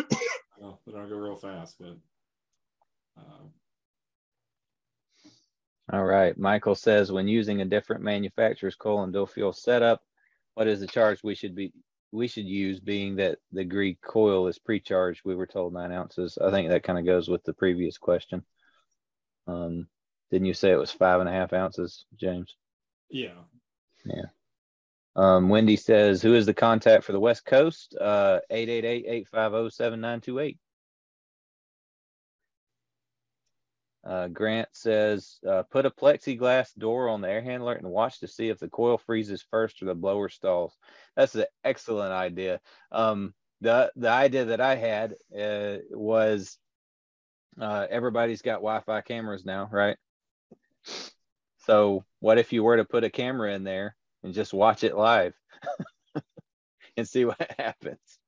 well, don't go real fast, but um, all right. Michael says when using a different manufacturer's coil and dual fuel setup, what is the charge we should be we should use being that the Gree coil is pre-charged? We were told nine ounces. I think that kind of goes with the previous question. Um, didn't you say it was five and a half ounces, James? yeah, Um, Wendy says, who is the contact for the West Coast? Uh, 888-850-7928. Uh, Grant says, uh, put a plexiglass door on the air handler and watch to see if the coil freezes first or the blower stalls. That's an excellent idea. Um, the, the idea that I had, uh, was, uh, everybody's got Wi-Fi cameras now, right? So what if you were to put a camera in there and just watch it live and see what happens.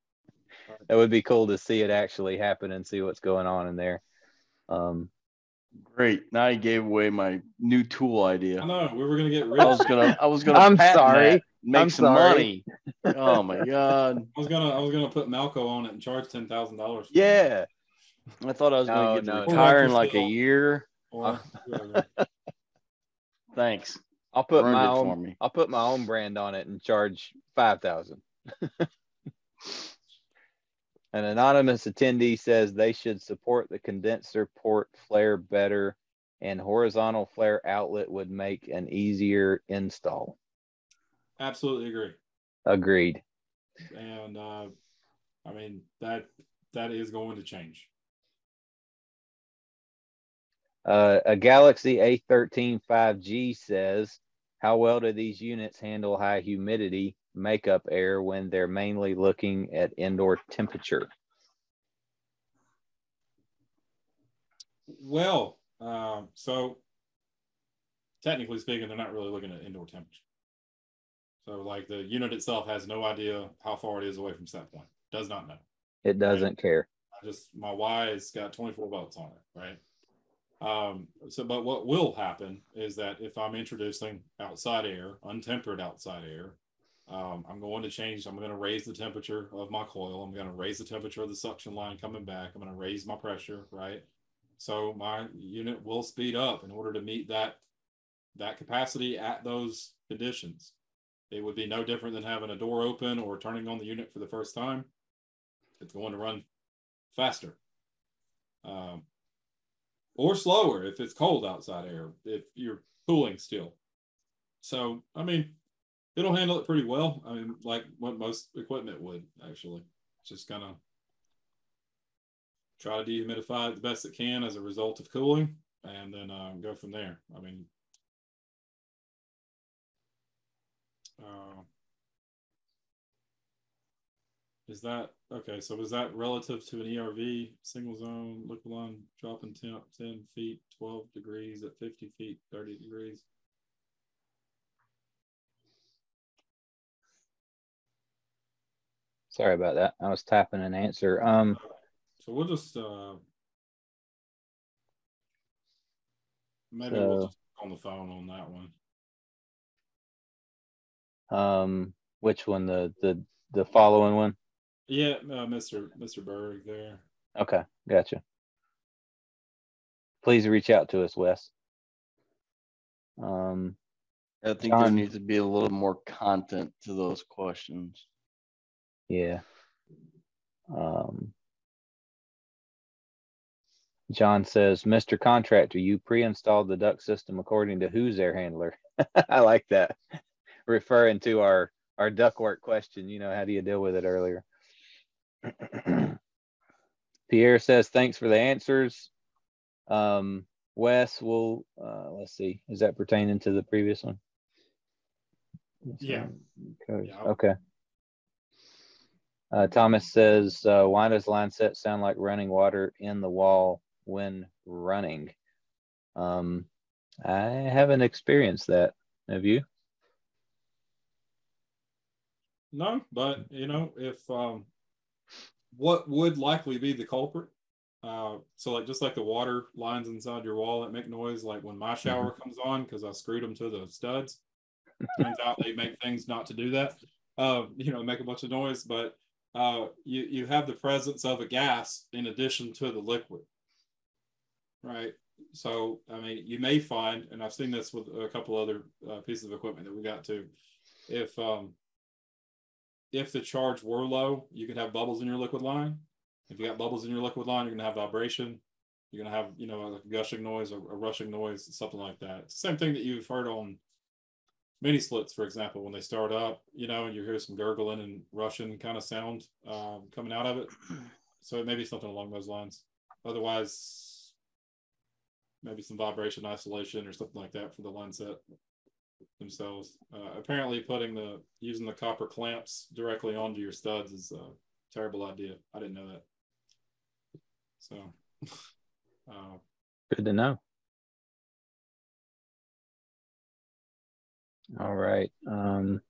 That would be cool to see it actually happen and see what's going on in there. Um, Great. Now you gave away my new tool idea. I know we were gonna get rich. I was gonna I was gonna I'm sorry. that, make I'm some sorry. money. Oh my god. I was gonna I was gonna put Malco on it and charge ten thousand dollars. yeah. I thought I was No, gonna get no. retire in like a year. Or. Uh, Thanks. I'll put Ruined my it for own me. I'll put my own brand on it and charge five thousand. An anonymous attendee says they should support the condenser port flare better and horizontal flare outlet would make an easier install. Absolutely agree. Agreed. And uh, I mean that that is going to change. Uh, a Galaxy A13 5G says, how well do these units handle high humidity makeup air when they're mainly looking at indoor temperature? Well, um, so technically speaking, they're not really looking at indoor temperature. So like the unit itself has no idea how far it is away from set point. Does not know. It doesn't care. I just my Y has got 24 volts on it, right? Um, so but what will happen is that if I'm introducing outside air, untempered outside air, um, I'm going to change, I'm going to raise the temperature of my coil, I'm going to raise the temperature of the suction line coming back, I'm going to raise my pressure, right? So my unit will speed up in order to meet that that capacity at those conditions. It would be no different than having a door open or turning on the unit for the first time. It's going to run faster um, or slower if it's cold outside air if you're cooling still so i mean it'll handle it pretty well i mean like what most equipment would actually just kind of try to dehumidify it the best it can as a result of cooling and then uh, go from there i mean uh, is that okay? So is that relative to an ERV single zone liquid line dropping temp 10 feet, 12 degrees at 50 feet, 30 degrees? Sorry about that. I was tapping an answer. Um, So we'll just uh maybe we'll just on the phone on that one. um, which one? The the the following one? Yeah, uh, Mr. Mr. Berg there. Okay, gotcha. Please reach out to us, Wes. Um, I think there needs to be a little more content to those questions. Yeah. Um, John says, Mr. Contractor, you pre-installed the duct system according to whose air handler? I like that. Referring to our our ductwork question, you know, how do you deal with it earlier? Pierre says, thanks for the answers. Um, Wes will, uh, let's see, is that pertaining to the previous one? Yeah. Okay. Yeah. Okay. Uh, Thomas says, uh, why does line set sound like running water in the wall when running? Um, I haven't experienced that. Have you? No, but you know, if um, what would likely be the culprit? Uh, so like just like the water lines inside your wall that make noise, like when my shower comes on because I screwed them to the studs. Turns out they make things not to do that. Uh, you know, make a bunch of noise, but uh, you you have the presence of a gas in addition to the liquid, right? So I mean, you may find, and I've seen this with a couple other uh, pieces of equipment that we got to, if um, if the charge were low, you could have bubbles in your liquid line. If you got bubbles in your liquid line, you're gonna have vibration. You're gonna have, you know, a gushing noise or a rushing noise, something like that. Same thing that you've heard on mini splits, for example, when they start up, you know, and you hear some gurgling and rushing kind of sound um, coming out of it. So it may be something along those lines. Otherwise, maybe some vibration isolation or something like that for the line set themselves. Uh, apparently, putting the using the copper clamps directly onto your studs is a terrible idea. I didn't know that. So, uh, Good to know. All right. Um,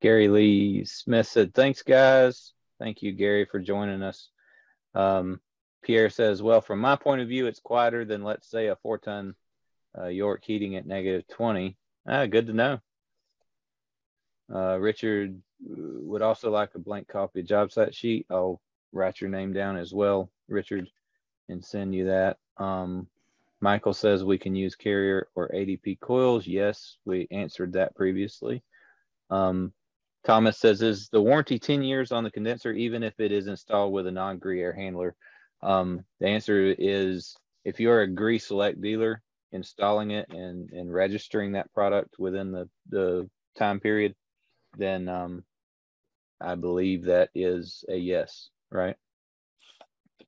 Gary Lee Smith said, thanks, guys. Thank you, Gary, for joining us. Um, Pierre says, well, from my point of view, it's quieter than, let's say, a four ton uh, York heating at negative 20. Ah, good to know. Uh, Richard would also like a blank copy of job site sheet. I'll write your name down as well, Richard, and send you that. Um, Michael says we can use carrier or ADP coils. Yes, we answered that previously. Um, Thomas says, is the warranty 10 years on the condenser, even if it is installed with a non-Gree air handler? Um, the answer is if you're a Gree select dealer installing it and, and registering that product within the, the time period, then um, I believe that is a yes, right?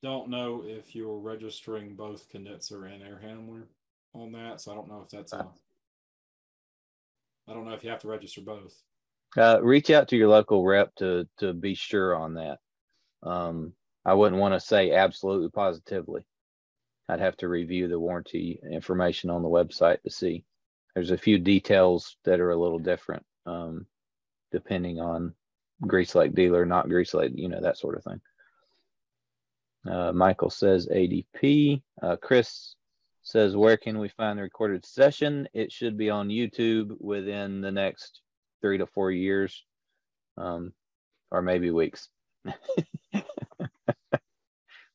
Don't know if you're registering both condenser and air handler on that, so I don't know if that's a. I don't know if you have to register both. Uh, reach out to your local rep to to be sure on that. Um, I wouldn't want to say absolutely positively. I'd have to review the warranty information on the website to see. There's a few details that are a little different, um, depending on Gree select dealer, not Gree select, you know, that sort of thing. Uh, Michael says ADP. Uh, Chris says, where can we find the recorded session? It should be on YouTube within the next three to four years, um, or maybe weeks.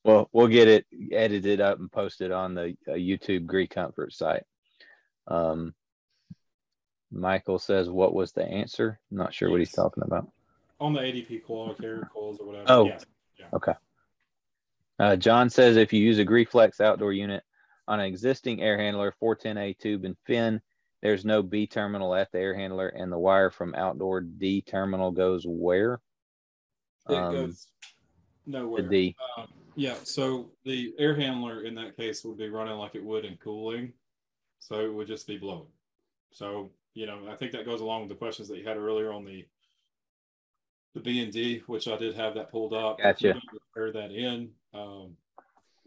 well, we'll get it edited up and posted on the uh, YouTube Gree Comfort site. Um, Michael says, what was the answer? I'm not sure what he's talking about. On the ADP coil, carrier coils, or whatever. Oh. Yeah. Okay. Uh, John says if you use a Gree Flexx outdoor unit on an existing air handler 410A tube and fin, there's no B terminal at the air handler, and the wire from outdoor D terminal goes where? It Um, goes The nowhere. D. Um, yeah, so the air handler in that case would be running like it would in cooling. So it would just be blowing. So, you know, I think that goes along with the questions that you had earlier on the the B and D, which I did have that pulled up. Gotcha. don't that in. Um,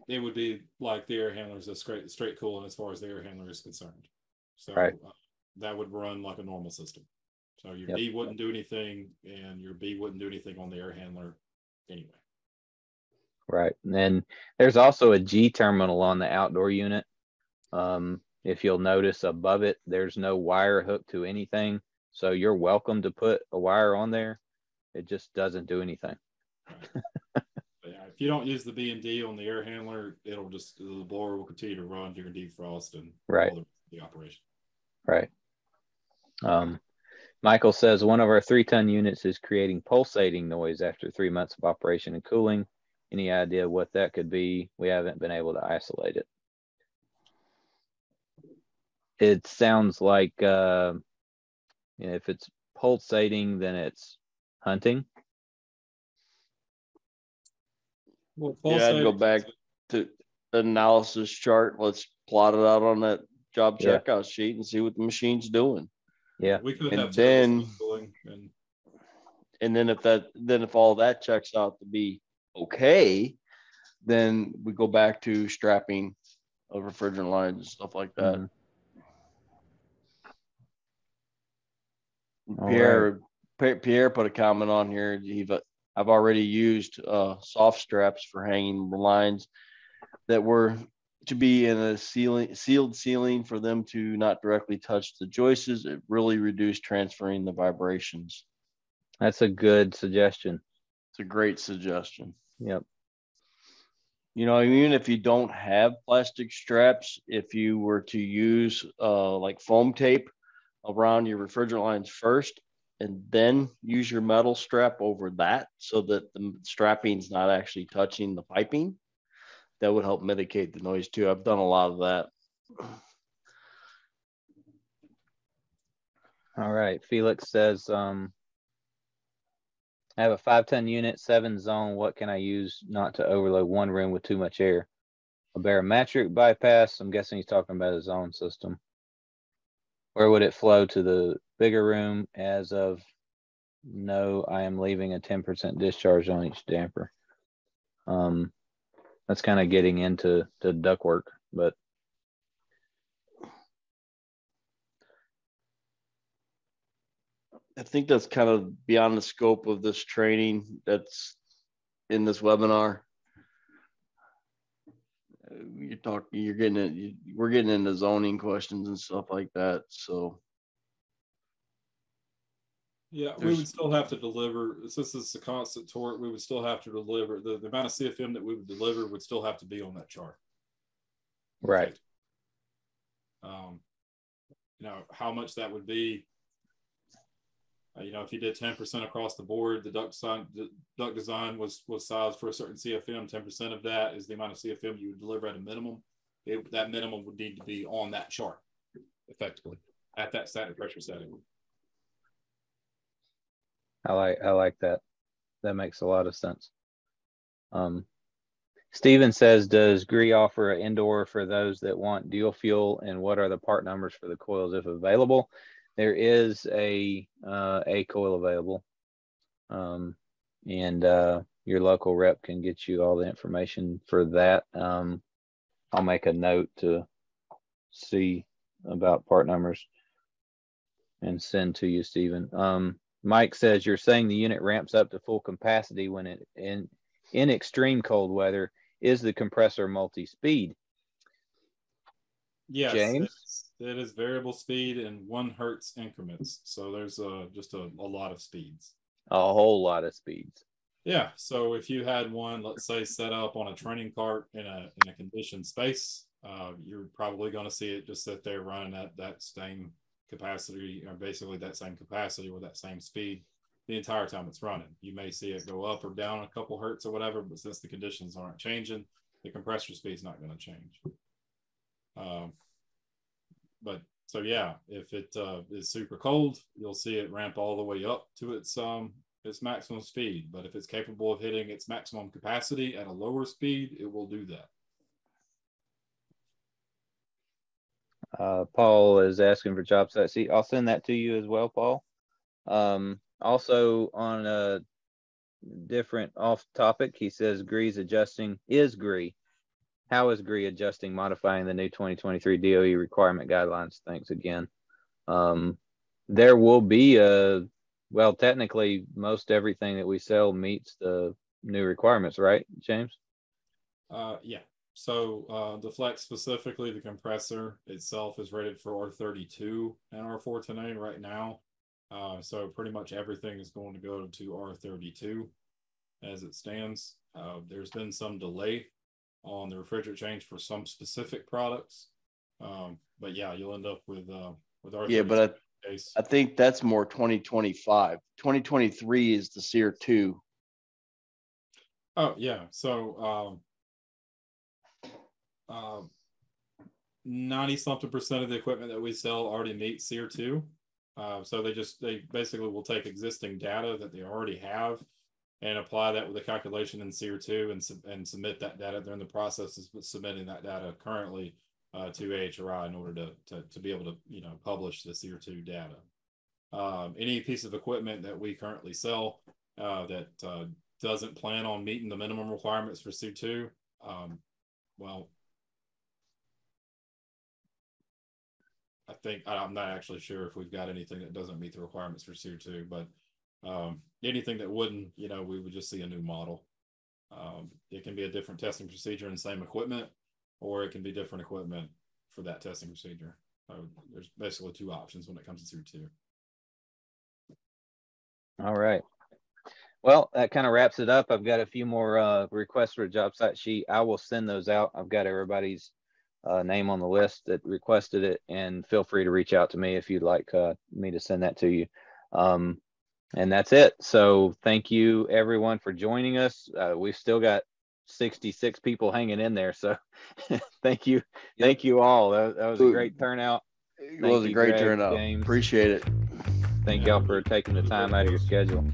it would be like the air handlers, a straight straight cooling as far as the air handler is concerned. So Right. uh, that would run like a normal system. So your Yep. D wouldn't do anything, and your B wouldn't do anything on the air handler anyway. Right. And then there's also a G terminal on the outdoor unit. Um, if you'll notice above it, there's no wire hooked to anything. So you're welcome to put a wire on there. It just doesn't do anything. Yeah, if you don't use the B and D on the air handler, it'll just the blower will continue to run during defrost and Right. all the, the operation. Right. Um, Michael says one of our three ton units is creating pulsating noise after three months of operation and cooling. Any idea what that could be? We haven't been able to isolate it. It sounds like uh, you know, if it's pulsating, then it's hunting. Well, Yeah, I'd go back to the analysis chart. Let's plot it out on that job Yeah. checkout sheet and see what the machine's doing. Yeah. We could And have then- then cooling and And then if that, then if all that checks out to be okay, then we go back to strapping of refrigerant lines and stuff like that. Mhm. Pierre, Pi- Pierre put a comment on here. He've, I've already used uh, soft straps for hanging the lines that were to be in a ceiling, sealed ceiling for them to not directly touch the joists. It really reduced transferring the vibrations. That's a good suggestion. It's a great suggestion. Yep. You know, even if you don't have plastic straps, if you were to use uh, like foam tape around your refrigerant lines first, and then use your metal strap over that so that the strapping's not actually touching the piping, that would help mitigate the noise too. I've done a lot of that. All right. Felix says, um, I have a five ton unit, seven zone. What can I use not to overload one room with too much air? A barometric bypass. I'm guessing he's talking about his own system. Where would it flow to the bigger room as of no, I am leaving a 10% discharge on each damper. Um, that's kind of getting into the ductwork, but I think that's kind of beyond the scope of this training that's in this webinar. You're talking, you're getting it, you- we're getting into zoning questions and stuff like that, so. Yeah, we would still have to deliver, since it's a constant torque, we would still have to deliver, the, the amount of CFM that we would deliver would still have to be on that chart. right. Um, you know, how much that would be. Uh, you know, if you did ten percent across the board, the duct design, the duct design was, was sized for a certain CFM, ten percent of that is the amount of CFM you would deliver at a minimum. It, that minimum would need to be on that chart effectively at that static pressure setting. I like I like that. That makes a lot of sense. Um, Steven says, does Gree offer an indoor for those that want dual fuel, and what are the part numbers for the coils if available? There is a uh, a coil available, um, and uh, your local rep can get you all the information for that. Um, I'll make a note to see about part numbers and send to you, Stephen. Um, Mike says you're saying the unit ramps up to full capacity when it in in extreme cold weather. Is the compressor multi-speed? Yes, James? it is variable speed in one hertz increments. So there's uh, just a, a lot of speeds. A whole lot of speeds. Yeah. So if you had one, let's say, set up on a training cart in a in a conditioned space, uh, you're probably going to see it just sit there running at that same capacity, or basically that same capacity with that same speed the entire time it's running. You may see it go up or down a couple hertz or whatever, but since the conditions aren't changing, the compressor speed's not going to change. Um, but so yeah, if it uh, is super cold, you'll see it ramp all the way up to its um its maximum speed. But if it's capable of hitting its maximum capacity at a lower speed, it will do that. Uh, Paul is asking for job site. See, I'll send that to you as well, Paul. Um, also on a different off topic, he says Gree's adjusting is GRE. How is Gree adjusting, modifying the new 2023 DOE requirement guidelines? Thanks again. Um, there will be a, well, technically, most everything that we sell meets the new requirements, right, James? Uh, yeah. So uh, the Flexx specifically, the compressor itself is rated for R32 and R410A right now. Uh, so pretty much everything is going to go to R32 as it stands. Uh, there's been some delay on the refrigerant change for some specific products. Um, but yeah, you'll end up with uh, with R32 Yeah, but case. I, I think that's more 2025. 2023 is the SEER two. Oh yeah, so um, um, ninety something percent of the equipment that we sell already meets SEER two. Uh, so they just they basically will take existing data that they already have and apply that with a calculation in SEER two and, sub- and submit that data. They're in the process of submitting that data currently uh, to AHRI in order to, to, to be able to, you know, publish the SEER two data. Um, any piece of equipment that we currently sell uh, that uh, doesn't plan on meeting the minimum requirements for SEER two, um, well, I think I'm not actually sure if we've got anything that doesn't meet the requirements for SEER two, but um, anything that wouldn't, you know, we would just see a new model. Um, it can be a different testing procedure and same equipment, or it can be different equipment for that testing procedure. So there's basically two options when it comes to SEER two. All right. Well, that kind of wraps it up. I've got a few more uh, requests for a job site sheet. I will send those out. I've got everybody's uh, name on the list that requested it, and feel free to reach out to me if you'd like uh, me to send that to you. Um, and that's it. So thank you everyone for joining us. Uh, we've still got 66 people hanging in there. So thank you. Thank you all. That, that was a great turnout. It Thank was a great Greg, turnout. James. Appreciate it. Thank y'all for taking the time out of your schedule.